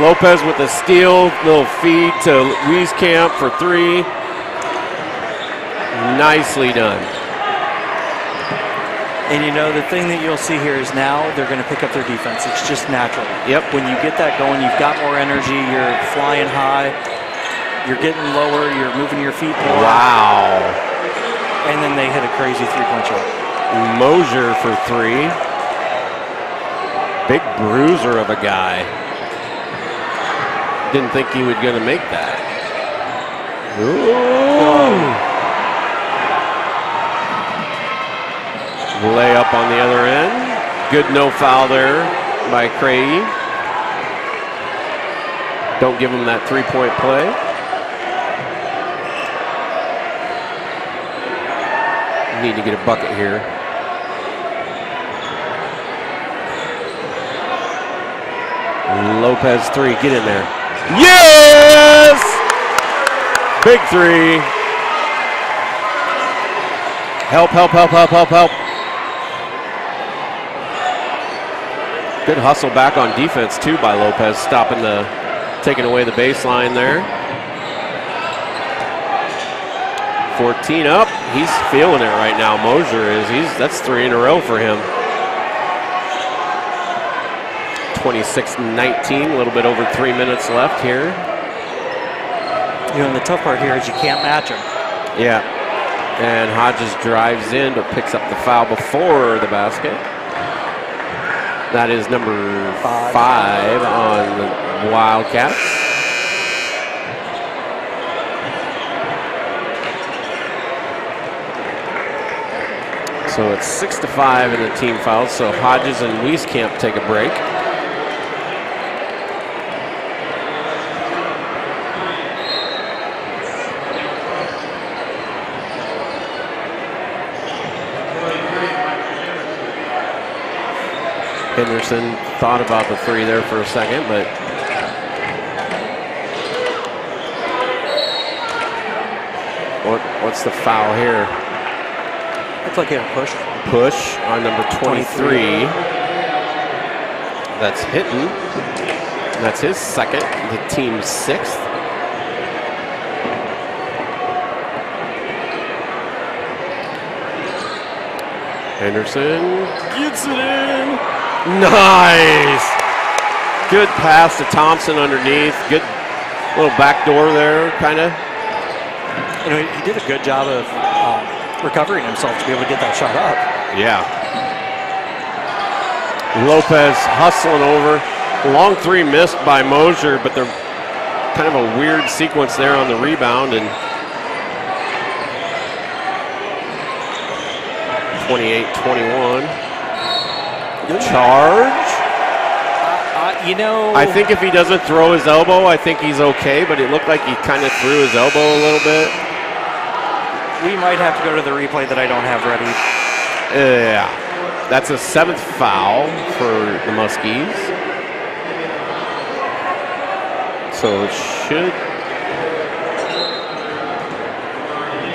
A: Lopez with the steal, little feed to Wieskamp for three. Nicely done.
B: And you know, the thing that you'll see here is now they're going to pick up their defense. It's just natural.
A: Yep.
B: When you get that going, you've got more energy, you're flying high, you're getting lower, you're moving your feet more.
A: Wow.
B: And then they hit a crazy three point shot.
A: Mosier for three. Big bruiser of a guy. Didn't think he was going to make that. Lay up on the other end. Good no foul there by Craigie. Don't give him that three point play. Need to get a bucket here. Lopez three, get in there. Yes! Big three. Help, help, help, help, help, help. Good hustle back on defense too by Lopez, stopping the, taking away the baseline there. 14 up. He's feeling it right now. Mosier is. He's that's three in a row for him. 26-19, a little bit over three minutes left here.
B: You know, and the tough part here is you can't match him.
A: Yeah. And Hodges drives in but picks up the foul before the basket. That is number five, on the Wildcats. So it's six to five in the team fouls. So Hodges and Wieskamp take a break. Henderson thought about the three there for a second, but what, what's the foul here?
B: Looks like a push.
A: Push on number 23. That's Hinton. That's his second, the team's sixth. Henderson gets it in. Nice. Good pass to Thompson underneath. Good little back door there, kind of.
B: You know, he did a good job of um, recovering himself to be able to get that shot up.
A: Yeah. Lopez hustling over. Long three missed by Mosier, but they're kind of a weird sequence there on the rebound and 28-21. Charge.
B: Uh, you know,
A: I think if he doesn't throw his elbow, I think he's okay, but it looked like he kind of threw his elbow a little bit.
B: we might have to go to the replay that I don't have ready.
A: Yeah. That's a seventh foul for the Muskies. So it should.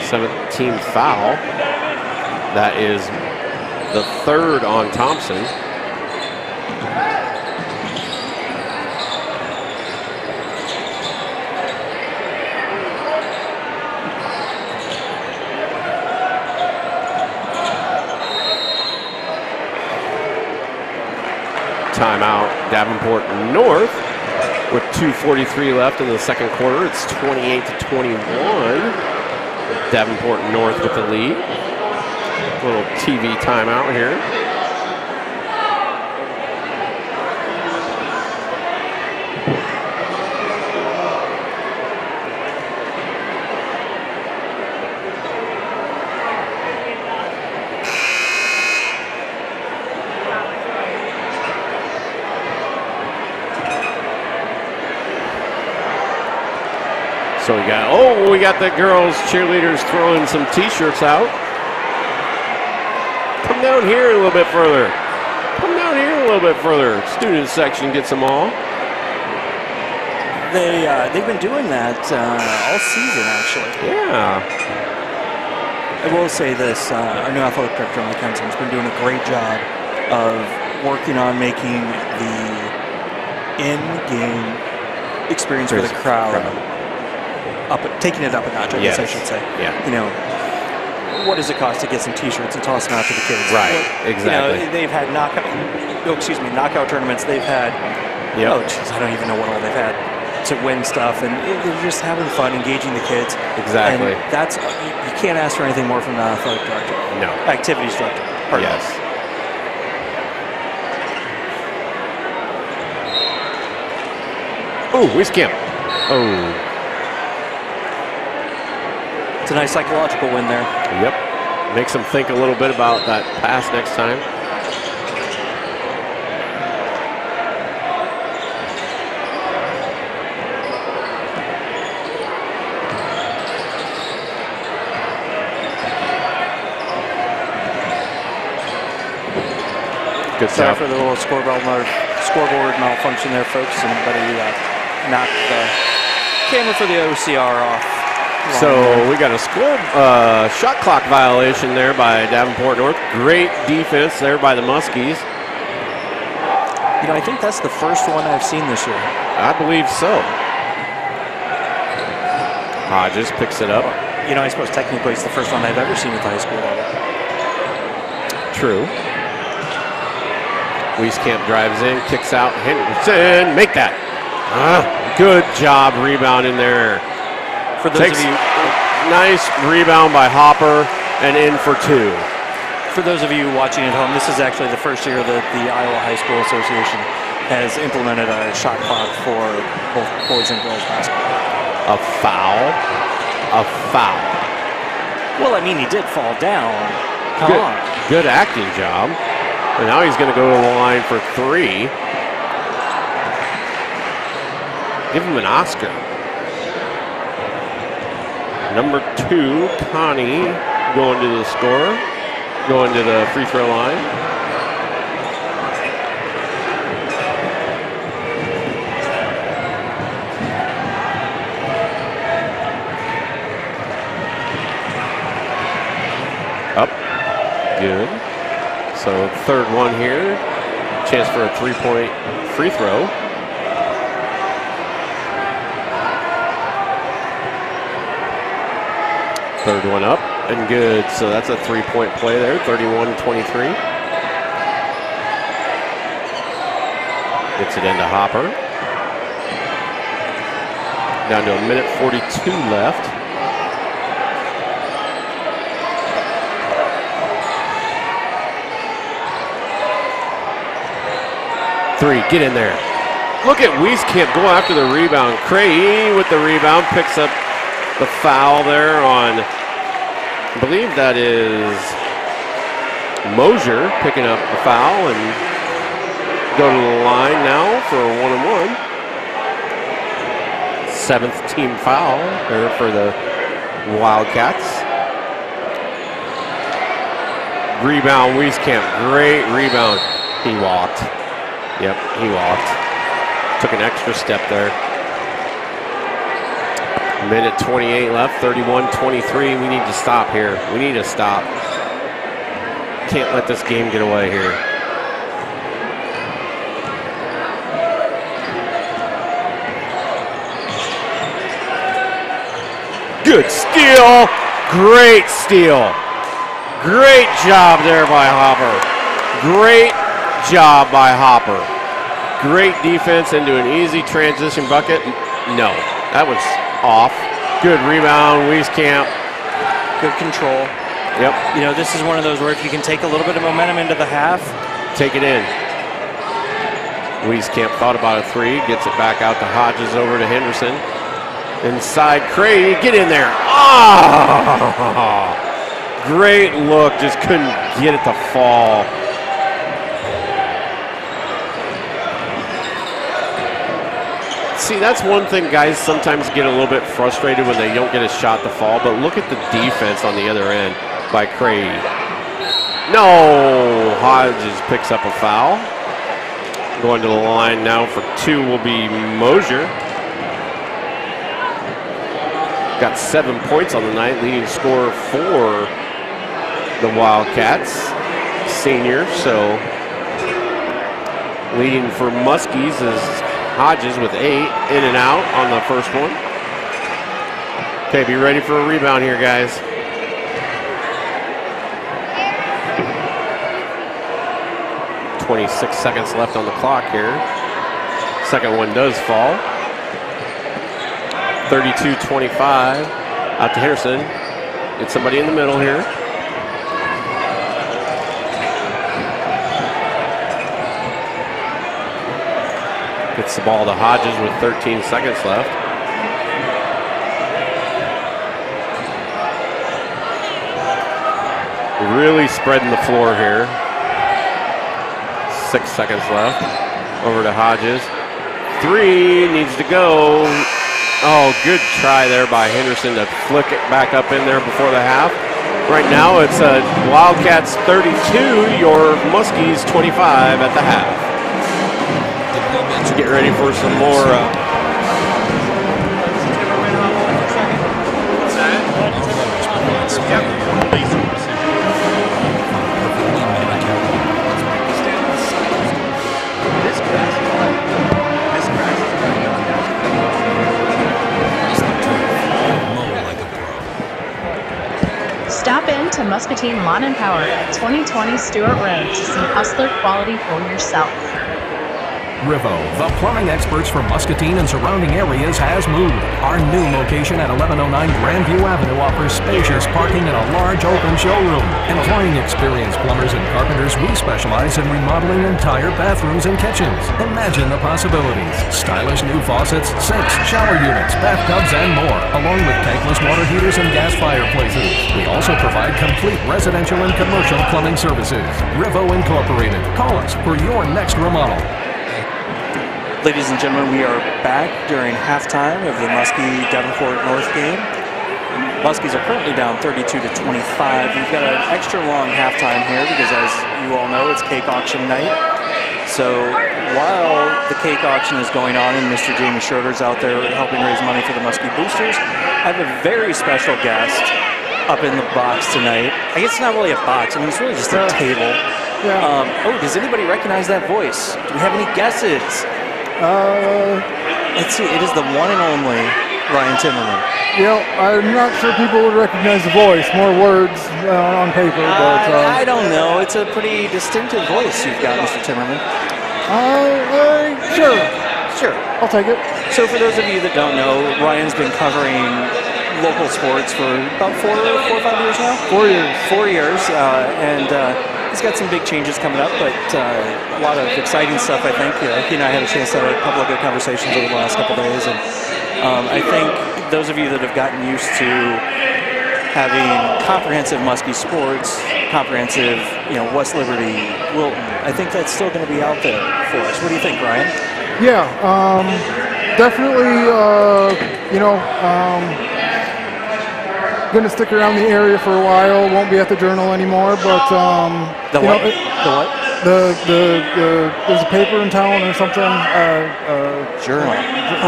A: 17th foul. That is the third on Thompson. Timeout, Davenport North with 2.43 left in the second quarter. It's 28 to 21. Davenport North with the lead. Little TV timeout here. So we got, oh, we got the girls cheerleaders throwing some t-shirts out. Come down here a little bit further. Come down here a little bit further. Student section gets them all.
B: They uh, they've been doing that uh, all season actually.
A: Yeah.
B: I will say this: uh, our new athletic director, Mike Henson, has been doing a great job of working on making the in-game experience for the crowd up, taking it up a notch. I guess I should say.
A: Yeah.
B: You know, what does it cost to get some T-shirts and toss them out to the kids?
A: Right,
B: What-
A: exactly.
B: You know, they've had knockout, oh, excuse me, knockout tournaments. They've had,
A: Yep.
B: oh, jeez, I don't even know what all they've had to win stuff, and they're just having fun, engaging the kids.
A: Exactly.
B: And that's you, you can't ask for anything more from the athletic director.
A: No.
B: Activities director. pardon.
A: Yes. Oh, Wieskamp. Oh.
B: It's a nice psychological win there.
A: Yep. Makes them think a little bit about that pass next time. Good
B: Sorry
A: job.
B: for the little scoreboard, scoreboard malfunction there, folks. Somebody uh, knocked the camera for the OCR off.
A: So we got a score uh, shot clock violation there by Davenport North. Great defense there by the Muskies.
B: You know, I think that's the first one I've seen this year.
A: I believe so. Hodges picks it up.
B: You know, I suppose technically it's the first one I've ever seen at the high school level.
A: True. Wieskamp drives in, kicks out. Henderson, make that. Ah, good job rebounding there.
B: For those
A: Takes
B: of you,
A: nice rebound by Hopper and in for two.
B: for those of you watching at home, this is actually the first year that the Iowa High School Association has implemented a shot clock for both boys and girls basketball.
A: A foul. A foul.
B: Well, I mean, he did fall down. Come
A: good,
B: on.
A: Good acting job. And now he's going to go to the line for three. Give him an Oscar. Number two, Connie, going to the score, going to the free throw line. Up. Good. So third one here. Chance for a three-point free throw. Third one up and good. So that's a three-point play there, 31-23. Gets it into Hopper. Down to a minute 42 left. Three, get in there. Look at Wieskamp go after the rebound. Cray with the rebound picks up the foul there on, I believe that is Mosier picking up the foul and go to the line now for a one and one. Seventh team foul there for the Wildcats. Rebound, Wieskamp, great rebound. He walked. Yep, he walked. Took an extra step there. Minute 28 left, 31 23. We need to stop here. We need to stop. Can't let this game get away here. Good steal. Great steal. Great job there by Hopper. Great job by Hopper. Great defense into an easy transition bucket. No, that was off. Good rebound, Wieskamp.
B: Good control.
A: Yep.
B: You know, this is one of those where if you can take a little bit of momentum into the half,
A: Take it in. Wieskamp thought about a three, gets it back out to Hodges over to Henderson. Inside Cray, get in there. Ah! Great look, just couldn't get it to fall. See, that's one thing guys sometimes get a little bit frustrated when they don't get a shot to fall, but look at the defense on the other end by Craig. No, Hodges picks up a foul. Going to the line now for two will be Mosier. Got seven points on the night, leading scorer for the Wildcats, senior. So leading for Muskies is Hodges with eight, in and out on the first one. Okay, be ready for a rebound here, guys. Twenty-six seconds left on the clock here. Second one does fall. 32-25 out to Henderson. Get somebody in the middle here. Gets the ball to Hodges with 13 seconds left. really spreading the floor here. Six seconds left. Over to Hodges. Three needs to go. Oh, good try there by Henderson to flick it back up in there before the half. Right now it's uh, Wildcats 32, your Muskies 25 at the half. Get ready for some more. Uh,
D: Stop in to Muscatine Lawn and Power at 2020 Stewart Road to see Hustler quality for yourself.
M: Rivo, the plumbing experts for Muscatine and surrounding areas, has moved. Our new location at 1109 Grandview Avenue offers spacious parking and a large open showroom. Employing experienced plumbers and carpenters, we specialize in remodeling entire bathrooms and kitchens. Imagine the possibilities. Stylish new faucets, sinks, shower units, bathtubs, and more, along with tankless water heaters and gas fireplaces. We also provide complete residential and commercial plumbing services. Rivo Incorporated. Call us for your next remodel.
B: Ladies and gentlemen, we are back during halftime of the Muskie Davenport North game. Muskies are currently down 32 to 25. We've got an extra long halftime here because, as you all know, it's cake auction night. So while the cake auction is going on and Mr. Jamie Schroeder's out there helping raise money for the Muskie Boosters, I have a very special guest up in the box tonight. I guess it's not really a box. I mean, it's really just a table. Um, oh, does anybody recognize that voice? Do we have any guesses? Uh, let's see. It is the one and only Ryan Timmerman.
V: You know, I'm not sure people would recognize the voice. More words uh, on paper, but uh,
B: I, don't know. It's a pretty distinctive voice you've got, Mr. Timmerman.
V: uh, uh, sure,
B: sure.
V: I'll take it.
B: So, for those of you that don't know, Ryan's been covering local sports for about four, four or five years now.
V: Four years.
B: Four years, uh, and uh, he's got some big changes coming up, but uh, a lot of exciting stuff. I think uh, he and I had a chance to have a couple of good conversations over the last couple days, and um, I think those of you that have gotten used to having comprehensive Muskie sports, comprehensive, you know, West Liberty, Wilton, I think that's still going to be out there for us. What do you think, Ryan?
V: Yeah, um, definitely. Uh, you know, um, going to stick around the area for a while. Won't be at the Journal anymore, but um,
B: The what?
V: know, it-
B: The what?
V: The, the the there's a paper in town or something. Uh, uh,
B: Journal.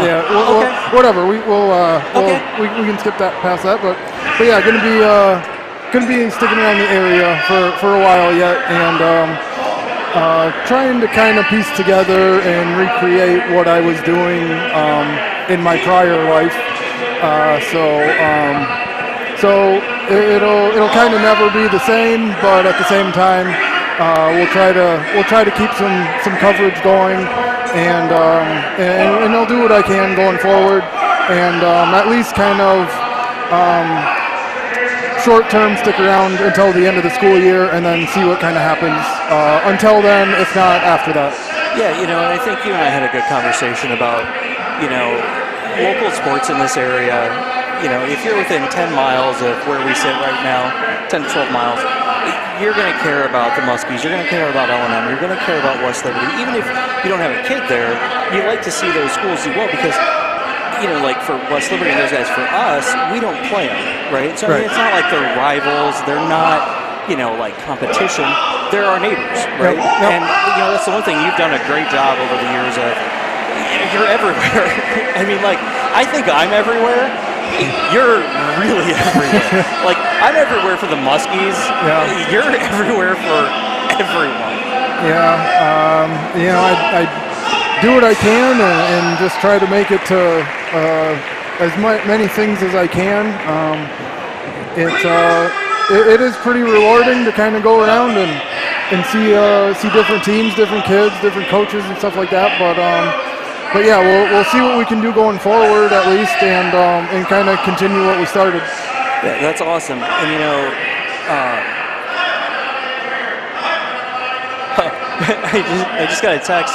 V: Yeah, well, well,
B: Okay.
V: whatever. We will. Uh, we'll
B: Okay.
V: we, we can skip that past that, but but yeah, gonna be uh, gonna be sticking around the area for, for a while yet, and um, uh, trying to kind of piece together and recreate what I was doing um, in my prior life. Uh, so um, so it- it'll it'll kind of never be the same, but at the same time, uh, we'll try to we'll try to keep some some coverage going, and um, and, and I'll do what I can going forward, and um, at least kind of. Um, Short term, stick around until the end of the school year, and then see what kind of happens. Uh, until then, if not after that.
B: Yeah, you know, I think you and I had a good conversation about, you know, local sports in this area. You know, if you're within 10 miles of where we sit right now, 10 to 12 miles, you're going to care about the Muskies. You're going to care about L&M. You're going to care about West Liberty. Even if you don't have a kid there, you like to see those schools do well because, you know, like for West Liberty and those guys, for us, we don't play them, right? So I mean, it's not like they're rivals. They're not, you know, like competition. They're our neighbors, right? And you know, that's the one thing you've done a great job over the years of. You're everywhere. I mean, like I think I'm everywhere. You're really everywhere. like I'm everywhere for the Muskies.
V: Yeah.
B: You're everywhere for everyone.
V: Yeah, um, you know, I, I do what I can and, and just try to make it to uh, as many things as I can. Um, it, uh, it, it is pretty rewarding to kind of go around and, and see uh, see different teams, different kids, different coaches and stuff like that. But um, but yeah, we'll, we'll see what we can do going forward at least, and um, and kind of continue what we started.
B: Yeah, that's awesome. And you know, uh, I just I just got a text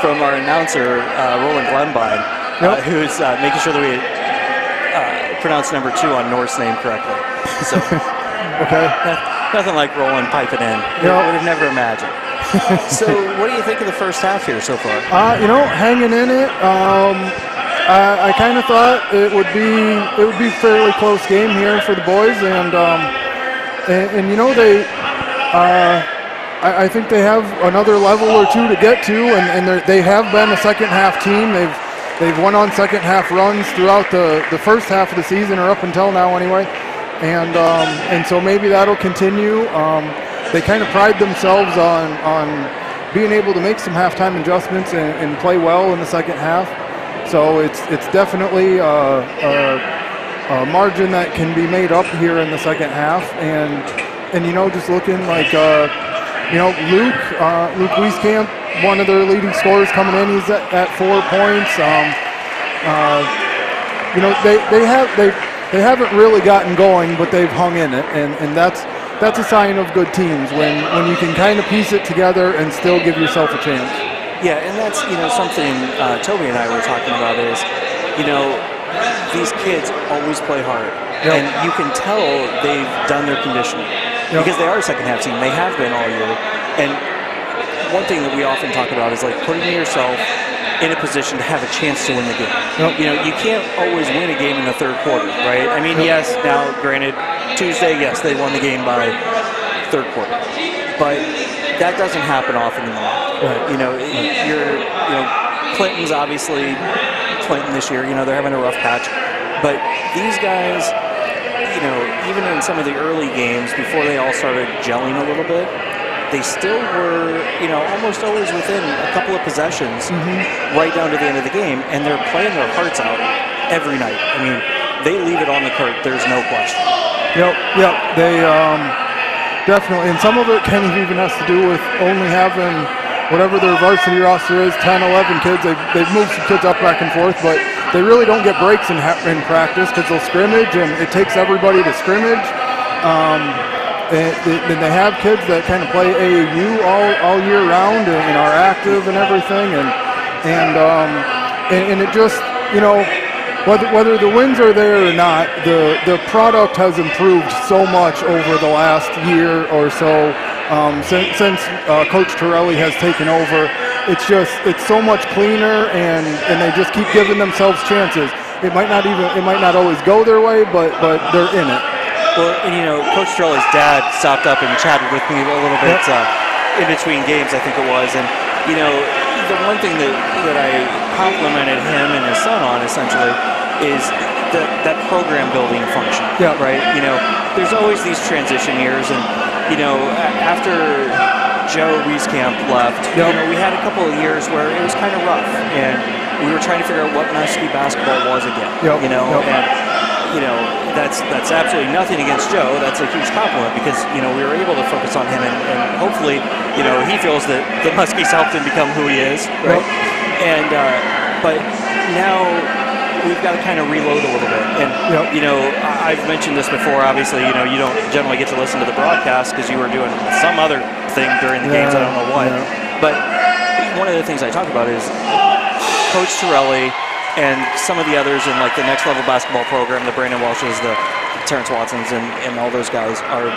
B: from our announcer uh, Roland Glenbine, uh, who's uh, making sure that we uh, pronounce number two on North's name correctly. So
V: Okay.
B: nothing like Roland piping in.
V: Yeah.
B: I would have never imagined. so, what do you think of the first half here so far?
V: Uh, you know, hanging in it. Um, I, I kind of thought it would be it would be a fairly close game here for the boys, and um, and, and you know they. Uh, I, I think they have another level or two to get to, and, and they have been a second half team. They've they've won on second half runs throughout the, the first half of the season, or up until now anyway, and um, and so maybe that'll continue. Um, they kind of pride themselves on on being able to make some halftime adjustments and, and play well in the second half. So it's it's definitely a, a, a margin that can be made up here in the second half, and and you know just looking like uh, you know Luke uh, Luke Wieskamp, one of their leading scorers coming in, he's at, at four points. Um, uh, you know they, they have they they haven't really gotten going, but they've hung in it, and, and that's that's a sign of good teams when when you can kind of piece it together and still give yourself a chance.
B: Yeah, and that's you know something uh, Toby and I were talking about is, you know, these kids always play hard,
V: Yep.
B: and you can tell they've done their conditioning
V: Yep.
B: because they are a second half team. They have been all year, and one thing that we often talk about is like putting in yourself in a position to have a chance to win the game.
V: Yep.
B: You know, you can't always win a game in the third quarter, right? I mean,
V: Yep.
B: yes, now granted, Tuesday, yes, they won the game by third quarter, but that doesn't happen often in the.
V: Right.
B: You know, you're, you know, Clinton's obviously Clinton this year. You know, they're having a rough patch, but these guys, you know, even in some of the early games before they all started gelling a little bit, they still were, you know, almost always within a couple of possessions, right down to the end of the game, and they're playing their hearts out every night. I mean, they leave it on the court. There's no question.
V: Yep, yep. They um, definitely, and some of it kind of even has to do with only having whatever their varsity roster is 10, 11 kids. They've, they've moved some kids up back and forth, but they really don't get breaks in, ha- in practice because they'll scrimmage, and it takes everybody to scrimmage. Um, and they, they have kids that kind of play AAU all, all year round and, and are active and everything, and and um, and, and it just you know whether whether the wins are there or not, the the product has improved so much over the last year or so um, since since uh, Coach Torelli has taken over. It's just it's so much cleaner, and and they just keep giving themselves chances. It might not even it might not always go their way, but but they're in it.
B: Well, and you know, Coach Trelli's dad stopped up and chatted with me a little bit uh, in between games, I think it was. And, you know, the one thing that, that I complimented him and his son on, essentially, is that, that program building function.
V: Yeah.
B: Right? You know, there's always these transition years. And, you know, after Joe Wieskamp left, you know, we had a couple of years where it was kind of rough. And we were trying to figure out what Muskie basketball was again.
V: Yep.
B: You know,
V: Yep.
B: and you know, that's that's absolutely nothing against Joe. That's a huge compliment because you know we were able to focus on him, and, and hopefully, you know, he feels that the Muskies helped him become who he is, right? And uh, but now we've got to kind of reload a little bit. And
V: Yep.
B: you know, I've mentioned this before. Obviously, you know, you don't generally get to listen to the broadcast because you were doing some other thing during the games. I don't know what,
V: Yeah,
B: but one of the things I talk about is Coach Torelli and some of the others in like the next level basketball program, the Brandon Walshes, the Terrence Watsons, and, and all those guys are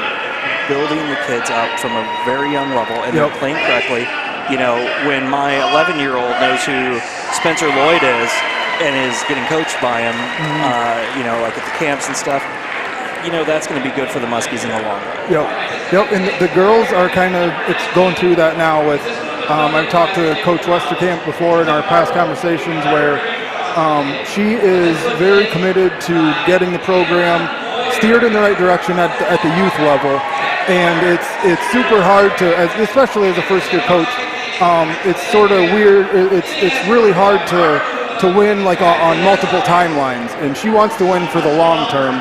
B: building the kids up from a very young level, and
V: Yep.
B: they're playing correctly. You know, when my 11 year old knows who Spencer Lloyd is and is getting coached by him, uh, you know, like at the camps and stuff, you know, that's going to be good for the Muskies in the long run.
V: Yep, yep. And the, the girls are kind of it's going through that now. With um, I've talked to Coach Westerkamp before in our past conversations where um, she is very committed to getting the program steered in the right direction at the, at the youth level, and it's it's super hard to, as, especially as a first year coach. Um, it's sort of weird. It's it's really hard to to win like on, on multiple timelines, and she wants to win for the long term.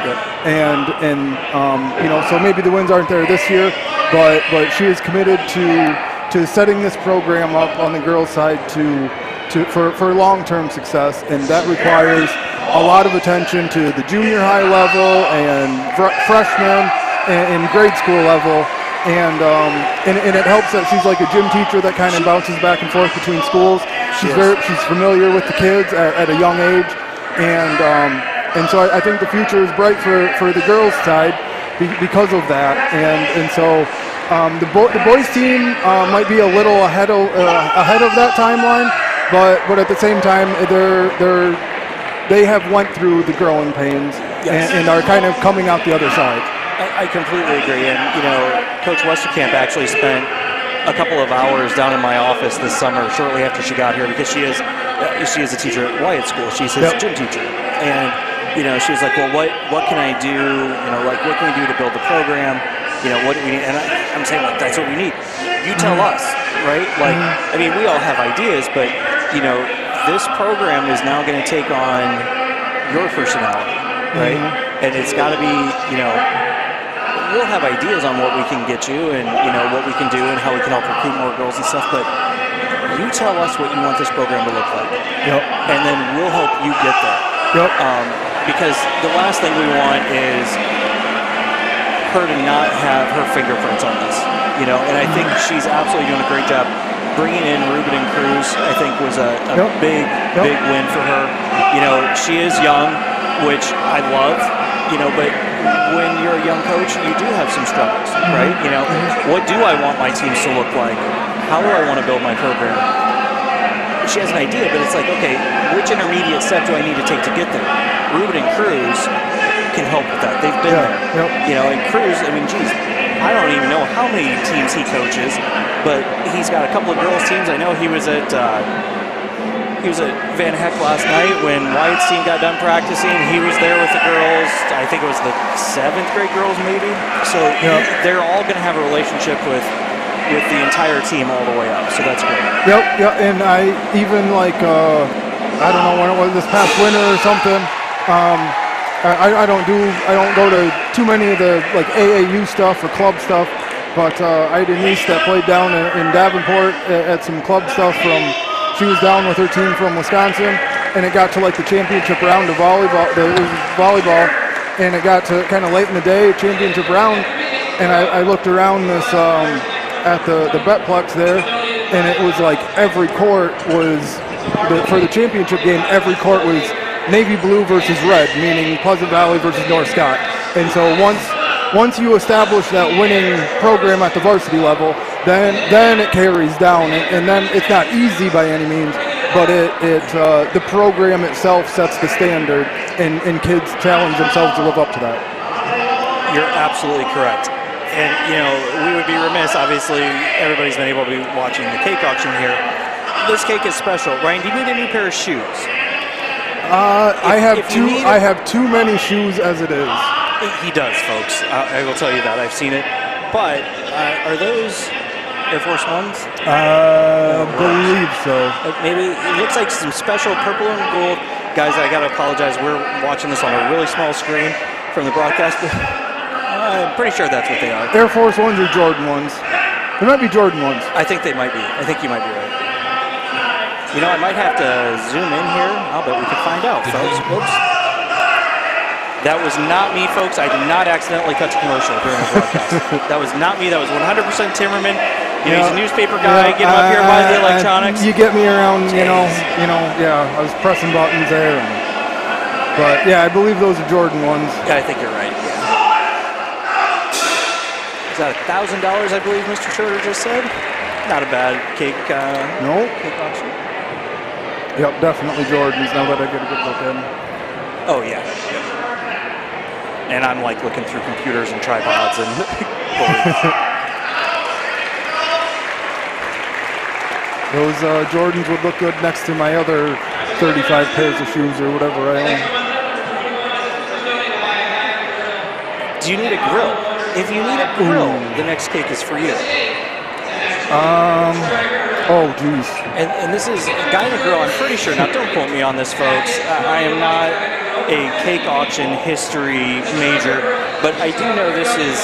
V: And and um, you know, so maybe the wins aren't there this year, but but she is committed to to setting this program up on the girls' side to to for for long term success, and that requires a lot of attention to the junior high level and fr- freshmen and, and grade school level. And, um, and and it helps that she's like a gym teacher that kind of bounces back and forth between schools. She's very she's familiar with the kids at, at a young age, and um, and so I, I think the future is bright for, for the girls' side. be, because of that. And and so um, the bo- the boys team uh, might be a little ahead of uh, ahead of that timeline, but but at the same time they're they're they have went through the growing pains
B: Yes.
V: and, and are kind of coming out the other side.
B: I, I completely agree. And, you know, Coach Westerkamp actually spent a couple of hours down in my office this summer shortly after she got here because she is uh, she is a teacher at Wyatt School. She's his
V: Yep.
B: gym teacher. And, you know, she was like, well, what, what can I do? You know, like, what can we do to build the program? You know, what do we need? And I, I'm saying, like, that's what we need. You tell
V: Mm-hmm.
B: us, right? Like, I mean, we all have ideas, but, you know, this program is now going to take on your personality, right?
V: Mm-hmm.
B: And it's got to be, you know, we'll have ideas on what we can get you and you know what we can do and how we can help recruit more girls and stuff. But you tell us what you want this program to look like,
V: Yep.
B: and then we'll help you get there.
V: Yep.
B: Um, because the last thing we want is her to not have her fingerprints on this, you know. And I think she's absolutely doing a great job. Bringing in Ruben and Cruz, I think, was a, a
V: Yep.
B: big,
V: Yep.
B: big win for her. You know, she is young, which I love. You know, but when you're a young coach, you do have some struggles, mm-hmm. right? You know, mm-hmm. what do I want my teams to look like? How do I want to build my program? She has an idea, but it's like, okay, which intermediate step do I need to take to get there? Ruben and Cruz can help with that. They've been
V: Yeah,
B: there. You know, and Cruz, I mean, geez, I don't even know how many teams he coaches, but he's got a couple of girls' teams. I know he was at uh, he was at Van Heck last night when Wyatt's team got done practicing. He was there with the girls. I think it was the seventh grade girls, maybe. So
V: Yeah.
B: they're all going to have a relationship with with the entire team all the way up. So that's great.
V: Yep, yep, and I even like uh, I don't know when it was this past winter or something. Um, I, I don't do I don't go to too many of the like AAU stuff or club stuff, but uh, I had a niece that played down in, in Davenport at, at some club stuff from. She was down with her team from Wisconsin, and it got to like the championship round of volleyball. The, it was volleyball, and it got to kind of late in the day, championship round, and I, I looked around this um, at the the BettPlex there, and it was like every court was the, for the championship game. Every court was navy blue versus red, meaning Pleasant Valley versus North Scott. And so once once you establish that winning program at the varsity level, then then it carries down, and, and then it's not easy by any means. But it, it uh, the program itself sets the standard, and, and kids challenge themselves to live up to that.
B: You're absolutely correct. And, you know, we would be remiss, obviously, everybody's been able to be watching the cake auction here. This cake is special. Ryan, do you need a new pair of shoes?
V: Uh, I have
B: if
V: too
B: need
V: I have too many shoes as it is.
B: He does, folks. I, I will tell you that. I've seen it. But uh, are those Air Force Ones?
V: Uh, believe so.
B: Uh, Maybe it looks like some special purple and gold. Guys, I gotta apologize. We're watching this on a really small screen from the broadcast. I'm pretty sure that's what they are.
V: Air Force Ones or Jordan ones? They might be Jordan ones.
B: I think they might be. I think you might be right. You know, I might have to zoom in here. I'll bet we can find out, folks. Whoops. That was not me, folks. I did not accidentally cut a commercial during the broadcast. that was not me. That was 100% Timmerman. You know, he's a newspaper guy.
V: Yeah,
B: get him up here by the
V: I- I-
B: electronics.
V: you get me around, you know, you know, yeah. I was pressing buttons there, and, but yeah, I believe those are Jordan ones.
B: Yeah, I think you're right. Is that a thousand dollars? I believe Mr. Schroeder just said. Not a bad cake. Uh,
V: No.
B: Cake auction.
V: Yep, definitely Jordans. Now that I get a good look in.
B: Oh yeah. And I'm like looking through computers and tripods and.
V: Those uh, Jordans would look good next to my other 35 pairs of shoes or whatever I own.
B: Do you need a grill? If you need a grill, the next cake is for you.
V: Um. Oh, geez.
B: And, and this is Guy in a Grill, I'm pretty sure. Now, don't quote me on this, folks. I I am not a cake auction history major, but I do know this is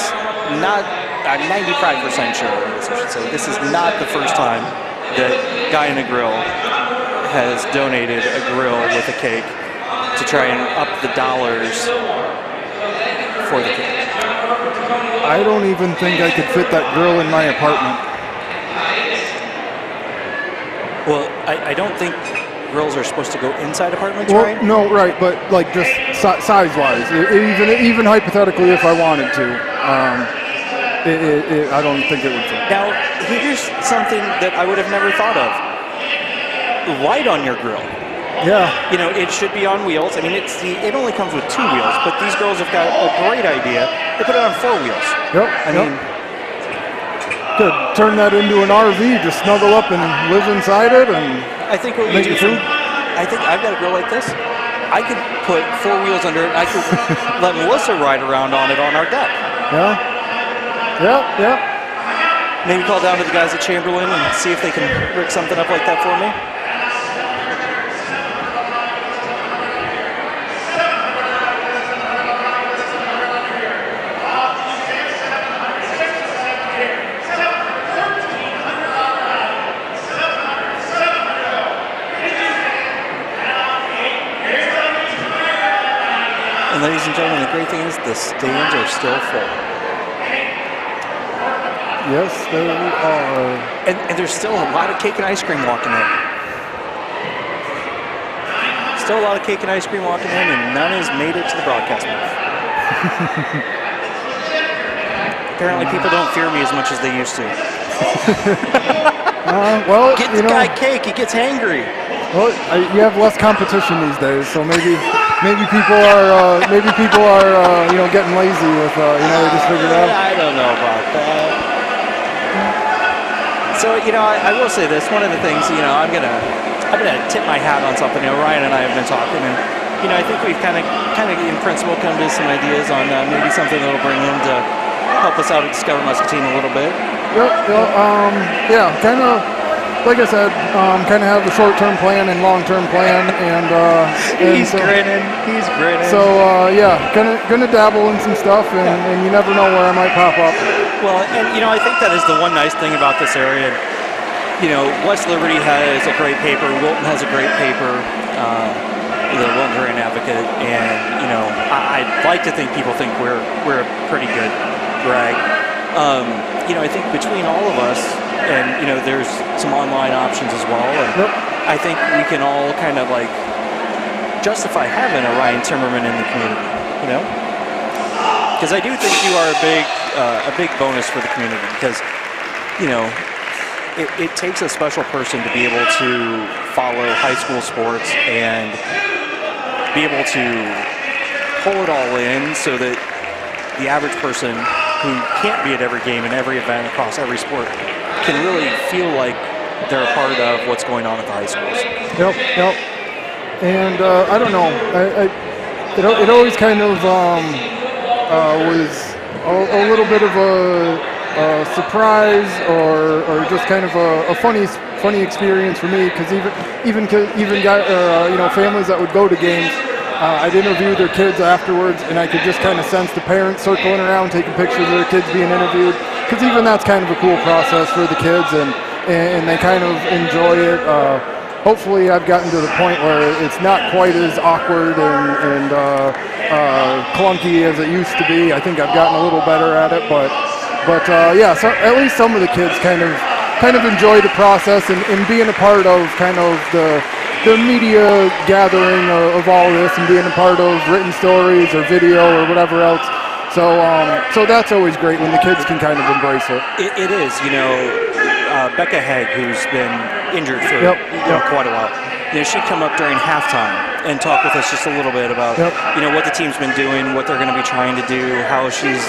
B: not, I'm 95% sure, I I should say, this is not the first time that Guy in a Grill has donated a grill with a cake to try and up the dollars for the cake.
V: I don't even think I could fit that grill in my apartment.
B: Well, I, I don't think grills are supposed to go inside apartments,
V: Well,
B: right?
V: no, right, but like just si- size-wise, even even hypothetically, if I wanted to, um, it, it, it, I don't think it would fit.
B: Now, here's something that I would have never thought of. Light on your grill.
V: Yeah.
B: You know, it should be on wheels. I mean, it's the, it only comes with two wheels, but these girls have got a great idea. They put it on four wheels.
V: Yep.
B: I
V: yep.
B: mean,
V: could turn that into an RV, just snuggle up and live inside it, and
B: I think what we do
V: food.
B: I think I've got a grill like this. I could put four wheels under it. I could let Melissa ride around on it on our deck.
V: Yeah. Yeah. Yeah.
B: Maybe call down to the guys at Chamberlain and see if they can rig something up like that for me. And ladies and gentlemen, the great thing is the stands are still full.
V: Yes, they are.
B: And, and there's still a lot of cake and ice cream walking in. Still a lot of cake and ice cream walking in, and none has made it to the broadcast booth. Apparently, people don't fear me as much as they used to.
V: Uh, well,
B: Get
V: you
B: the
V: know,
B: guy cake, he gets angry.
V: well, you have less competition these days, so maybe maybe people are uh, maybe people are uh, you know getting lazy with uh, you know they just figured out.
B: I don't know about that. So you know, I, I will say this. One of the things, you know, I'm gonna I'm gonna tip my hat on something. You know, Ryan and I have been talking, and you know, I think we've kind of kind of in principle come to some ideas on uh, maybe something that'll bring him to help us out at Discover Muscatine a little bit.
V: Yep, yep, um, yeah, kind of, like I said, um, kind of have the short-term plan and long-term plan, and, uh, and
B: He's
V: so,
B: grinning. He's grinning.
V: So uh, yeah, gonna gonna dabble in some stuff, and, and you never know where I might pop up.
B: Well, and you know, I think that is the one nice thing about this area. You know, West Liberty has a great paper. Wilton has a great paper. Uh, the Wilton Durant Advocate, and you know, I, I'd like to think people think we're we're a pretty good drag. Um, you know, I think between all of us, and you know, there's some online options as well, and I think we can all kind of like justify having a Ryan Timmerman in the community. You know, because I do think you are a big uh, a big bonus for the community because you know it, it takes a special person to be able to follow high school sports and be able to pull it all in so that the average person who can't be at every game and every event across every sport can really feel like they're a part of what's going on at the high schools.
V: Yep, yep. And uh, I don't know, I, I, it, it always kind of um, uh, was a, a little bit of a, a surprise or, or just kind of a, a funny funny experience for me because even even even uh, you know families that would go to games. Uh, I'd interview their kids afterwards, and I could just kind of sense the parents circling around, taking pictures of their kids being interviewed. Because even that's kind of a cool process for the kids, and and they kind of enjoy it. Uh, hopefully, I've gotten to the point where it's not quite as awkward and, and uh, uh, clunky as it used to be. I think I've gotten a little better at it, but but uh, yeah, so at least some of the kids kind of kind of enjoy the process and, and being a part of kind of the the media gathering of, of all this and being a part of written stories or video or whatever else. So um, so that's always great when the kids can kind of embrace it.
B: It, it is, you know, uh, Becca Hegg, who's been injured for
V: Yep,
B: you know,
V: yep.
B: quite a while. You know, she'd come up during halftime and talk with us just a little bit about,
V: Yep.
B: you know, what the team's been doing, what they're going to be trying to do, how she's,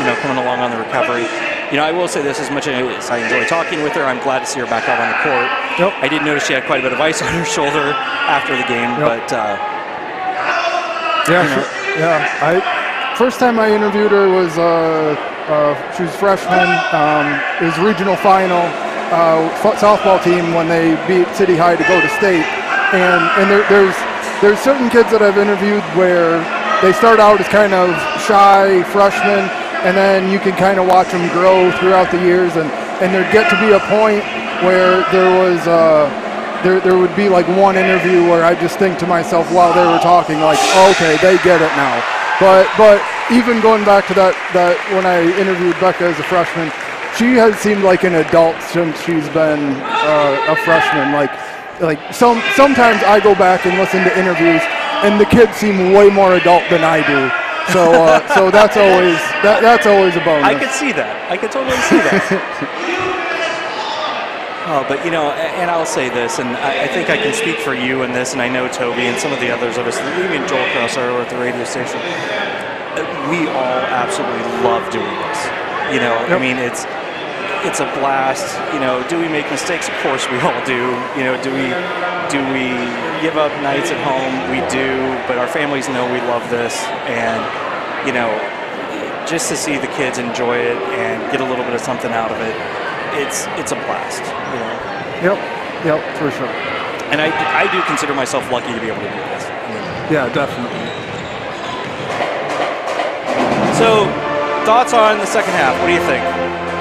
B: you know, coming along on the recovery. You know, I will say this: as much as I enjoy talking with her, I'm glad to see her back out on the court.
V: Yep.
B: I did notice she had quite a bit of ice on her shoulder after the game,
V: Yep.
B: but uh,
V: Yeah,
B: you know,
V: she- yeah. I first time I interviewed her was uh, uh, she was freshman. Um, it was regional final uh, softball team when they beat City High to go to state, and and there, there's there's certain kids that I've interviewed where they start out as kind of shy freshmen, and then you can kind of watch them grow throughout the years, and and there get to be a point where there was. Uh, there, there would be like one interview where I just think to myself while they were talking, like, okay, they get it now. But but even going back to that that when I interviewed Becca as a freshman, she has seemed like an adult since she's been uh, a freshman. Like like some sometimes I go back and listen to interviews, and the kids seem way more adult than I do. So uh, so that's always that, that's always a bonus.
B: I could see that. I could totally see that. oh, but you know, and I'll say this, and I, I think I can speak for you in this, and I know Toby and some of the others of us, even Joel Cross over at the radio station. uh, We all absolutely love doing this. You know, I mean, it's it's a blast. You know, do we make mistakes? Of course, we all do. You know, do we do we give up nights at home? We do, but our families know we love this, and you know, just to see the kids enjoy it and get a little bit of something out of it, it's it's a blast. You know,
V: Yep, yep, for sure.
B: and I I do consider myself lucky to be able to do this.
V: Yeah, definitely.
B: so, thoughts on the second half? What do you think?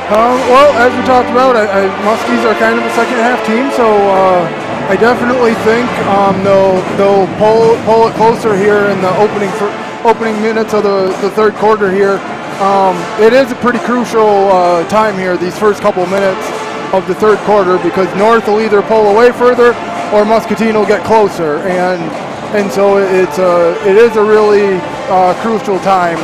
V: Um, well, as we talked about, I, I, Muskies are kind of a second half team, so uh, I definitely think um, they'll they'll pull pull it closer here in the opening opening minutes of the, the third quarter here. Um, it is a pretty crucial uh, time here, these first couple minutes of the third quarter, because North will either pull away further or Muscatine will get closer, and and so it's a it is a really uh, crucial time.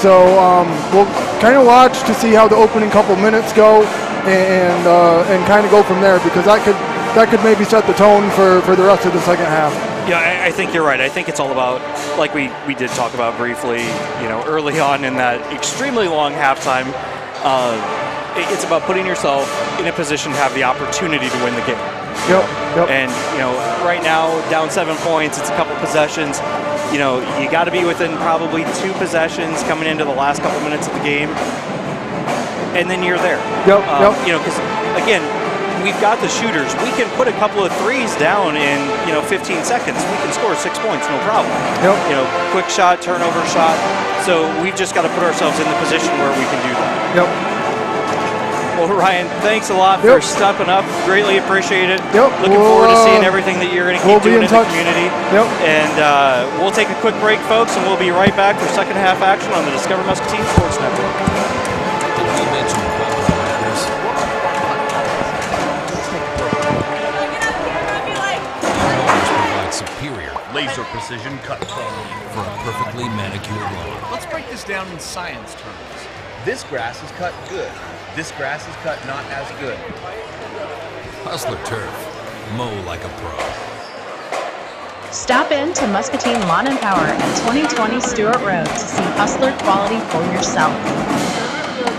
V: So um, we'll kind of watch to see how the opening couple minutes go, and uh, and kind of go from there because that could that could maybe set the tone for, for the rest of the second half.
B: Yeah, I, I think you're right. I think it's all about, like we, we did talk about briefly, you know, early on in that extremely long halftime. Uh, it- it's about putting yourself in a position to have the opportunity to win the game.
V: Yep, yep.
B: And you know, right now down seven points, it's a couple possessions. You know, you got to be within probably two possessions coming into the last couple minutes of the game, and then you're there.
V: Yep,
B: Um,
V: yep.
B: You know, because again, we've got the shooters. We can put a couple of threes down in you know 15 seconds. We can score six points, no problem.
V: Yep.
B: You know, quick shot, turnover shot. So we've just got to put ourselves in the position where we can do that.
V: Yep.
B: Well, Ryan, thanks a lot for stepping up. Greatly appreciate it.
V: Yep.
B: Looking
V: we'll,
B: forward to seeing
V: uh,
B: everything that you're going to keep
V: we'll
B: doing
V: in
B: in,
V: touch.
B: the community.
V: Yep.
B: And uh, we'll take a quick break, folks, and we'll be right back for second half action on the Discover Muscatine Sports Network.
C: Did we mention quality matters? Mowers provide superior
U: Laser precision cut quality.
C: for a perfectly manicured lawn.
U: Let's break this down in science terms. This grass is cut good. This grass is cut not as good.
C: Hustler Turf. Mow like a pro.
D: Stop in to Muscatine Lawn and Power at 2020 Stewart Road to see Hustler quality for yourself.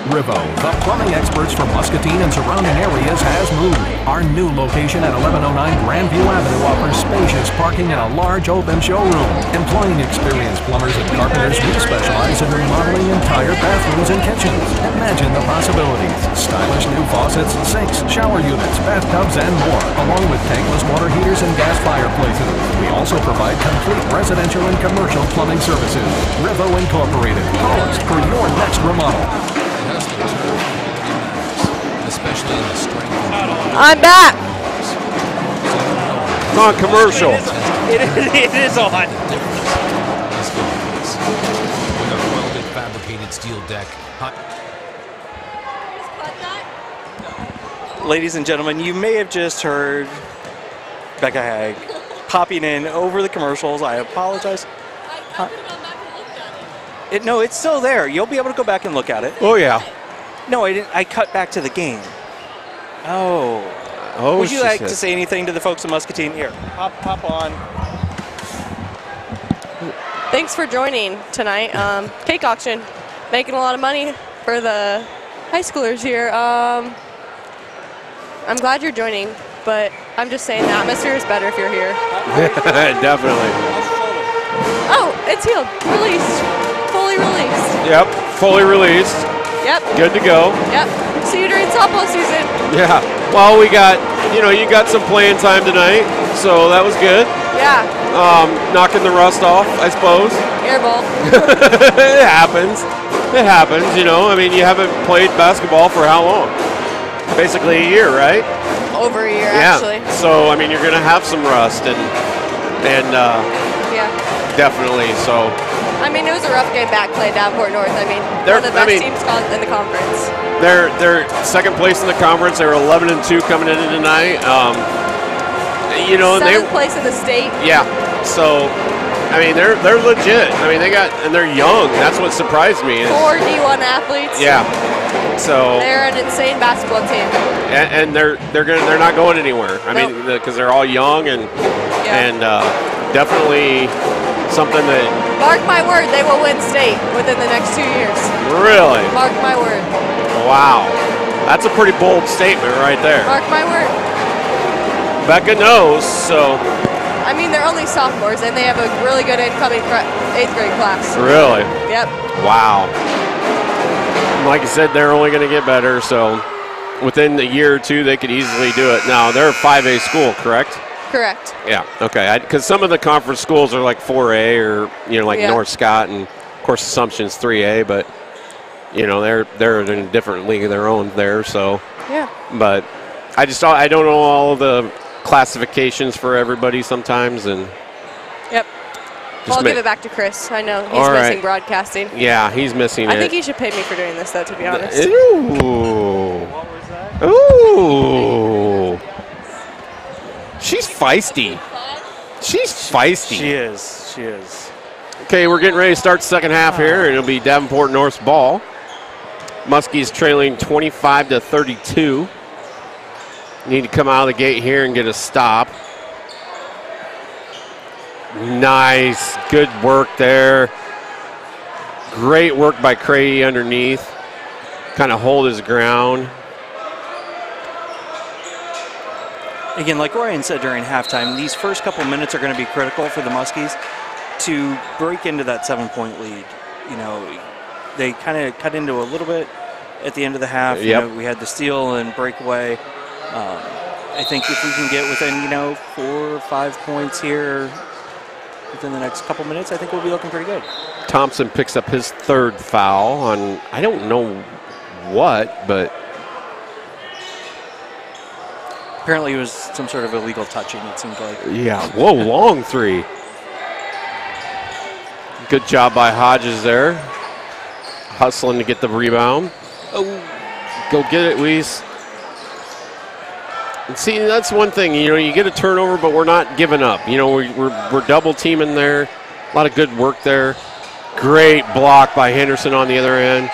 M: Rivo, the plumbing experts for Muscatine and surrounding areas, has moved. Our new location at 1109 Grandview Avenue offers spacious parking and a large open showroom. Employing experienced plumbers and carpenters, we specialize in remodeling entire bathrooms and kitchens. Imagine the possibilities. Stylish new faucets, sinks, shower units, bathtubs, and more, along with tankless water heaters and gas fireplaces. We also provide complete residential and commercial plumbing services. Rivo Incorporated. Call us for your next remodel.
Q: I'm back.
A: It's on commercial.
B: It is, it is on.
C: Let's with this. With our welded fabricated steel deck,
B: Ladies and gentlemen, you may have just heard Becca Hegg popping in over the commercials. I apologize. It, no, it's still there. You'll be able to go back and look at it.
A: Oh yeah.
B: No, I didn't. I cut back to the game. Oh.
A: Oh,
B: Would you like
A: said.
B: to say anything to the folks of Muscatine? Here, pop, pop on.
Q: Thanks for joining tonight. Um, cake auction, making a lot of money for the high schoolers here. Um, I'm glad you're joining, but I'm just saying the atmosphere is better if you're here.
A: Definitely.
Q: Oh, it's healed, released, fully released.
A: Yep. Fully released.
Q: Yep.
A: Good to go.
Q: Yep. See you during softball season.
A: Yeah. Well, we got, you know, you got some playing time tonight, so that was good.
Q: Yeah.
A: Um, knocking the rust off, I suppose.
Q: Airball.
A: it happens. It happens, you know. I mean, you haven't played basketball for how long? Basically a year, right?
Q: Over a year,
A: yeah.
Q: actually.
A: So, I mean, you're going to have some rust and and uh,
Q: Yeah.
A: definitely. So,
Q: I mean, it was a rough game back playing down Fort North. I mean,
A: They're-
Q: one of the
A: I
Q: best
A: mean-
Q: teams in the conference.
A: They're they're second place in the conference. They were 11 and two coming in tonight. Um, You know, and they
Q: Seventh place in the state.
A: yeah. So, I mean, they're they're legit. I mean, they got and they're young. That's what surprised me.
Q: Four D1 athletes.
A: Yeah. So
Q: They're an insane basketball team.
A: and, and they're they're gonna they're not going anywhere. I mean, because they're all young and and uh, definitely something that
Q: Mark my word, they will win state within the next two years.
A: really
Q: Mark my word.
A: wow. That's a pretty bold statement right there.
Q: Mark my word.
A: Becca knows, so
Q: I mean, they're only sophomores, and they have a really good incoming eighth grade class.
A: really,
Q: Yep.
A: wow. Like I said, they're only going to get better. So within a year or two, they could easily do it. Now they're a 5A school, correct?
Q: Correct.
A: Yeah. Okay. Because some of the conference schools are like 4A or you know like
Q: Yeah.
A: North Scott and of course Assumption's 3A, but you know they're they're in a different league of their own there. So,
Q: Yeah.
A: but I just I don't know all the classifications for everybody sometimes, and
Q: Yep.
A: Just
Q: I'll give it back to Chris. I know he's
A: All
Q: missing
A: right.
Q: broadcasting.
A: yeah, he's missing
Q: I
A: it.
Q: think he should pay me for doing this, though. To be honest.
A: Ooh. Ooh. She's feisty. She's feisty.
B: She is. She is.
A: Okay, we're getting ready to start the second half here, and it'll be Davenport North's ball. Muskies trailing 25 to 32. Need to come out of the gate here and get a stop. Nice, good work there. Great work by Crady underneath. Kind of hold his ground.
B: Again, like Ryan said during halftime, these first couple minutes are going to be critical for the Muskies to break into that seven point lead. You know, they kind of cut into a little bit at the end of the half. You know, we had the steal and breakaway. Um, I think if we can get within, you know, four or five points here within the next couple minutes, I think we'll be looking pretty good.
A: Thompson picks up his third foul on I don't know what, but
B: Apparently, it was some sort of illegal touching, it seemed like.
A: yeah, whoa, long three. Good job by Hodges there. Hustling to get the rebound.
B: Oh.
A: Go get it, Weiss. And see, that's one thing. You know, you get a turnover, but we're not giving up. You know, we, we're, we're double teaming there. A lot of good work there. Great block by Henderson on the other end.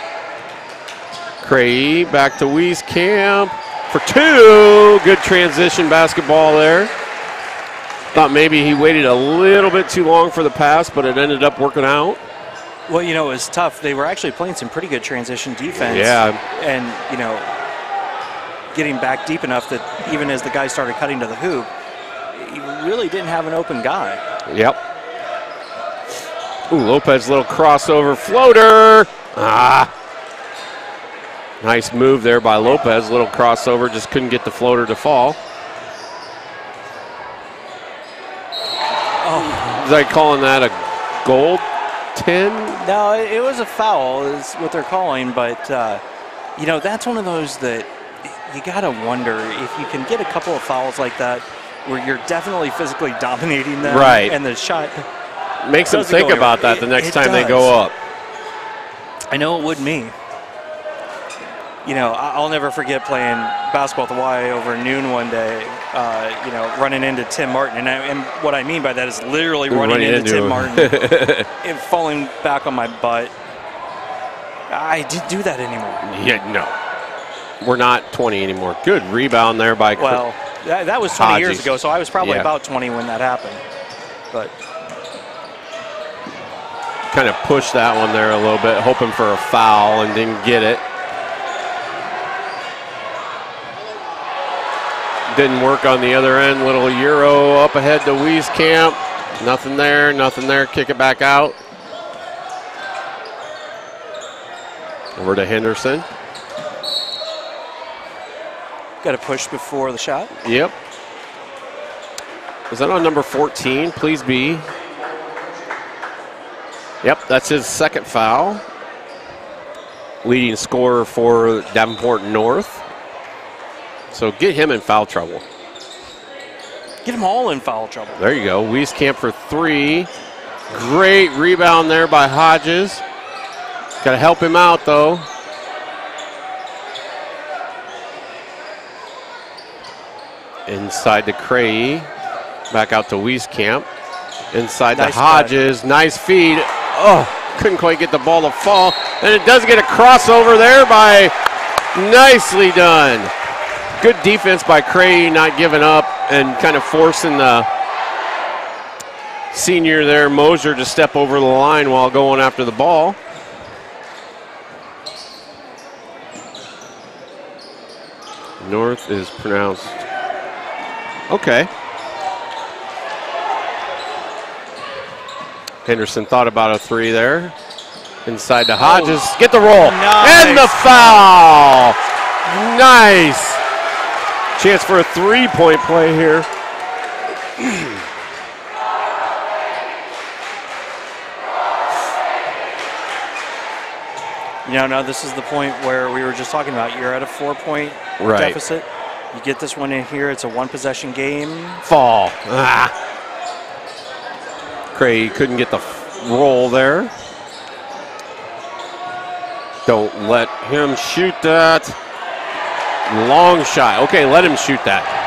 A: Cray back to Wieskamp for two. Good transition basketball there. Thought maybe he waited a little bit too long for the pass, but it ended up working out.
B: Well, you know, it was tough. They were actually playing some pretty good transition defense.
A: Yeah.
B: And, you know, getting back deep enough that even as the guy started cutting to the hoop, he really didn't have an open guy.
A: Yep. Ooh, Lopez little crossover floater. Ah. Nice move there by Lopez. Little crossover, just couldn't get the floater to fall.
B: Oh.
A: Is I calling that a gold 10?
B: No, it it was a foul, is what they're calling, but, uh, you know, that's one of those that you got to wonder if you can get a couple of fouls like that where you're definitely physically dominating them.
A: Right.
B: And the shot.
A: Makes them think about that
B: anywhere.
A: the next
B: it
A: time they go up.
B: I know it would me. You know, I'll never forget playing basketball at the Y over noon one day. Uh, you know, running into Tim Martin, and, I, and what I mean by that is literally running,
A: Running
B: into,
A: into
B: Tim
A: him.
B: Martin and falling back on my butt. I didn't do that anymore.
A: Yeah, no. We're not 20 anymore. Good rebound there by
B: Well, that, that was 20 years ago, so I was probably
A: Yeah.
B: about 20 when that happened. But
A: kind of pushed that one there a little bit, hoping for a foul and didn't get it. Didn't work on the other end. Little Euro up ahead to Wieskamp. Nothing there, nothing there. Kick it back out. Over to Henderson.
B: got to push before the shot.
A: Yep. Is that on number 14? Please be. Yep, that's his second foul. Leading scorer for Davenport North. So get him in foul trouble.
B: Get them all in foul trouble.
A: There you go. Wieskamp for three. Great rebound there by Hodges. Got to help him out though. Inside to Cray. Back out to Wieskamp. Inside
B: Nice
A: to Hodges. Nice feed. Oh, couldn't quite get the ball to fall. And it does get a crossover there by nicely done. Good defense by Cray, not giving up and kind of forcing the senior there, Moser, to step over the line while going after the ball. North is pronounced. Okay. Henderson thought about a three there. Inside to Hodges. Oh. Get the roll. And the foul. Nice. Chance for a three point play here.
B: You know, now this is the point where we were just talking about. You're at a four-point
A: Right.
B: deficit. You get this one in here. It's a one-possession game.
A: Fall. Ah. Cray couldn't get the roll there. Don't let him shoot that. Long shot. Okay, let him shoot that.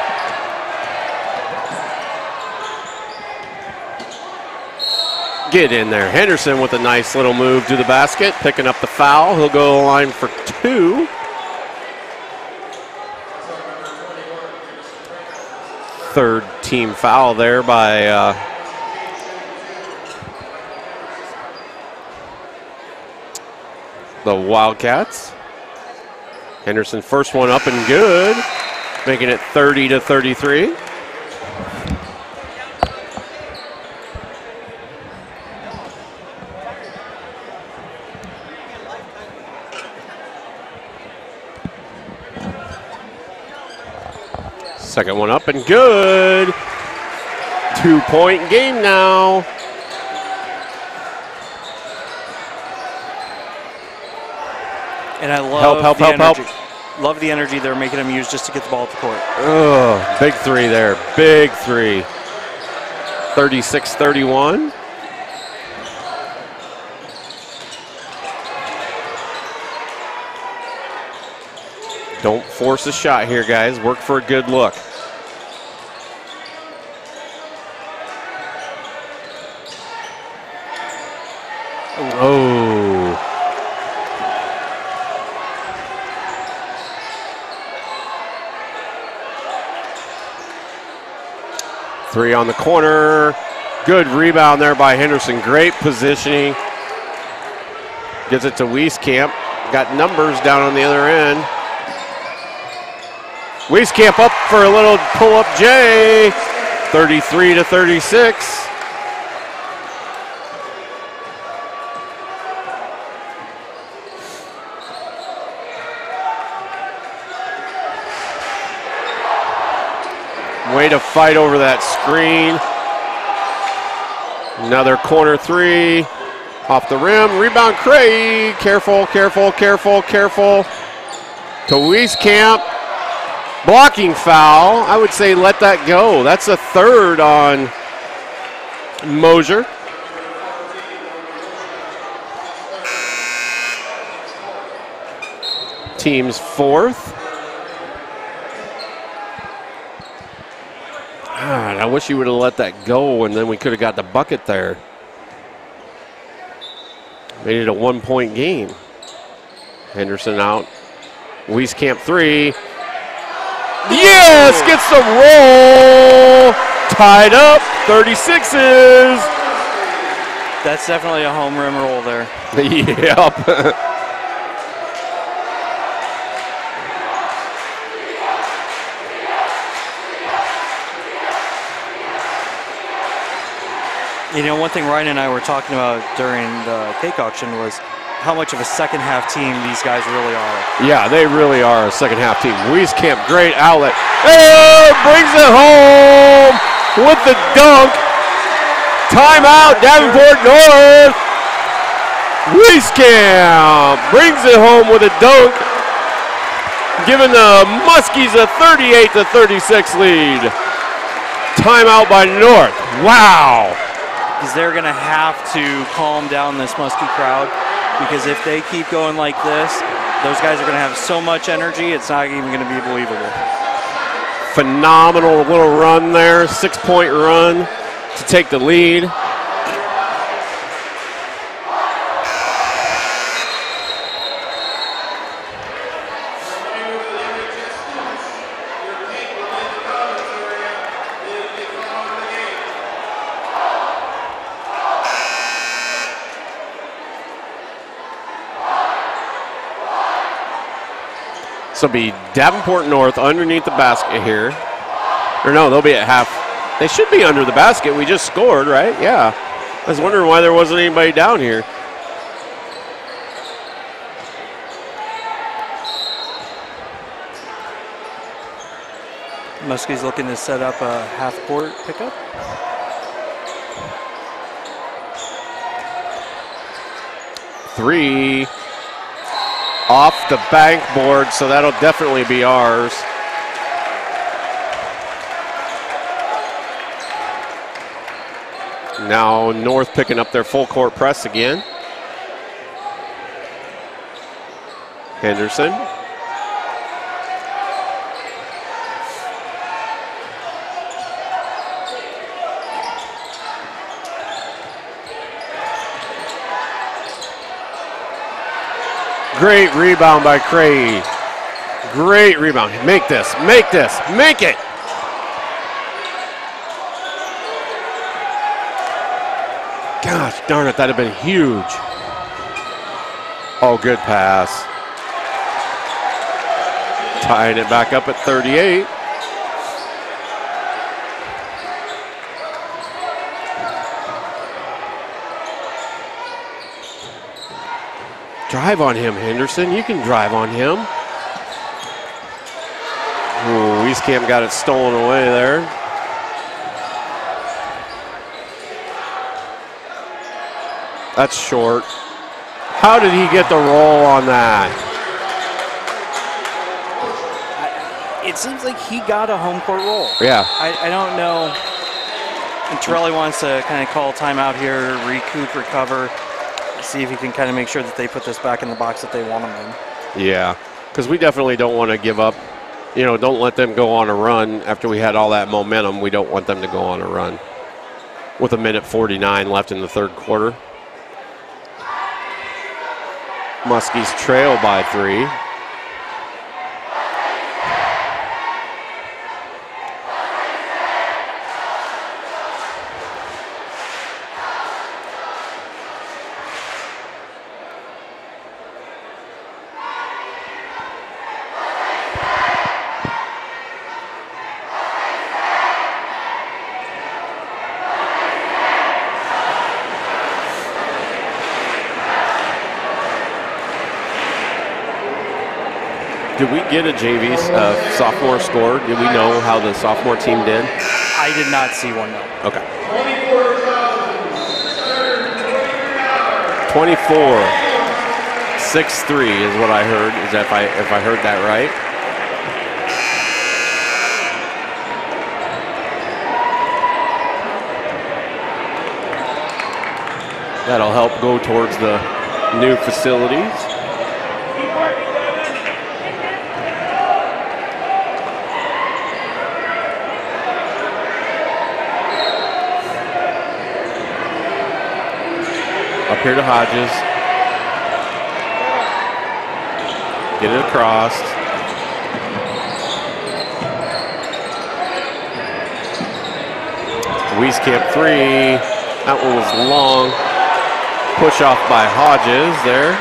A: Get in there. Henderson with a nice little move to the basket, picking up the foul. He'll go to the line for two. Third team foul there by uh, the Wildcats. Henderson first one up and good, making it 30 to 33. Second one up and good. Two point game now.
B: And I love
A: Help, help,
B: the
A: help, help.
B: Love the energy they're making him use just to get the ball up the court.
A: Oh, big three there. Big three. 36 31. Don't force a shot here, guys. Work for a good look. Oh. Three on the corner. Good rebound there by Henderson. Great positioning. Gives it to Wieskamp. Got numbers down on the other end. Wieskamp up for a little pull up J. 33 to 36. Way to fight over that screen. Another corner three. Off the rim. Rebound Craig. Careful, careful, careful, careful. To Wieskamp. Blocking foul. I would say let that go. That's a third on Mosier. Team's fourth. God, I wish you would have let that go and then we could have got the bucket there. Made it a one point game. Henderson out. Wieskamp three. Yes, gets the roll. Tied up, 36s.
B: That's definitely a home rim roll there.
A: yep.
B: You know, one thing Ryan and I were talking about during the cake auction was how much of a second half team these guys really are.
A: Yeah, they really are a second half team. Wieskamp, great outlet. Oh, brings it home with the dunk. Timeout, Davenport North. Wieskamp brings it home with a dunk, giving the Muskies a 38 to 36 lead. Timeout by North. Wow.
B: Because they're going to have to calm down this Muskie crowd. Because if they keep going like this, those guys are going to have so much energy, it's not even going to be believable.
A: phenomenal little run there, six point run to take the lead. So it'll be Davenport North underneath the basket here. Or no, they'll be at half. They should be under the basket. We just scored, right? Yeah. I was wondering why there wasn't anybody down here.
B: Muskie's looking to set up a half court pickup.
A: Three off the bank board, so that'll definitely be ours. Now North picking up their full court press again. Henderson. Great rebound by Cray. Great rebound. Make this, make this, make it. Gosh darn it, that'd have been huge. Oh, good pass. Tying it back up at 38. Drive on him, Henderson. You can drive on him. Ooh, Wieskamp got it stolen away there. That's short. How did he get the roll on that?
B: It seems like he got a home court roll.
A: Yeah.
B: I, I don't know. And Torelli wants to kind of call timeout here, recoup, recover, see if he can kind of make sure that they put this back in the box that they want them in.
A: Yeah, because we definitely don't want to give up. You know, don't let them go on a run after we had all that momentum. We don't want them to go on a run with a minute 49 left in the third quarter. Muskies trail by three. Get a JV uh, sophomore score? Did we know how the sophomore team did?
B: I did not see one, no.
A: Okay. 24 6-3 is what I heard. Is that if I if I heard that right? That'll help go towards the new facilities. Up here to Hodges. Get it across. Wieskamp three. That one was long. Push off by Hodges there.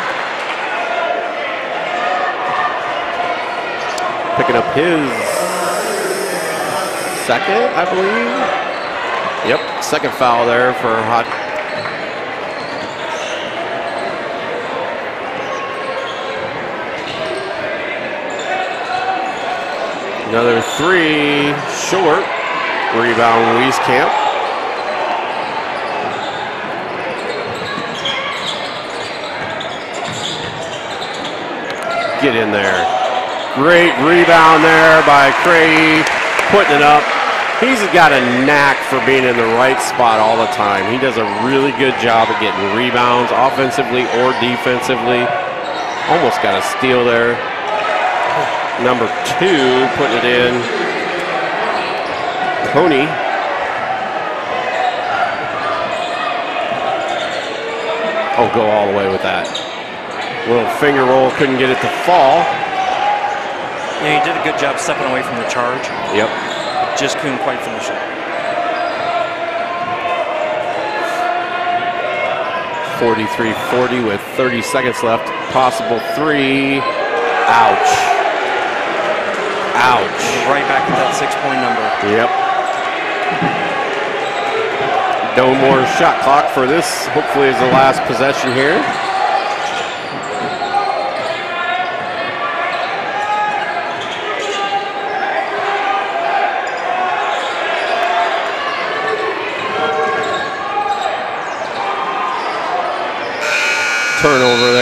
A: Picking up his second, I believe. Yep, second foul there for Hodges. Another three, short. Rebound, Wieskamp. Get in there. Great rebound there by Cray, putting it up. He's got a knack for being in the right spot all the time. He does a really good job of getting rebounds, offensively or defensively. Almost got a steal there number two, putting it in. Honey. Oh, go all the way with that. Little finger roll, couldn't get it to fall.
B: Yeah, he did a good job stepping away from the charge.
A: Yep.
B: Just couldn't quite finish it.
A: 43-40 with 30 seconds left. Possible three. Ouch. Ouch.
B: Right back to that six-point number.
A: Yep. No more shot clock for this. Hopefully is the last possession here. Turnover there.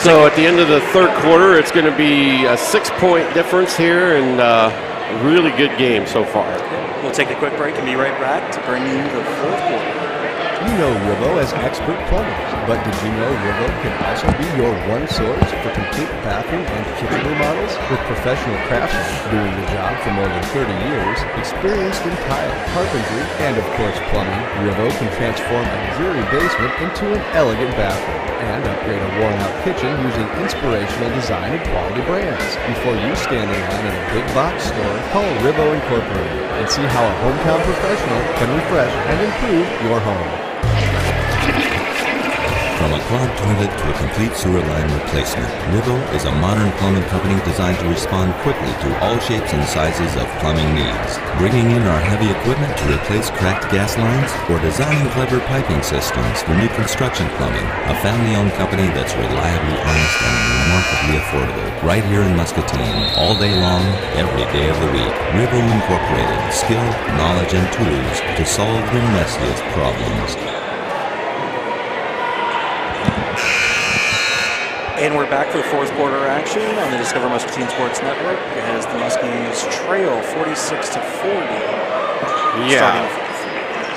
A: So at the end of the third quarter, it's going to be a six-point difference here, and uh, a really good game so far.
B: We'll take a quick break and be right back to bring you the fourth quarter.
L: You know Rivo as expert plumbers, but did you know Rivo can also be your one source for complete bathroom and kitchen remodels? With professional craftsmen doing the job for more than 30 years, experienced in tile, carpentry, and of course plumbing, Rivo can transform a dreary basement into an elegant bathroom and upgrade a worn-out kitchen using inspirational design and quality brands. Before you stand in line at a big box store, call Rivo Incorporated and see how a hometown professional can refresh and improve your home.
N: Clogged toilet to a complete sewer line replacement, Rivo is a modern plumbing company designed to respond quickly to all shapes and sizes of plumbing needs. Bringing in our heavy equipment to replace cracked gas lines or designing clever piping systems for new construction plumbing. A family-owned company that's reliably honest and remarkably affordable. Right here in Muscatine, all day long, every day of the week. Rivo Incorporated, skill, knowledge, and tools to solve the messiest problems.
B: And we're back for the fourth quarter action on the Discover Muscatine Sports Network as the Muskies trail 46 to 40.
A: Yeah,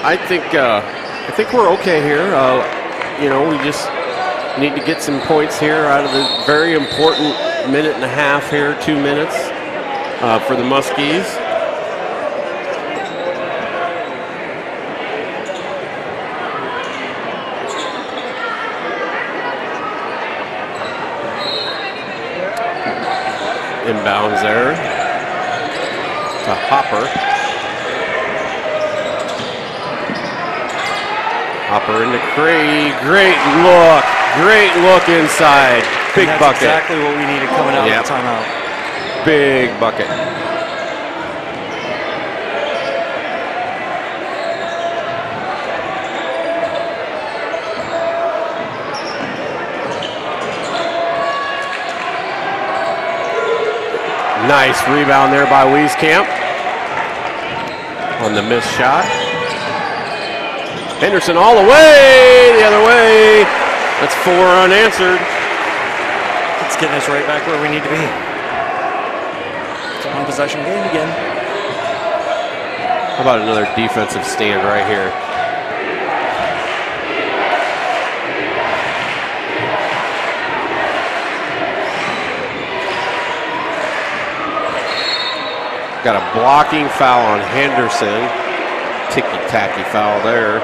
A: I think uh, I think we're okay here. Uh, you know, we just need to get some points here out of the very important minute and a half here, two minutes uh, for the Muskies. Inbounds there to Hopper. Hopper into Cray. Great look. Great look inside. Big
B: that's
A: bucket.
B: exactly what we needed coming out
A: Yep.
B: of the timeout.
A: Big bucket. Nice rebound there by Wieskamp on the missed shot. Henderson all the way, the other way. That's four unanswered.
B: It's getting us right back where we need to be. It's a one possession game again.
A: How about another defensive stand right here? Got a blocking foul on Henderson. Ticky tacky foul there.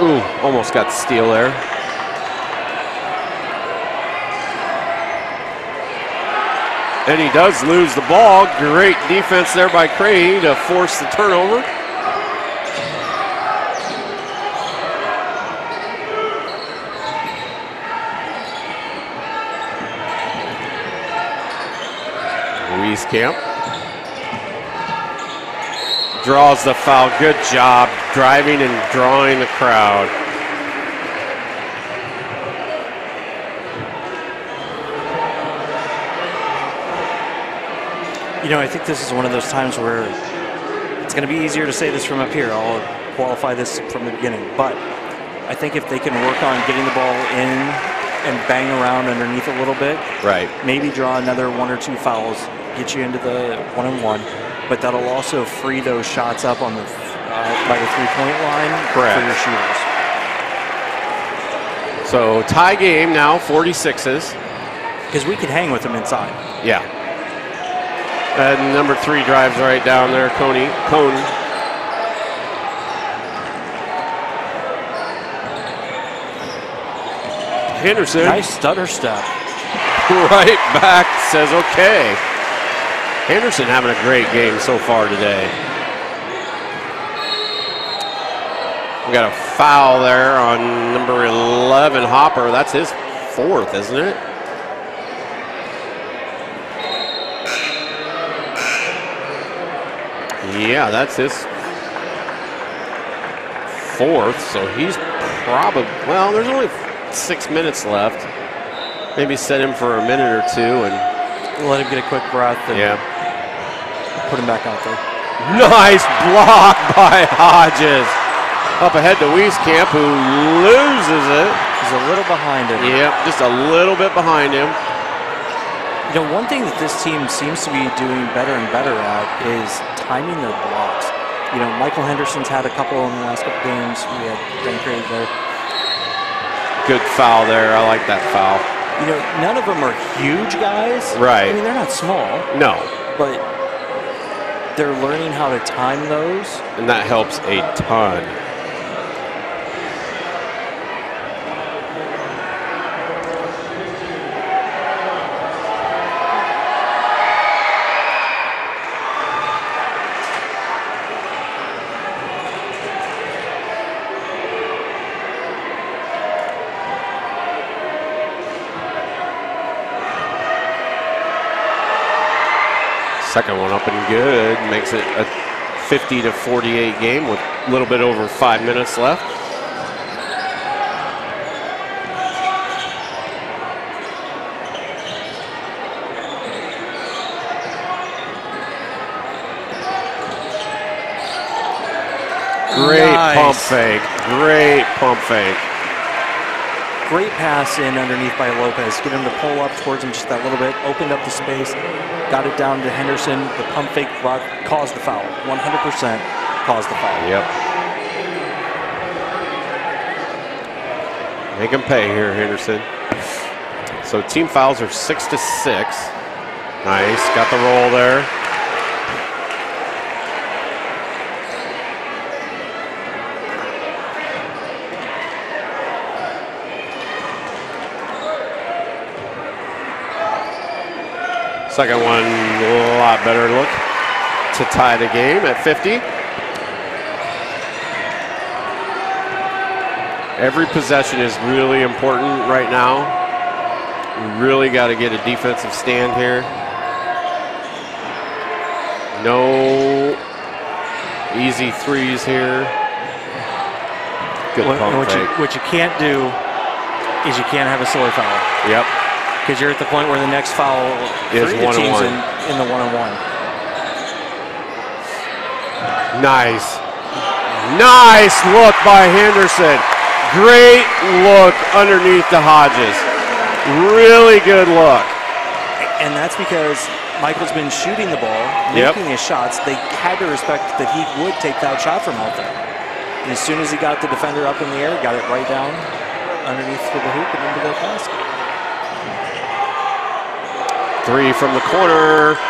A: Ooh, almost got the steal there. And he does lose the ball. Great defense there by Cray to force the turnover. Wieskamp draws the foul. Good job driving and drawing the crowd.
B: You know, I think this is one of those times where it's going to be easier to say this from up here. I'll qualify this from the beginning. But I think if they can work on getting the ball in and bang around underneath a little bit.
A: Right.
B: Maybe draw another one or two fouls, get you into the one on one, but that'll also free those shots up on the uh, by the three point line
A: Correct.
B: for your shooters.
A: So tie game now, 46s.
B: Because we can hang with them inside.
A: Yeah. And number three drives right down there, Coney. Cone. Henderson.
B: Nice stutter step.
A: right back says okay. Henderson having a great game so far today. We got a foul there on number 11, Hopper. That's his fourth, isn't it? Yeah, that's his fourth, so he's probably, well, there's only six minutes left. Maybe set him for a minute or two and
B: let him get a quick breath and
A: yeah.
B: put him back out there.
A: Nice block by Hodges. Up ahead to Wieskamp, who loses it.
B: He's a little behind him.
A: Yep, just a little bit behind him.
B: You know, one thing that this team seems to be doing better and better at is timing their blocks. You know, Michael Henderson's had a couple in the last couple games. We had Craig there.
A: Good foul there. I like that foul.
B: You know, none of them are huge guys.
A: Right.
B: I mean, they're not small,
A: No,
B: but they're learning how to time those.
A: and that helps a ton. Second one up and good. Makes it a 50 to 48 game with a little bit over five minutes left. Great
B: Nice.
A: pump fake. Great pump fake.
B: Great pass in underneath by Lopez. Get him to pull up towards him just that little bit. Opened up the space. Got it down to Henderson. The pump fake caused the foul. 100% caused the foul.
A: Yep. Make him pay here, Henderson. So team fouls are six to six. Nice, got the roll there. Second one, a lot better look to tie the game at 50. Every possession is really important right now. We really got to get a defensive stand here. No easy threes here. Good
B: What, what, you, what you can't do is you can't have a silly foul.
A: Yep.
B: Because you're at the point where the next foul
A: Is
B: three of the
A: one on
B: teams
A: one.
B: In, in the one-on-one.
A: Nice. Nice look by Henderson. Great look underneath the Hodges. Really good look.
B: And that's because Michael's been shooting the ball,
A: Yep.
B: making his shots. They had to respect that he would take that shot from out there. And as soon as he got the defender up in the air, got it right down underneath for the hoop and into the basket.
A: Three from the corner.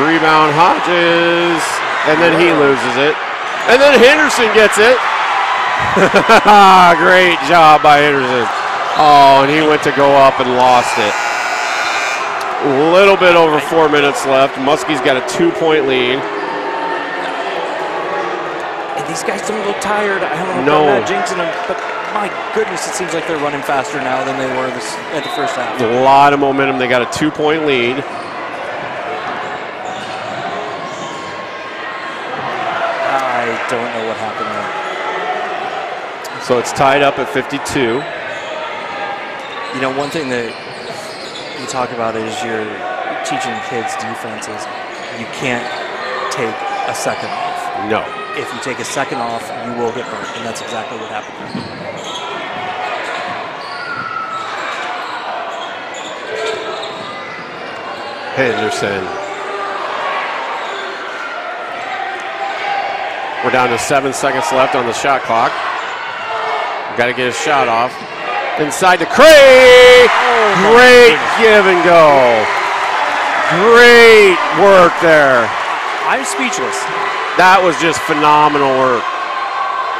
A: Rebound Hodges. And then he loses it. And then Henderson gets it. Great job by Henderson. Oh, and he went to go up and lost it. A little bit over four minutes left. Muskie's got a two point lead.
B: And these guys don't look tired. I don't know if
A: No.
B: Not jinxing them, but my goodness, it seems like they're running faster now than they were this, at the first half.
A: A lot of momentum. They got a two point lead.
B: I don't know what happened there.
A: So it's tied up at 52.
B: You know, one thing that you talk about is you're teaching kids defenses. You can't take a second off.
A: No.
B: If you take a second off, you will get burnt, and that's exactly what happened
A: Henderson. We're down to seven seconds left on the shot clock. Got to get a shot off. Inside to Cray. Oh, Great give and go. Great work there.
B: I'm speechless.
A: That was just phenomenal work.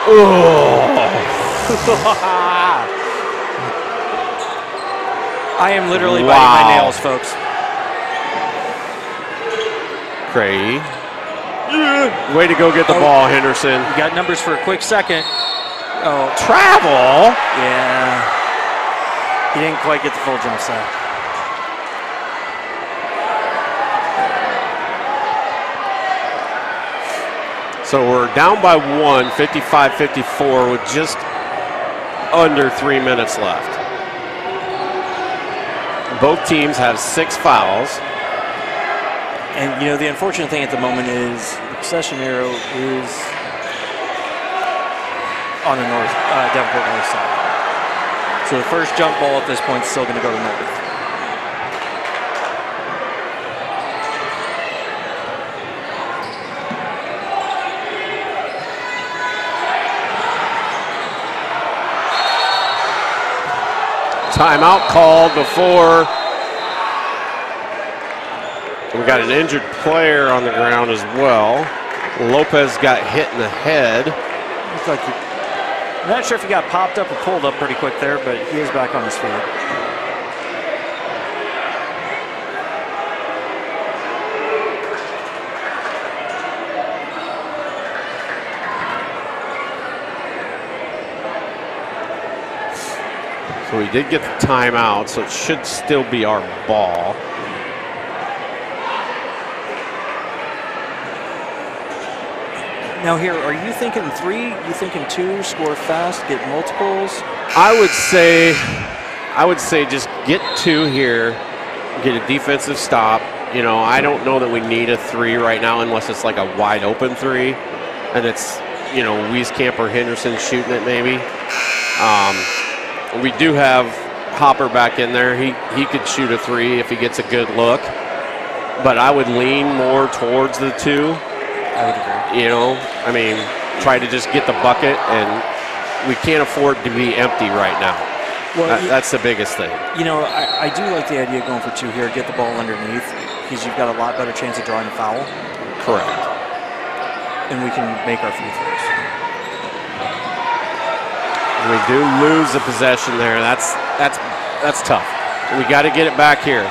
A: Oh.
B: I am literally
A: Wow.
B: biting my nails, folks.
A: Cray. Way to go get the oh. ball, Henderson.
B: You got numbers for a quick second. Oh,
A: travel.
B: Yeah. He didn't quite get the full jump set.
A: So we're down by one, 55 54, with just under three minutes left. Both teams have six fouls.
B: And you know the unfortunate thing at the moment is the possession arrow is on the north, uh, Davenport north side. So the first jump ball at this point is still going to go to north.
A: Timeout called before. We got an injured player on the ground as well. Lopez got hit in the head.
B: Looks like he, I'm not sure if he got popped up or pulled up pretty quick there, but he is back on his feet.
A: So we did get the timeout, so it should still be our ball.
B: Now here, are you thinking three? You thinking two? Score fast, get multiples.
A: I would say, I would say just get two here, get a defensive stop. You know, I don't know that we need a three right now unless it's like a wide open three, and it's you know Wieskamp or Henderson shooting it maybe. Um, we do have Hopper back in there. He he could shoot a three if he gets a good look, but I would lean more towards the two.
B: I would agree.
A: You know, I mean, try to just get the bucket, and we can't afford to be empty right now.
B: Well,
A: That- that's the biggest thing.
B: You know, I, I do like the idea of going for two here, get the ball underneath, because you've got a lot better chance of drawing a foul,
A: Correct.
B: and we can make our free throws.
A: We do lose the possession there. That's that's that's tough. We got to get it back here.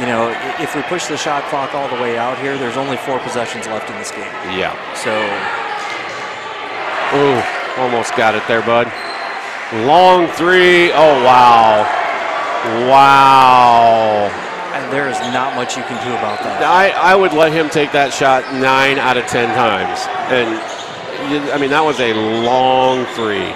B: You know, if we push the shot clock all the way out here, there's only four possessions left in this game.
A: Yeah.
B: So
A: Ooh, almost got it there, bud. Long three. Oh wow, wow.
B: and there is not much you can do about that.
A: I, I would let him take that shot nine out of ten times, and I mean that was a long three.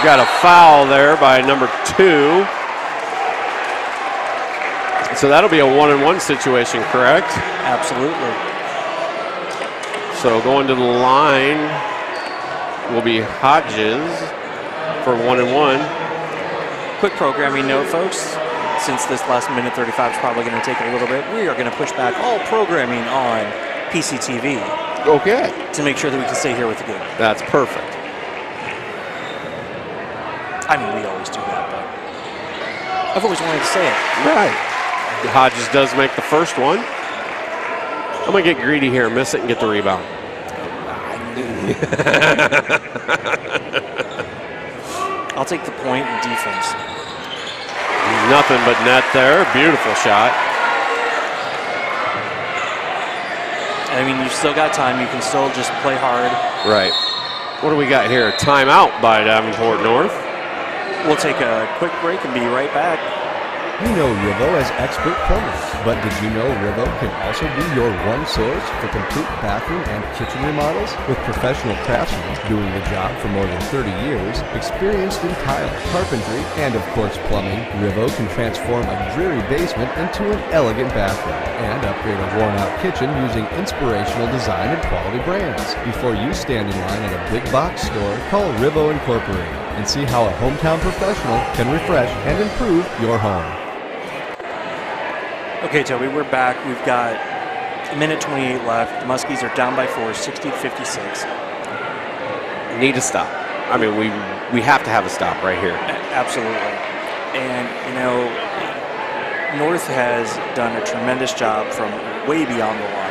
A: Oh, we got a foul there by number two. So that'll be a one and one situation, correct?
B: Absolutely.
A: So going to the line will be Hodges for one and one.
B: Quick programming note, folks. Since this last minute 35 is probably going to take a little bit, we are going to push back all programming on PCTV.
A: Okay.
B: To make sure that we can stay here with the game.
A: That's perfect.
B: I mean, we always do that, but I've always wanted to say it.
A: Right. Hodges does make the first one. I'm gonna get greedy here, miss it, and get the rebound.
B: I'll take the point and defense.
A: Nothing but net there. Beautiful shot.
B: I mean, you've still got time. You can still just play hard.
A: Right. What do we got here? Timeout by Davenport North.
B: We'll take a quick break and be right back.
L: You know Rivo as expert plumbers, but did you know Rivo can also be your one source for complete bathroom and kitchen remodels? With professional craftsmen doing the job for more than 30 years, experienced in tile, carpentry, and of course plumbing, Rivo can transform a dreary basement into an elegant bathroom and upgrade a worn-out kitchen using inspirational design and quality brands. Before you stand in line at a big box store, call Rivo Incorporated and see how a hometown professional can refresh and improve your home.
B: Okay, Toby, we're back. We've got a minute 28 left. The Muskies are down by four, 60 to 56.
A: Need to stop. I mean, we we have to have a stop right here.
B: Absolutely. And, you know, North has done a tremendous job from way beyond the line.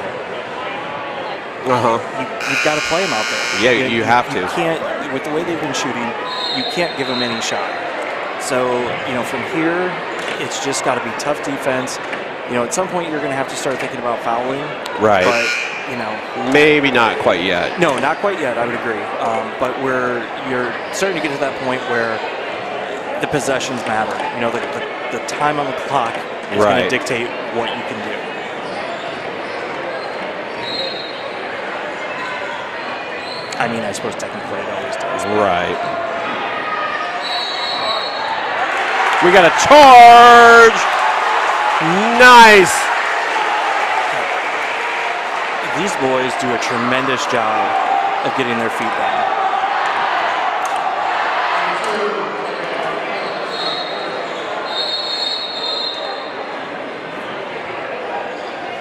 A: Uh huh.
B: You, you've got to play them out there.
A: Yeah, you have to.
B: You can't, with the way they've been shooting, you can't give them any shot. So, you know, from here, it's just got to be tough defense. You know, at some point, you're going to have to start thinking about fouling.
A: Right.
B: But, you know,
A: Maybe not quite yet.
B: no, not quite yet. I would agree. Um, but we're you're starting to get to that point where the possessions matter. You know, the, the, the time on the clock is going to dictate what you can do. I mean, I suppose technically it always does.
A: Right. We got a charge. Nice.
B: These boys do a tremendous job of getting their feet down.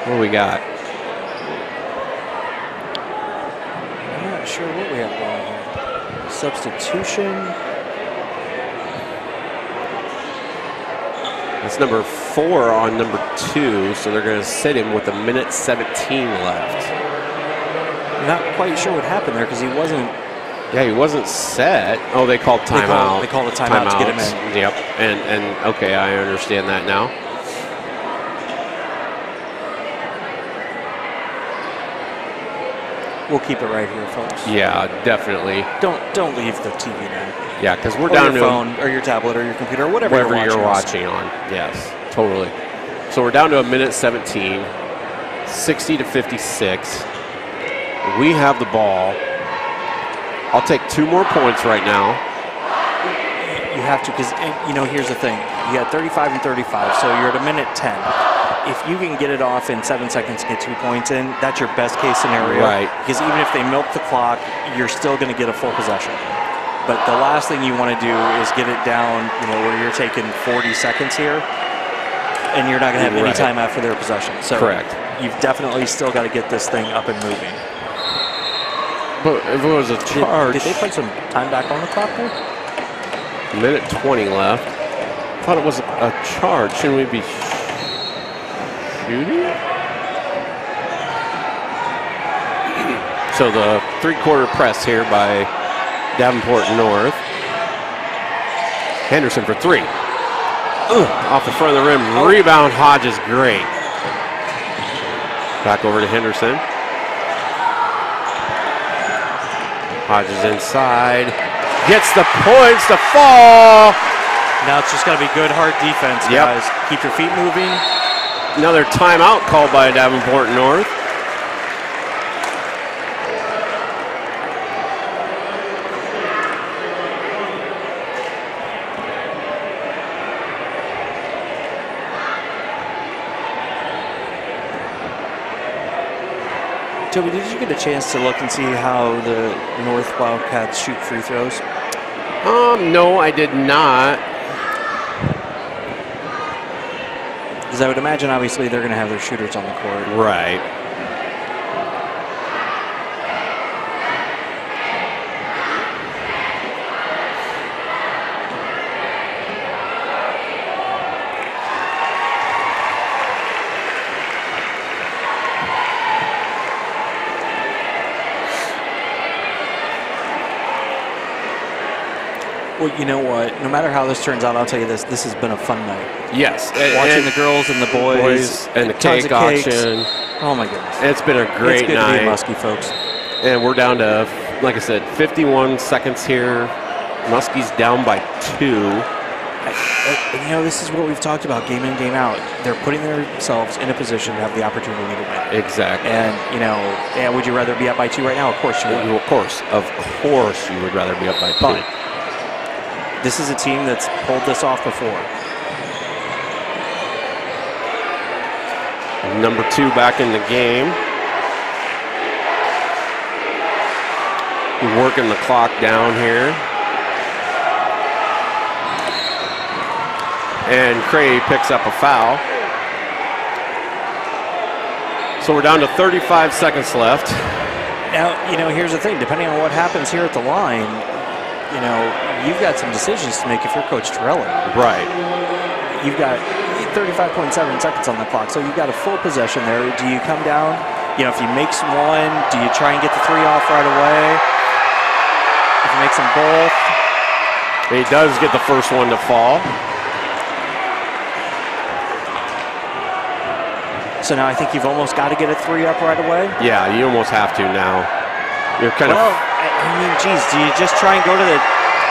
A: What do we got?
B: I'm not sure what we have going here. Substitution.
A: That's number four on number two, so they're going to sit him with a minute 17 left.
B: Not quite sure what happened there because he wasn't.
A: Yeah, he wasn't set. Oh, they called
B: They
A: timeout.
B: called- they called a timeout to get him
A: in. Yep, and and okay, I understand that now.
B: We'll keep it right here, folks.
A: Yeah, definitely.
B: Don't don't leave the TV now.
A: Yeah, because we're
B: Or
A: down
B: your
A: to
B: phone or your tablet or your computer or whatever,
A: whatever
B: you're
A: you're
B: watching.
A: watching on. Yes, totally. So we're down to a minute 17, 60 to 56. We have the ball. I'll take two more points right now.
B: You have to because you know here's the thing. You got 35 and 35, so you're at a minute 10. If you can get it off in seven seconds, get two points in, that's your best case scenario.
A: Right.
B: Because even if they milk the clock, you're still going to get a full possession. But the last thing you want to do is get it down, you know, where you're taking 40 seconds here, and you're not going to have any time after their possession. So
A: Correct.
B: You've definitely still got to get this thing up and moving.
A: But if it was a
B: Did-
A: charge,
B: Did, they put some time back on the clock there?
A: minute 20 left. Thought it was a charge. Shouldn't we be So the three-quarter press here by Davenport North. Henderson for three. Ugh, off the front of the rim. Oh. Rebound Hodges, great. Back over to Henderson. Hodges inside. Gets the points to fall.
B: Now it's just got to be good, hard defense,
A: Yep.
B: guys. Keep your feet moving.
A: Another timeout called by Davenport North.
B: Toby, did you get a chance to look and see how the North Wildcats shoot free throws?
A: Um, no, I did not.
B: Because I would imagine, obviously, they're going to have their shooters on the court.
A: Right.
B: Well, you know what? No matter how this turns out, I'll tell you this: this has been a fun night.
A: Yes, and-
B: watching
A: and
B: the girls and the boys,
A: boys and the
B: tons
A: cake auction.
B: Oh my goodness!
A: It's been a great
B: it's good
A: night.
B: to be Muskie, folks.
A: And we're down to, like I said, 51 seconds here. Muskie's down by two.
B: And, you know, this is what we've talked about game in, game out. They're putting themselves in a position to have the opportunity to win.
A: Exactly.
B: And, you know, yeah, would you rather be up by two right now? Of course you would.
A: Of course, of course, you would rather be up by two.
B: But this is a team that's pulled this off before.
A: Number two back in the game. Working the clock down here. And Cray picks up a foul. So we're down to 35 seconds left.
B: Now, you know, here's the thing. Depending on what happens here at the line, you know, you've got some decisions to make if you're Coach Torelli.
A: Right.
B: You've got 35.7 seconds on the clock, so you've got a full possession there. Do you come down? You know, if he makes one, do you try and get the three off right away? If he makes them both,
A: He does get the first one to fall.
B: so now I think you've almost got to get a three up right away.
A: Yeah, you almost have to now. You're kind
B: well,
A: of
B: I mean, geez, do you just try and go to the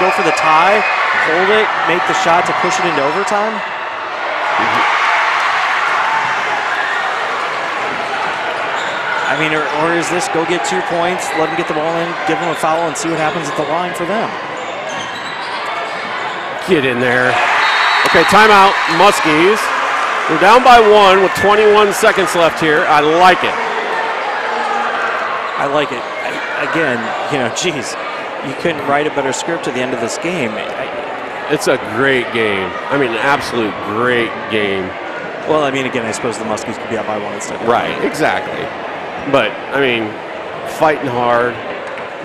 B: go for the tie, hold it, make the shot to push it into overtime? I mean, or, or is this go get two points, let them get the ball in, give them a foul, and see what happens at the line for them?
A: get in there. Okay, timeout, Muskies. We're down by one with 21 seconds left here. I like it.
B: I like it. Again, you know, geez, you couldn't write a better script at the end of this game.
A: It's a great game. I mean, an absolute great game.
B: well, I mean, again, I suppose the Muskies could be up by one instead.
A: Right, exactly. But, I mean, fighting hard,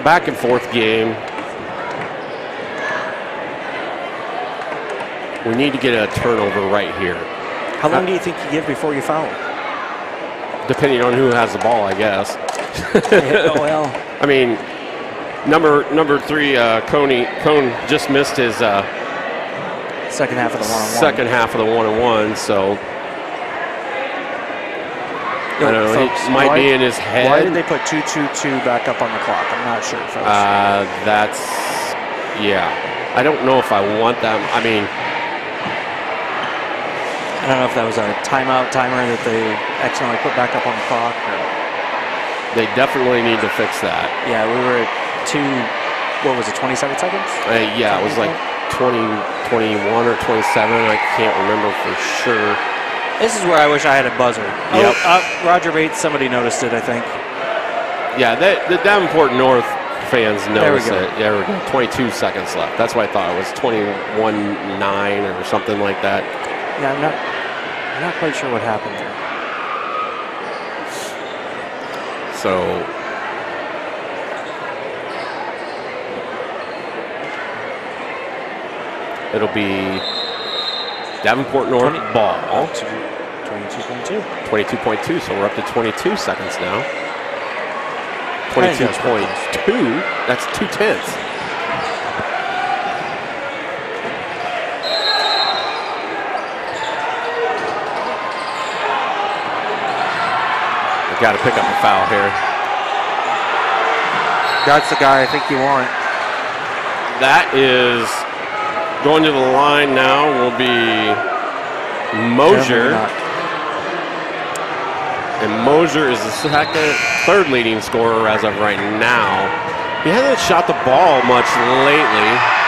A: back and forth game. We need to get a turnover right here.
B: How long uh, do you think you give before you foul?
A: Depending on who has the ball, I guess.
B: Yeah, oh, well.
A: I mean, number number three, uh, Coney Cone just missed his uh,
B: Second half of the one-on-one.
A: second half of the one and one, so I don't know.
B: Folks,
A: might
B: why-
A: be in his head.
B: Why did they put 2-2-2 back up on the clock? I'm not sure. folks.
A: Uh, that's yeah. I don't know if I want them. I mean,
B: I don't know if that was a timeout timer that they accidentally put back up on the clock. Or,
A: they definitely need to fix that.
B: yeah, we were at two, what was it, 27 seconds?
A: Uh, yeah, it was like 20, 21 or 27. I can't remember for sure.
B: This is where I wish I had a buzzer.
A: Yep.
B: Oh, uh, Roger Bates, somebody noticed it, I think.
A: Yeah, that, the Davenport North fans
B: There we go.
A: it. Yeah, we're 22 seconds left. That's what I thought. It was 21 9 or something like that.
B: Yeah, I'm not, I'm not quite sure what happened there.
A: So it'll be Davenport North ball.
B: 22.2.
A: 22.2, so we're up to 22 seconds now.
B: I think that's
A: 22.2, that's two tenths. Got to pick up a foul here.
B: That's the guy I think you want.
A: That is going to the line now will be Mosier. And Mosier is the second, third leading scorer as of right now. He hasn't shot the ball much lately.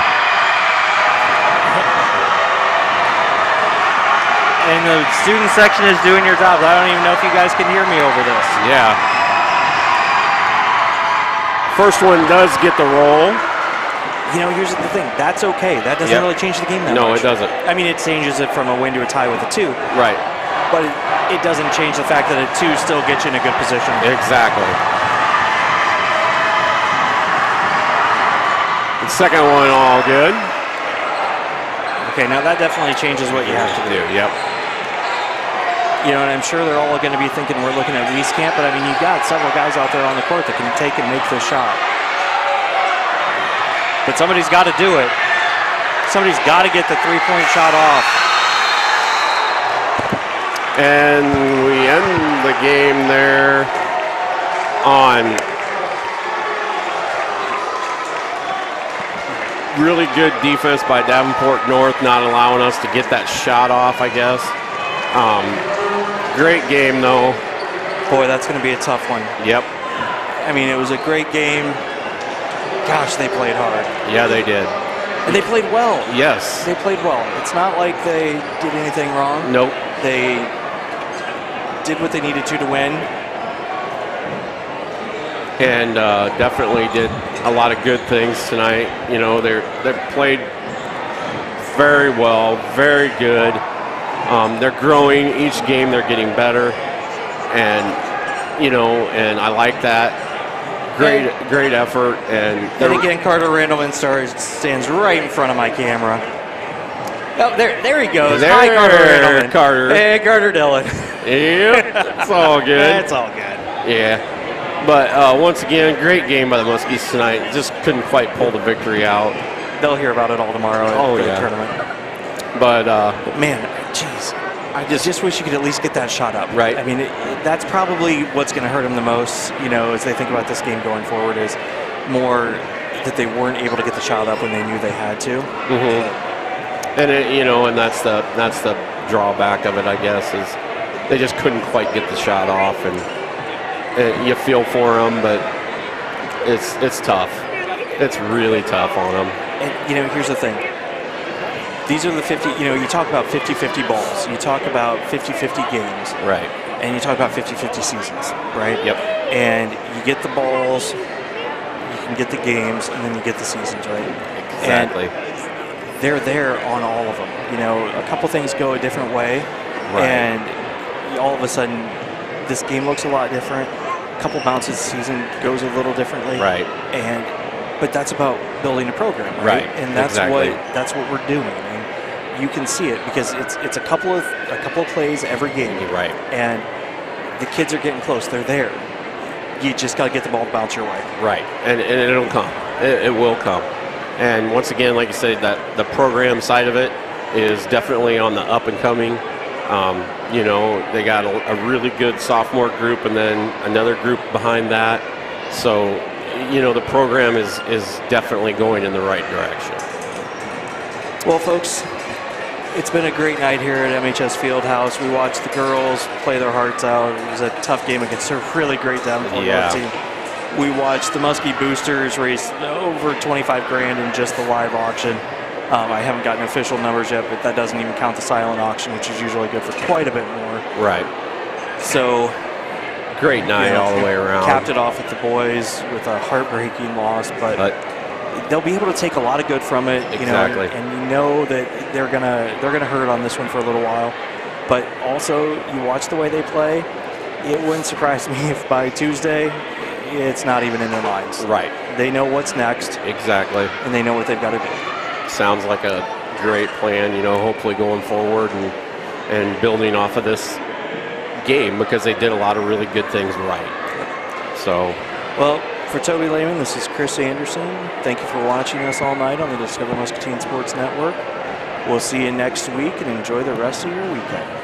B: And the student section is doing your job. I don't even know if you guys can hear me over this.
A: Yeah. First one does get the roll.
B: You know, here's the thing. That's okay. That doesn't
A: Yep.
B: really change the game that
A: No,
B: much.
A: it doesn't.
B: I mean, it changes it from a win to a tie with a two,
A: Right.
B: but it, it doesn't change the fact that a two still gets you in a good position.
A: Exactly. The second one all good.
B: Okay, now that definitely changes what you have to do.
A: Yep.
B: You know, and I'm sure they're all going to be thinking we're looking at Wieskamp, but I mean, you've got several guys out there on the court that can take and make this shot. But somebody's got to do it. Somebody's got to get the three-point shot off.
A: And we end the game there on really good defense by Davenport North, not allowing us to get that shot off. I guess. Um, great game though.
B: Boy, that's going to be a tough one.
A: Yep.
B: I mean, it was a great game. Gosh, they played hard.
A: Yeah, they did.
B: And they played well.
A: Yes.
B: They played well. It's not like they did anything wrong.
A: Nope.
B: They did what they needed to to win.
A: and uh, definitely did a lot of good things tonight. You know, they're they played very well, very good. Um, they're growing each game. They're getting better, and you know, and I like that. Great, great effort, and
B: Then again, Carter Randleman stands right in front of my camera. Oh, there, there he goes. Hi, Carter Randleman.
A: Carter.
B: Hey, Carter Dillon.
A: Yep, it's all good.
B: It's all good.
A: Yeah, but uh, once again, great game by the Muskies tonight. Just couldn't quite pull the victory out.
B: They'll hear about it all tomorrow at
A: Oh
B: the
A: yeah.
B: tournament.
A: But uh,
B: Man, jeez. I just, just wish you could at least get that shot up.
A: Right.
B: I mean, it, it- that's probably what's going to hurt them the most, you know, as they think about this game going forward, is more that they weren't able to get the shot up when they knew they had to.
A: Mm -hmm. And it, you know, and that's the that's the drawback of it, I guess, is they just couldn't quite get the shot off, and uh, you feel for them, but it's it's tough. It's really tough on them.
B: And, you know, here's the thing. These are the 50, you know, you talk about 50-50 balls. You talk about 50-50 games.
A: Right.
B: And you talk about 50-50 seasons, right?
A: Yep.
B: And you get the balls, you can get the games, and then you get the seasons, right?
A: Exactly.
B: And they're there on all of them. You know, a couple things go a different way,
A: Right.
B: and all of a sudden, this game looks a lot different. A couple bounces, season goes a little differently.
A: Right.
B: And but that's about building a program, right?
A: Right,
B: And that's
A: exactly.
B: what that's what we're doing. You can see it because it's it's a couple of a couple of plays every game.
A: Right.
B: And the kids are getting close. They're there. You just got to get the ball to bounce your way.
A: Right, and, and it'll come. It, it will come. And once again, like you said, that the program side of it is definitely on the up and coming. Um, you know, they got a, a really good sophomore group, and then another group behind that. So, you know, the program is is definitely going in the right direction.
B: Well, folks, it's been a great night here at MHS Fieldhouse. We watched the girls play their hearts out. It was a tough game against a really great Davenport
A: Yeah.
B: Team. We watched the Muskie Boosters raise over 25 grand in just the live auction. Um, I haven't gotten official numbers yet, but that doesn't even count the silent auction, which is usually good for quite a bit more.
A: Right.
B: So,
A: Great night
B: you know,
A: all the way around.
B: Capped it off with the boys with a heartbreaking loss, but, they'll be able to take a lot of good from it. You
A: Exactly.
B: know, and you know that they're gonna they're gonna hurt on this one for a little while. But also, you watch the way they play. It wouldn't surprise me if by Tuesday, it's not even in their minds.
A: Right.
B: They know what's next.
A: Exactly.
B: And they know what they've got to do.
A: Sounds like a great plan. You know, hopefully going forward and and building off of this game because they did a lot of really good things right. So,
B: Well, for Toby Lehman, this is Chris Anderson. Thank you for watching us all night on the Discover Muscatine Sports Network. We'll see you next week and enjoy the rest of your weekend.